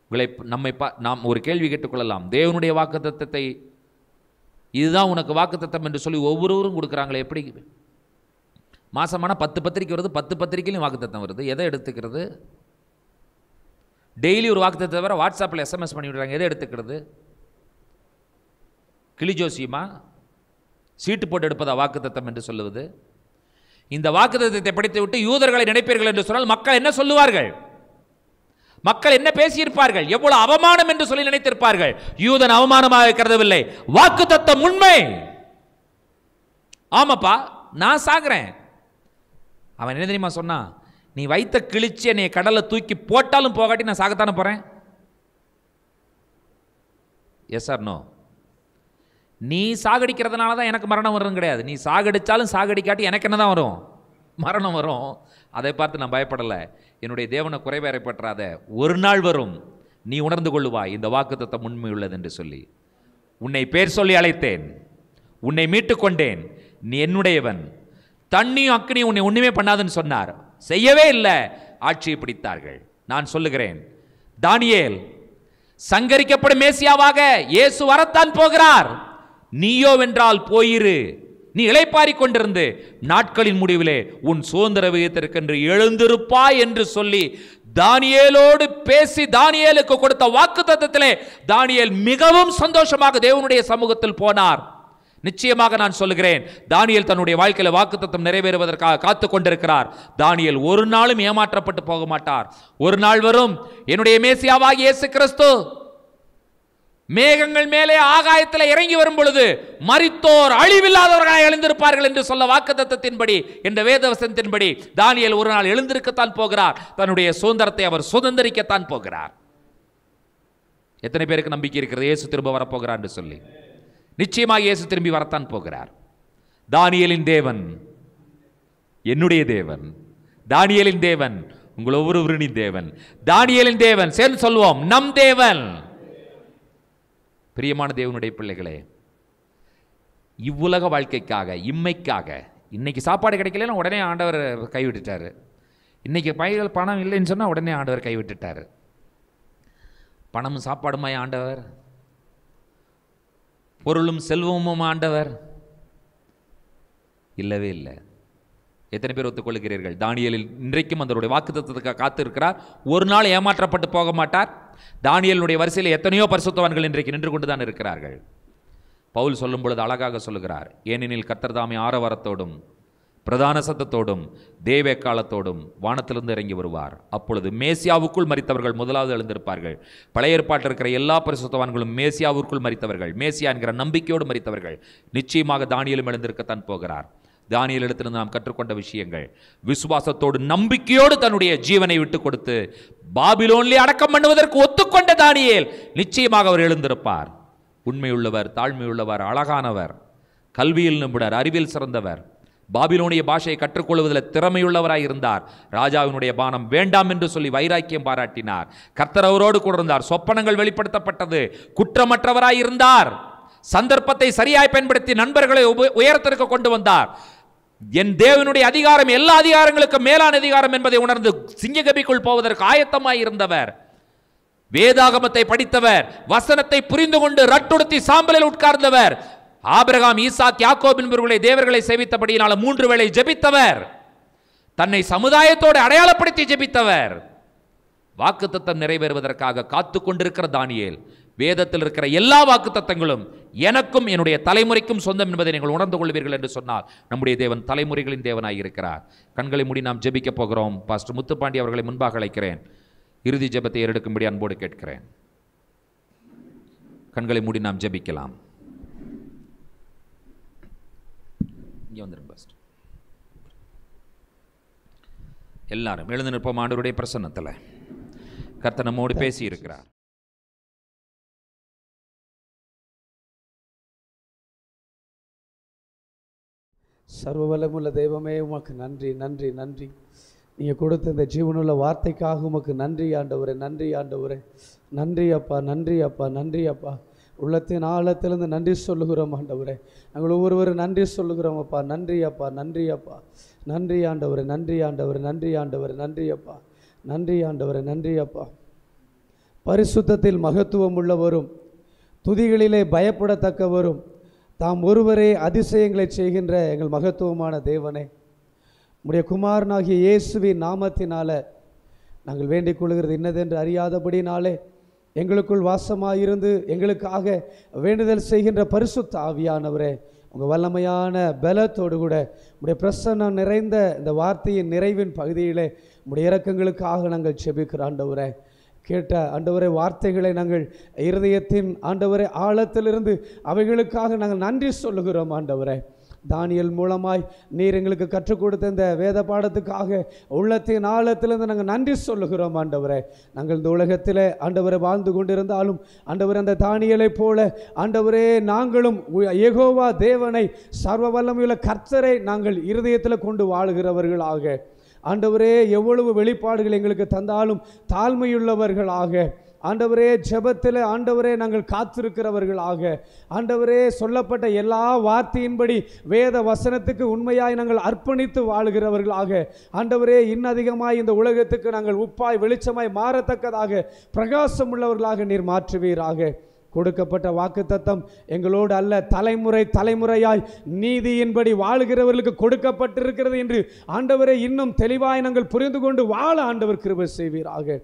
உங்களை நம்மை பா நாம் ஒரு கேள்வி கேட்டுக்கொள்ளலாம். தேவனுடைய வாக்குத்தத்தத்தை இதுதான் உனக்கு வாக்குத்தத்தம் என்று சொல்லி ஒவ்வொருவரும் கொடுக்குறாங்களே எப்படி? மாதமான பத்து பத்திரிக்கை வருது பத்து பத்திரிக்கையிலும் வாக்குத்தத்தம் வருது. எதை எடுத்துக்கிறது? டெய்லி ஒரு வாக்குத்தத்தை வர வாட்ஸ்அப்பில் எஸ்எம்எஸ் பண்ணி விடுறாங்க. எதை எடுத்துக்கிறது? கிளி ஜோசியமா? சீட்டு போட்டு எடுப்பதா வாக்குத்தத்தம் என்று சொல்லுவது? இந்த வாக்குத்தத்தை படித்து விட்டு யூதர்களை நினைப்பீர்கள் என்று சொன்னால் மக்கள் என்ன சொல்லுவார்கள்? மக்கள் என்ன பேசியிருப்பார்கள்? எவ்வளவு அவமானம் என்று சொல்லி நினைத்திருப்பார்கள்? யூதன் அவமானமாக கருதவில்லை. வாக்குத்தத்தம் உண்மை. ஆமாப்பா நான் சாகிறேன். அவன் என்ன தெரியுமா சொன்னான் நீ வைத்த கிழிச்சு என்னை கடலை தூக்கி போட்டாலும் போகாட்டி நான் சாகத்தானே போறேன்? எஸ் ஆர் நோ நீ சாகடிக்கிறதுனால தான் எனக்கு மரணம் வரும் கிடையாது. நீ சாகடிச்சாலும் சாகடிக்காட்டி எனக்கு என்ன தான் வரும்? மரணம் வரும். அதை பார்த்து நான் பயப்படலை. என்னுடைய தேவனை குறைவேறை பெற்றாத ஒரு நாள் வரும் நீ உணர்ந்து கொள்ளுவாய் இந்த வாக்குத்தத்தம் உண்மை உள்ளது என்று சொல்லி. உன்னை பேர் சொல்லி அழைத்தேன். உன்னை மீட்டுக்கொண்டேன் நீ என்னுடையவன். தண்ணியும் அக்னியும் உன்னை ஒன்றுமே பண்ணாதுன்னு சொன்னார். செய்யவே இல்லை. ஆட்சியை பிடித்தார்கள். நான் சொல்லுகிறேன் தானியேல் சங்கரிக்கப்படும் மேசியாவாக இயேசு வரத்தான் போகிறார். நீயோ வென்றால் போயிரு. நீ இளைப்பாறிக் கொண்டிருந்து நாட்களின் முடிவிலே உன் சுதந்திர விகிதத்திற்கென்று எழுந்திருப்பாய் என்று சொல்லி தானியேலோடு பேசி தானியேலுக்கு கொடுத்த வாக்குத்தத்தத்திலே தானியேல் மிகவும் சந்தோஷமாக தேவனுடைய சமூகத்தில் போனார். நிச்சயமாக நான் சொல்லுகிறேன் தானியல் தன்னுடைய வாழ்க்கையில் வாக்குத்தத்தம் நிறைவேறுவதற்காக காத்து கொண்டிருக்கிறார். தானியேல் ஒரு நாளும் ஏமாற்றப்பட்டு போக மாட்டார். ஒரு நாள் வரும் என்னுடைய மேசியாவாகி இயேசு கிறிஸ்து மேகங்கள் மேலே ஆகாயத்தில் இறங்கி வரும் பொழுது மறித்தோர் அழிவில்லாதவர்களாக எழுந்திருப்பார்கள் என்று சொல்ல வாக்குத்தத்தின்படி என்ற வேதவசனத்தின்படி தானியல் ஒரு நாள் எழுந்திருக்கத்தான் போகிறார். தன்னுடைய சுதந்திரத்தை அவர் சுதந்திரிக்கத்தான் போகிறார். எத்தனை பேருக்கு நம்பிக்கை இருக்கிறது? இயேசு திரும்ப வரப்போகிறார் என்று சொல்லி. நிச்சயமாக இயேசு திரும்பி வரத்தான் போகிறார். தானியலின் தேவன் என்னுடைய தேவன் தானியலின் தேவன் உங்கள் ஒவ்வொருவரின் தேவன் தானியலின் தேவன் சேர்ந்து சொல்வோம் நம் தேவன். பிரியமான தேவனுடைய பிள்ளைகளே இவ்வுலக வாழ்க்கைக்காக இம்மைக்காக இன்றைக்கி சாப்பாடு கிடைக்கலன்னா உடனே ஆண்டவர் கைவிட்டுட்டாரு. இன்றைக்கி பயிர்கள் பணம் இல்லைன்னு சொன்னால் உடனே ஆண்டவர் கைவிட்டுட்டாரு. பணமும் சாப்பாடுமாய் ஆண்டவர். பொருளும் செல்வமும் ஆண்டவர். இல்லவே இல்லை. எத்தனை பேர் ஒத்துக்கொள்கிறீர்கள்? தானியலில் இன்றைக்கும் அதனுடைய வாக்குத்தத்துக்காக காத்திருக்கிறார். ஒரு நாள் ஏமாற்றப்பட்டு போக மாட்டார். தானியலுடைய வரிசையில் எத்தனையோ பரிசுத்தவான்கள் இன்றைக்கு நின்று கொண்டு தான் இருக்கிறார்கள். பவுல் சொல்லும் பொழுது அழகாக சொல்லுகிறார். ஏனெனில் கத்தர்தாமி ஆரவாரத்தோடும் பிரதான சத்தத்தோடும் தேவே காலத்தோடும் வானத்திலிருந்து இறங்கி வருவார். அப்பொழுது மேசியாவுக்குள் மறித்தவர்கள் முதலாவது எழுந்திருப்பார்கள். பழைய ஏற்பாட்டில் இருக்கிற எல்லா பரிசுத்தவான்களும் மேசியாவுக்குள் மறித்தவர்கள் மேசியா என்கிற நம்பிக்கையோடு மறித்தவர்கள் நிச்சயமாக தானியலும் எழுந்திருக்கத்தான் போகிறார். தானியலிடத்திலிருந்து நாம் கற்றுக்கொண்ட விஷயங்கள். விசுவாசத்தோடு நம்பிக்கையோடு தன்னுடைய ஜீவனை விட்டு கொடுத்து பாபிலோன்லே அடக்கம் பண்ணுவதற்கு ஒத்துக்கொண்ட தானியல் நிச்சயமாக அவர் எழுந்திருப்பார். உண்மையுள்ளவர் தாழ்மையுள்ளவர் அழகானவர் கல்வியில் நிபுணர் அறிவியல் சிறந்தவர். பாபிலோனிய பாஷையை கற்றுக்கொள்வதில் திறமையுள்ளவராய் இருந்தார். ராஜாவினுடைய பானம் வேண்டாம் என்று சொல்லி வைராக்கியம் பாராட்டினார். கர்த்தர் அவரோடு கூட இருந்தார். சொப்பனங்கள் வெளிப்படுத்தப்பட்டது. குற்றமற்றவராய் இருந்தார். சந்தர்ப்பத்தை சரியாய் பயன்படுத்தி நண்பர்களை உப- உயரத்திற்கு கொண்டு வந்தார். என் தேவனுடைய அதிகாரம் எல்லா அதிகாரங்களுக்கும் மேலான அதிகாரம் என்பதை உணர்ந்து சிங்ககபிக்குள் போவதற்கு ஆயத்தமாய் இருந்தவர். வேதாகமத்தை படித்தவர். வசனத்தை புரிந்து கொண்டு ரட்டுடுத்தி சாம்பலில் உட்கார்ந்தவர். ஆபிரகாம் ஈசாக் யாக்கோப் தேவர்களை சேவித்தபடியினால மூன்று வேளை ஜெபித்தவர். தன்னை சமுதாயத்தோடு அடையாளப்படுத்தி ஜெபித்தவர். வாக்குத்தத்தம் நிறைவேறுவதற்காக காத்து கொண்டிருக்கிற தானியேல் வேதத்தில் இருக்கிற எல்லா வாக்குத்தத்தங்களும் எனக்கும் என்னுடைய தலைமுறைக்கும் சொந்தம் என்பதை நீங்கள் உணர்ந்து கொள்வீர்கள் என்று சொன்னால் நம்முடைய தேவன் தலைமுறைகளின் தேவனாய் இருக்கிறார். கண்களை மூடி நாம் ஜெபிக்க போகிறோம். பாஸ்டர் முத்துப்பாண்டி அவர்களை முன்பாக அழைக்கிறேன். இறுதி ஜெபத்தை ஏறெடுக்கும்படி அன்போடு கேட்கிறேன். கண்களை மூடி நாம் ஜெபிக்கலாம். இங்கே வந்துடும் ஃபஸ்ட் எல்லாரும் எழுந்து நிற்போம் ஆண்டவருடைய பிரசன்னத்தில். கர்த்தர் நம்மோடு பேசி சர்வவலமுள்ள தெய்வமே உமக்கு நன்றி நன்றி நன்றி. நீங்கள் கொடுத்த இந்த ஜீவனுள்ள வார்த்தைக்காக உமக்கு நன்றி ஆண்டவரே நன்றி ஆண்டவரே. நன்றி அப்பா நன்றி அப்பா நன்றி அப்பா. உள்ளத்தின் ஆழத்திலிருந்து நன்றி சொல்லுகிறோம் ஆண்டவரே. நாங்கள் ஒவ்வொருவரும் நன்றி சொல்லுகிறோம் அப்பா. நன்றி அப்பா நன்றி அப்பா. நன்றி ஆண்டவரே நன்றி ஆண்டவரே நன்றி ஆண்டவரே நன்றி அப்பா. நன்றி ஆண்டவரே நன்றி அப்பா. பரிசுத்தத்தில் மகத்துவம் உள்ளவரும் துதிகளிலே பயப்படத்தக்கவரும் தாம் ஒருவரே அதிசயங்களை செய்கின்ற எங்கள் மகத்துவமான தேவனே உடைய குமாரனாகிய இயேசுவின் நாமத்தினால நாங்கள் வேண்டிக் கொள்கிறது இன்னதென்று அறியாதபடினாலே எங்களுக்குள் வாசமாயிருந்து எங்களுக்காக வேண்டுதல் செய்கின்ற பரிசுத்த ஆவியானவரே உங்கள் வல்லமையான பலத்தோடு கூட உடைய பிரசன்னம் நிறைந்த இந்த வார்த்தையின் நிறைவின் பகுதியிலே உடைய இறக்கங்களுக்காக நாங்கள் செபிக்கிறாண்டவரேன் கேட்ட ஆண்டவரே வார்த்தைகளை நாங்கள் இருதயத்தின் ஆண்டவரே ஆழத்திலிருந்து அவைகளுக்காக நாங்கள் நன்றி சொல்லுகிறோம் ஆண்டவரே. தானியல் மூலமாய் நீர் எங்களுக்கு கற்றுக் கொடுத்த இந்த வேத பாடத்துக்காக உள்ளத்தின் ஆழத்திலிருந்து நாங்கள் நன்றி சொல்லுகிறோம் ஆண்டவரே. நாங்கள் இந்த உலகத்தில் ஆண்டவரை வாழ்ந்து கொண்டிருந்தாலும் ஆண்டவர் அந்த தானியலைப் போல ஆண்டவரே நாங்களும் ஏகோவா தேவனை சர்வ வல்லமையுள்ள கர்த்தரை நாங்கள் இருதயத்தில் கொண்டு வாழுகிறவர்களாக. ஆண்டவரே எவ்வளவு வெளிப்பாடுகள் எங்களுக்கு தந்தாலும் தாழ்மையுள்ளவர்களாக. ஆண்டவரே ஜெபத்தில் ஆண்டவரே நாங்கள் காத்திருக்கிறவர்களாக. ஆண்டவரே சொல்லப்பட்ட எல்லா வார்த்தையின்படி வேத வசனத்துக்கு உண்மையாய் நாங்கள் அர்ப்பணித்து வாழுகிறவர்களாக. ஆண்டவரே இன்னதிகமாய் இந்த உலகத்துக்கு நாங்கள் உப்பாய் வெளிச்சமாய் மாறத்தக்கதாக பிரகாசம் உள்ளவர்களாக நீர் மாற்றுவீராக. கொடுக்கப்பட்ட வாக்குத்தத்தம் எங்களோடு அல்ல தலைமுறை தலைமுறையாய் நீதியின்படி வாழுகிறவர்களுக்கு கொடுக்கப்பட்டிருக்கிறது என்று ஆண்டவரை இன்னும் தெளிவாய் நாங்கள் புரிந்து கொண்டு வாழ ஆண்டவர் கிருபை செய்வீராக.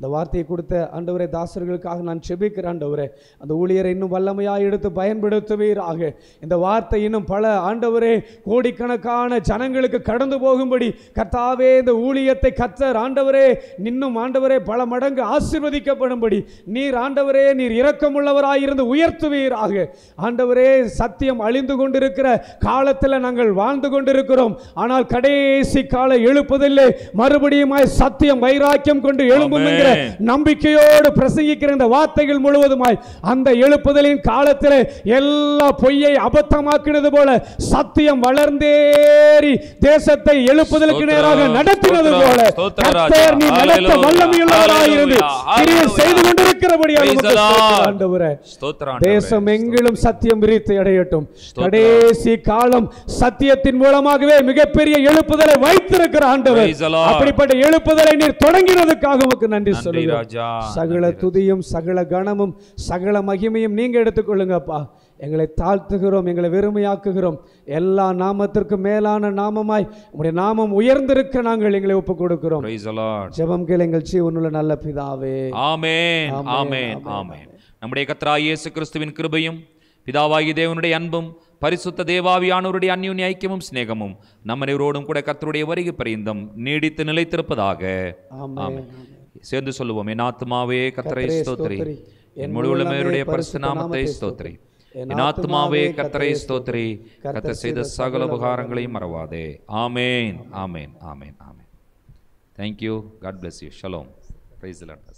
இந்த வார்த்தையை கொடுத்த ஆண்டவரே தாசர்களுக்காக நான் செபிக்கிறேன் ஆண்டவரே அந்த ஊழியரை இன்னும் வல்லமையாக எடுத்து பயன்படுத்துவீராக. இந்த வார்த்தை இன்னும் பல ஆண்டவரே கோடிக்கணக்கான ஜனங்களுக்கு கடந்து போகும்படி கர்த்தாவே இந்த ஊழியத்தை கத்தர் ஆண்டவரே இன்னும் ஆண்டவரே பல மடங்கு ஆசிர்வதிக்கப்படும்படி நீர் ஆண்டவரே நீர் இரக்கமுள்ளவராயிருந்து உயர்த்துவீராக. ஆண்டவரே சத்தியம் அழிந்து கொண்டிருக்கிற காலத்தில் நாங்கள் வாழ்ந்து கொண்டிருக்கிறோம். ஆனால் கடைசி கால எழுப்பதில்லை. மறுபடியுமாய் சத்தியம் வைராக்கியம் கொண்டு எழும்புங்கிற நம்பிக்கையோடு பிரசங்கிக்கிற இந்த வார்த்தைகள் முழுவதுமாய் அந்த எழுப்புதலின் காலத்தில் எல்லா பொய்யை அபத்தமாக்கினது போல சத்தியம் வளர்ந்தேறி தேசத்தை எழுப்புதலுக்கு நேராக நடத்தினது போல. கர்த்தர் நீ நடத்த வல்லமையுள்ளவராயிருந்து கிரியை. செய்து கொண்டிருக்கிறபடி Praise the Lord. ஆண்டவரே ஸ்தோத்திரம் ஆண்டவரே. தேசம் எங்கிலும் சத்தியம் விரித்து அடையட்டும். கடைசி காலம் சத்தியத்தின் மூலமாகவே மிகப்பெரிய எழுப்புதலை வைத்திருக்கிற ஆண்டவர். அப்படிப்பட்ட எழுப்புதலை நீர் தொடங்கினதுக்காக உமக்கு நன்றி சகல துதியும் சகல கணமும் சகல மகிமையும் நீங்க எடுத்துக்கொள்ளுங்கப்பா. எங்களை தாழ்த்துகிறோம் எங்களை வெறுமையாக்குகிறோம். எல்லா நாமத்திற்கும் மேலான நாமமாய் உங்களுடைய நாமம் உயர்ந்திருக்க நாங்கள் எங்களை ஒப்புக் கொடுக்கிறோம். ஜெபம் கேள் எங்கள் ஜீவனுள்ள நல்ல பிதாவே. ஆமென் ஆமென், ஆமென் நம்முடைய கர்த்தராகிய இயேசு கிறிஸ்துவின் கிருபையும் பிதாவாகிய தேவனுடைய அன்பும் பரிசுத்த தேவாவியானவருடைய அந்யுன்ய ஐக்கியமும் சிநேகமும் நம்ம அனைவரோடும் கூட கர்த்தருடைய வருகை பரியந்தம் நீடித்து நிலைத்திருப்பதாக. ஆமென். சேர்ந்து சொல்லுவோம். என் ஆத்மாவே ஸ்தோத்திரி. ஸ்தோத்திரி. என் முழு உள்ளமையுடைய பரிசுத்த நாமத்தை ஸ்தோத்திரி. என் ஆத்மாவே கர்த்தரை ஸ்தோத்திரி. கர்த்தர் செய்த சகல உபகாரங்களையும் மறவாதே. ஆமென். ஆமென். ஆமென். ஆமென். Thank you God bless you shalom praise Lord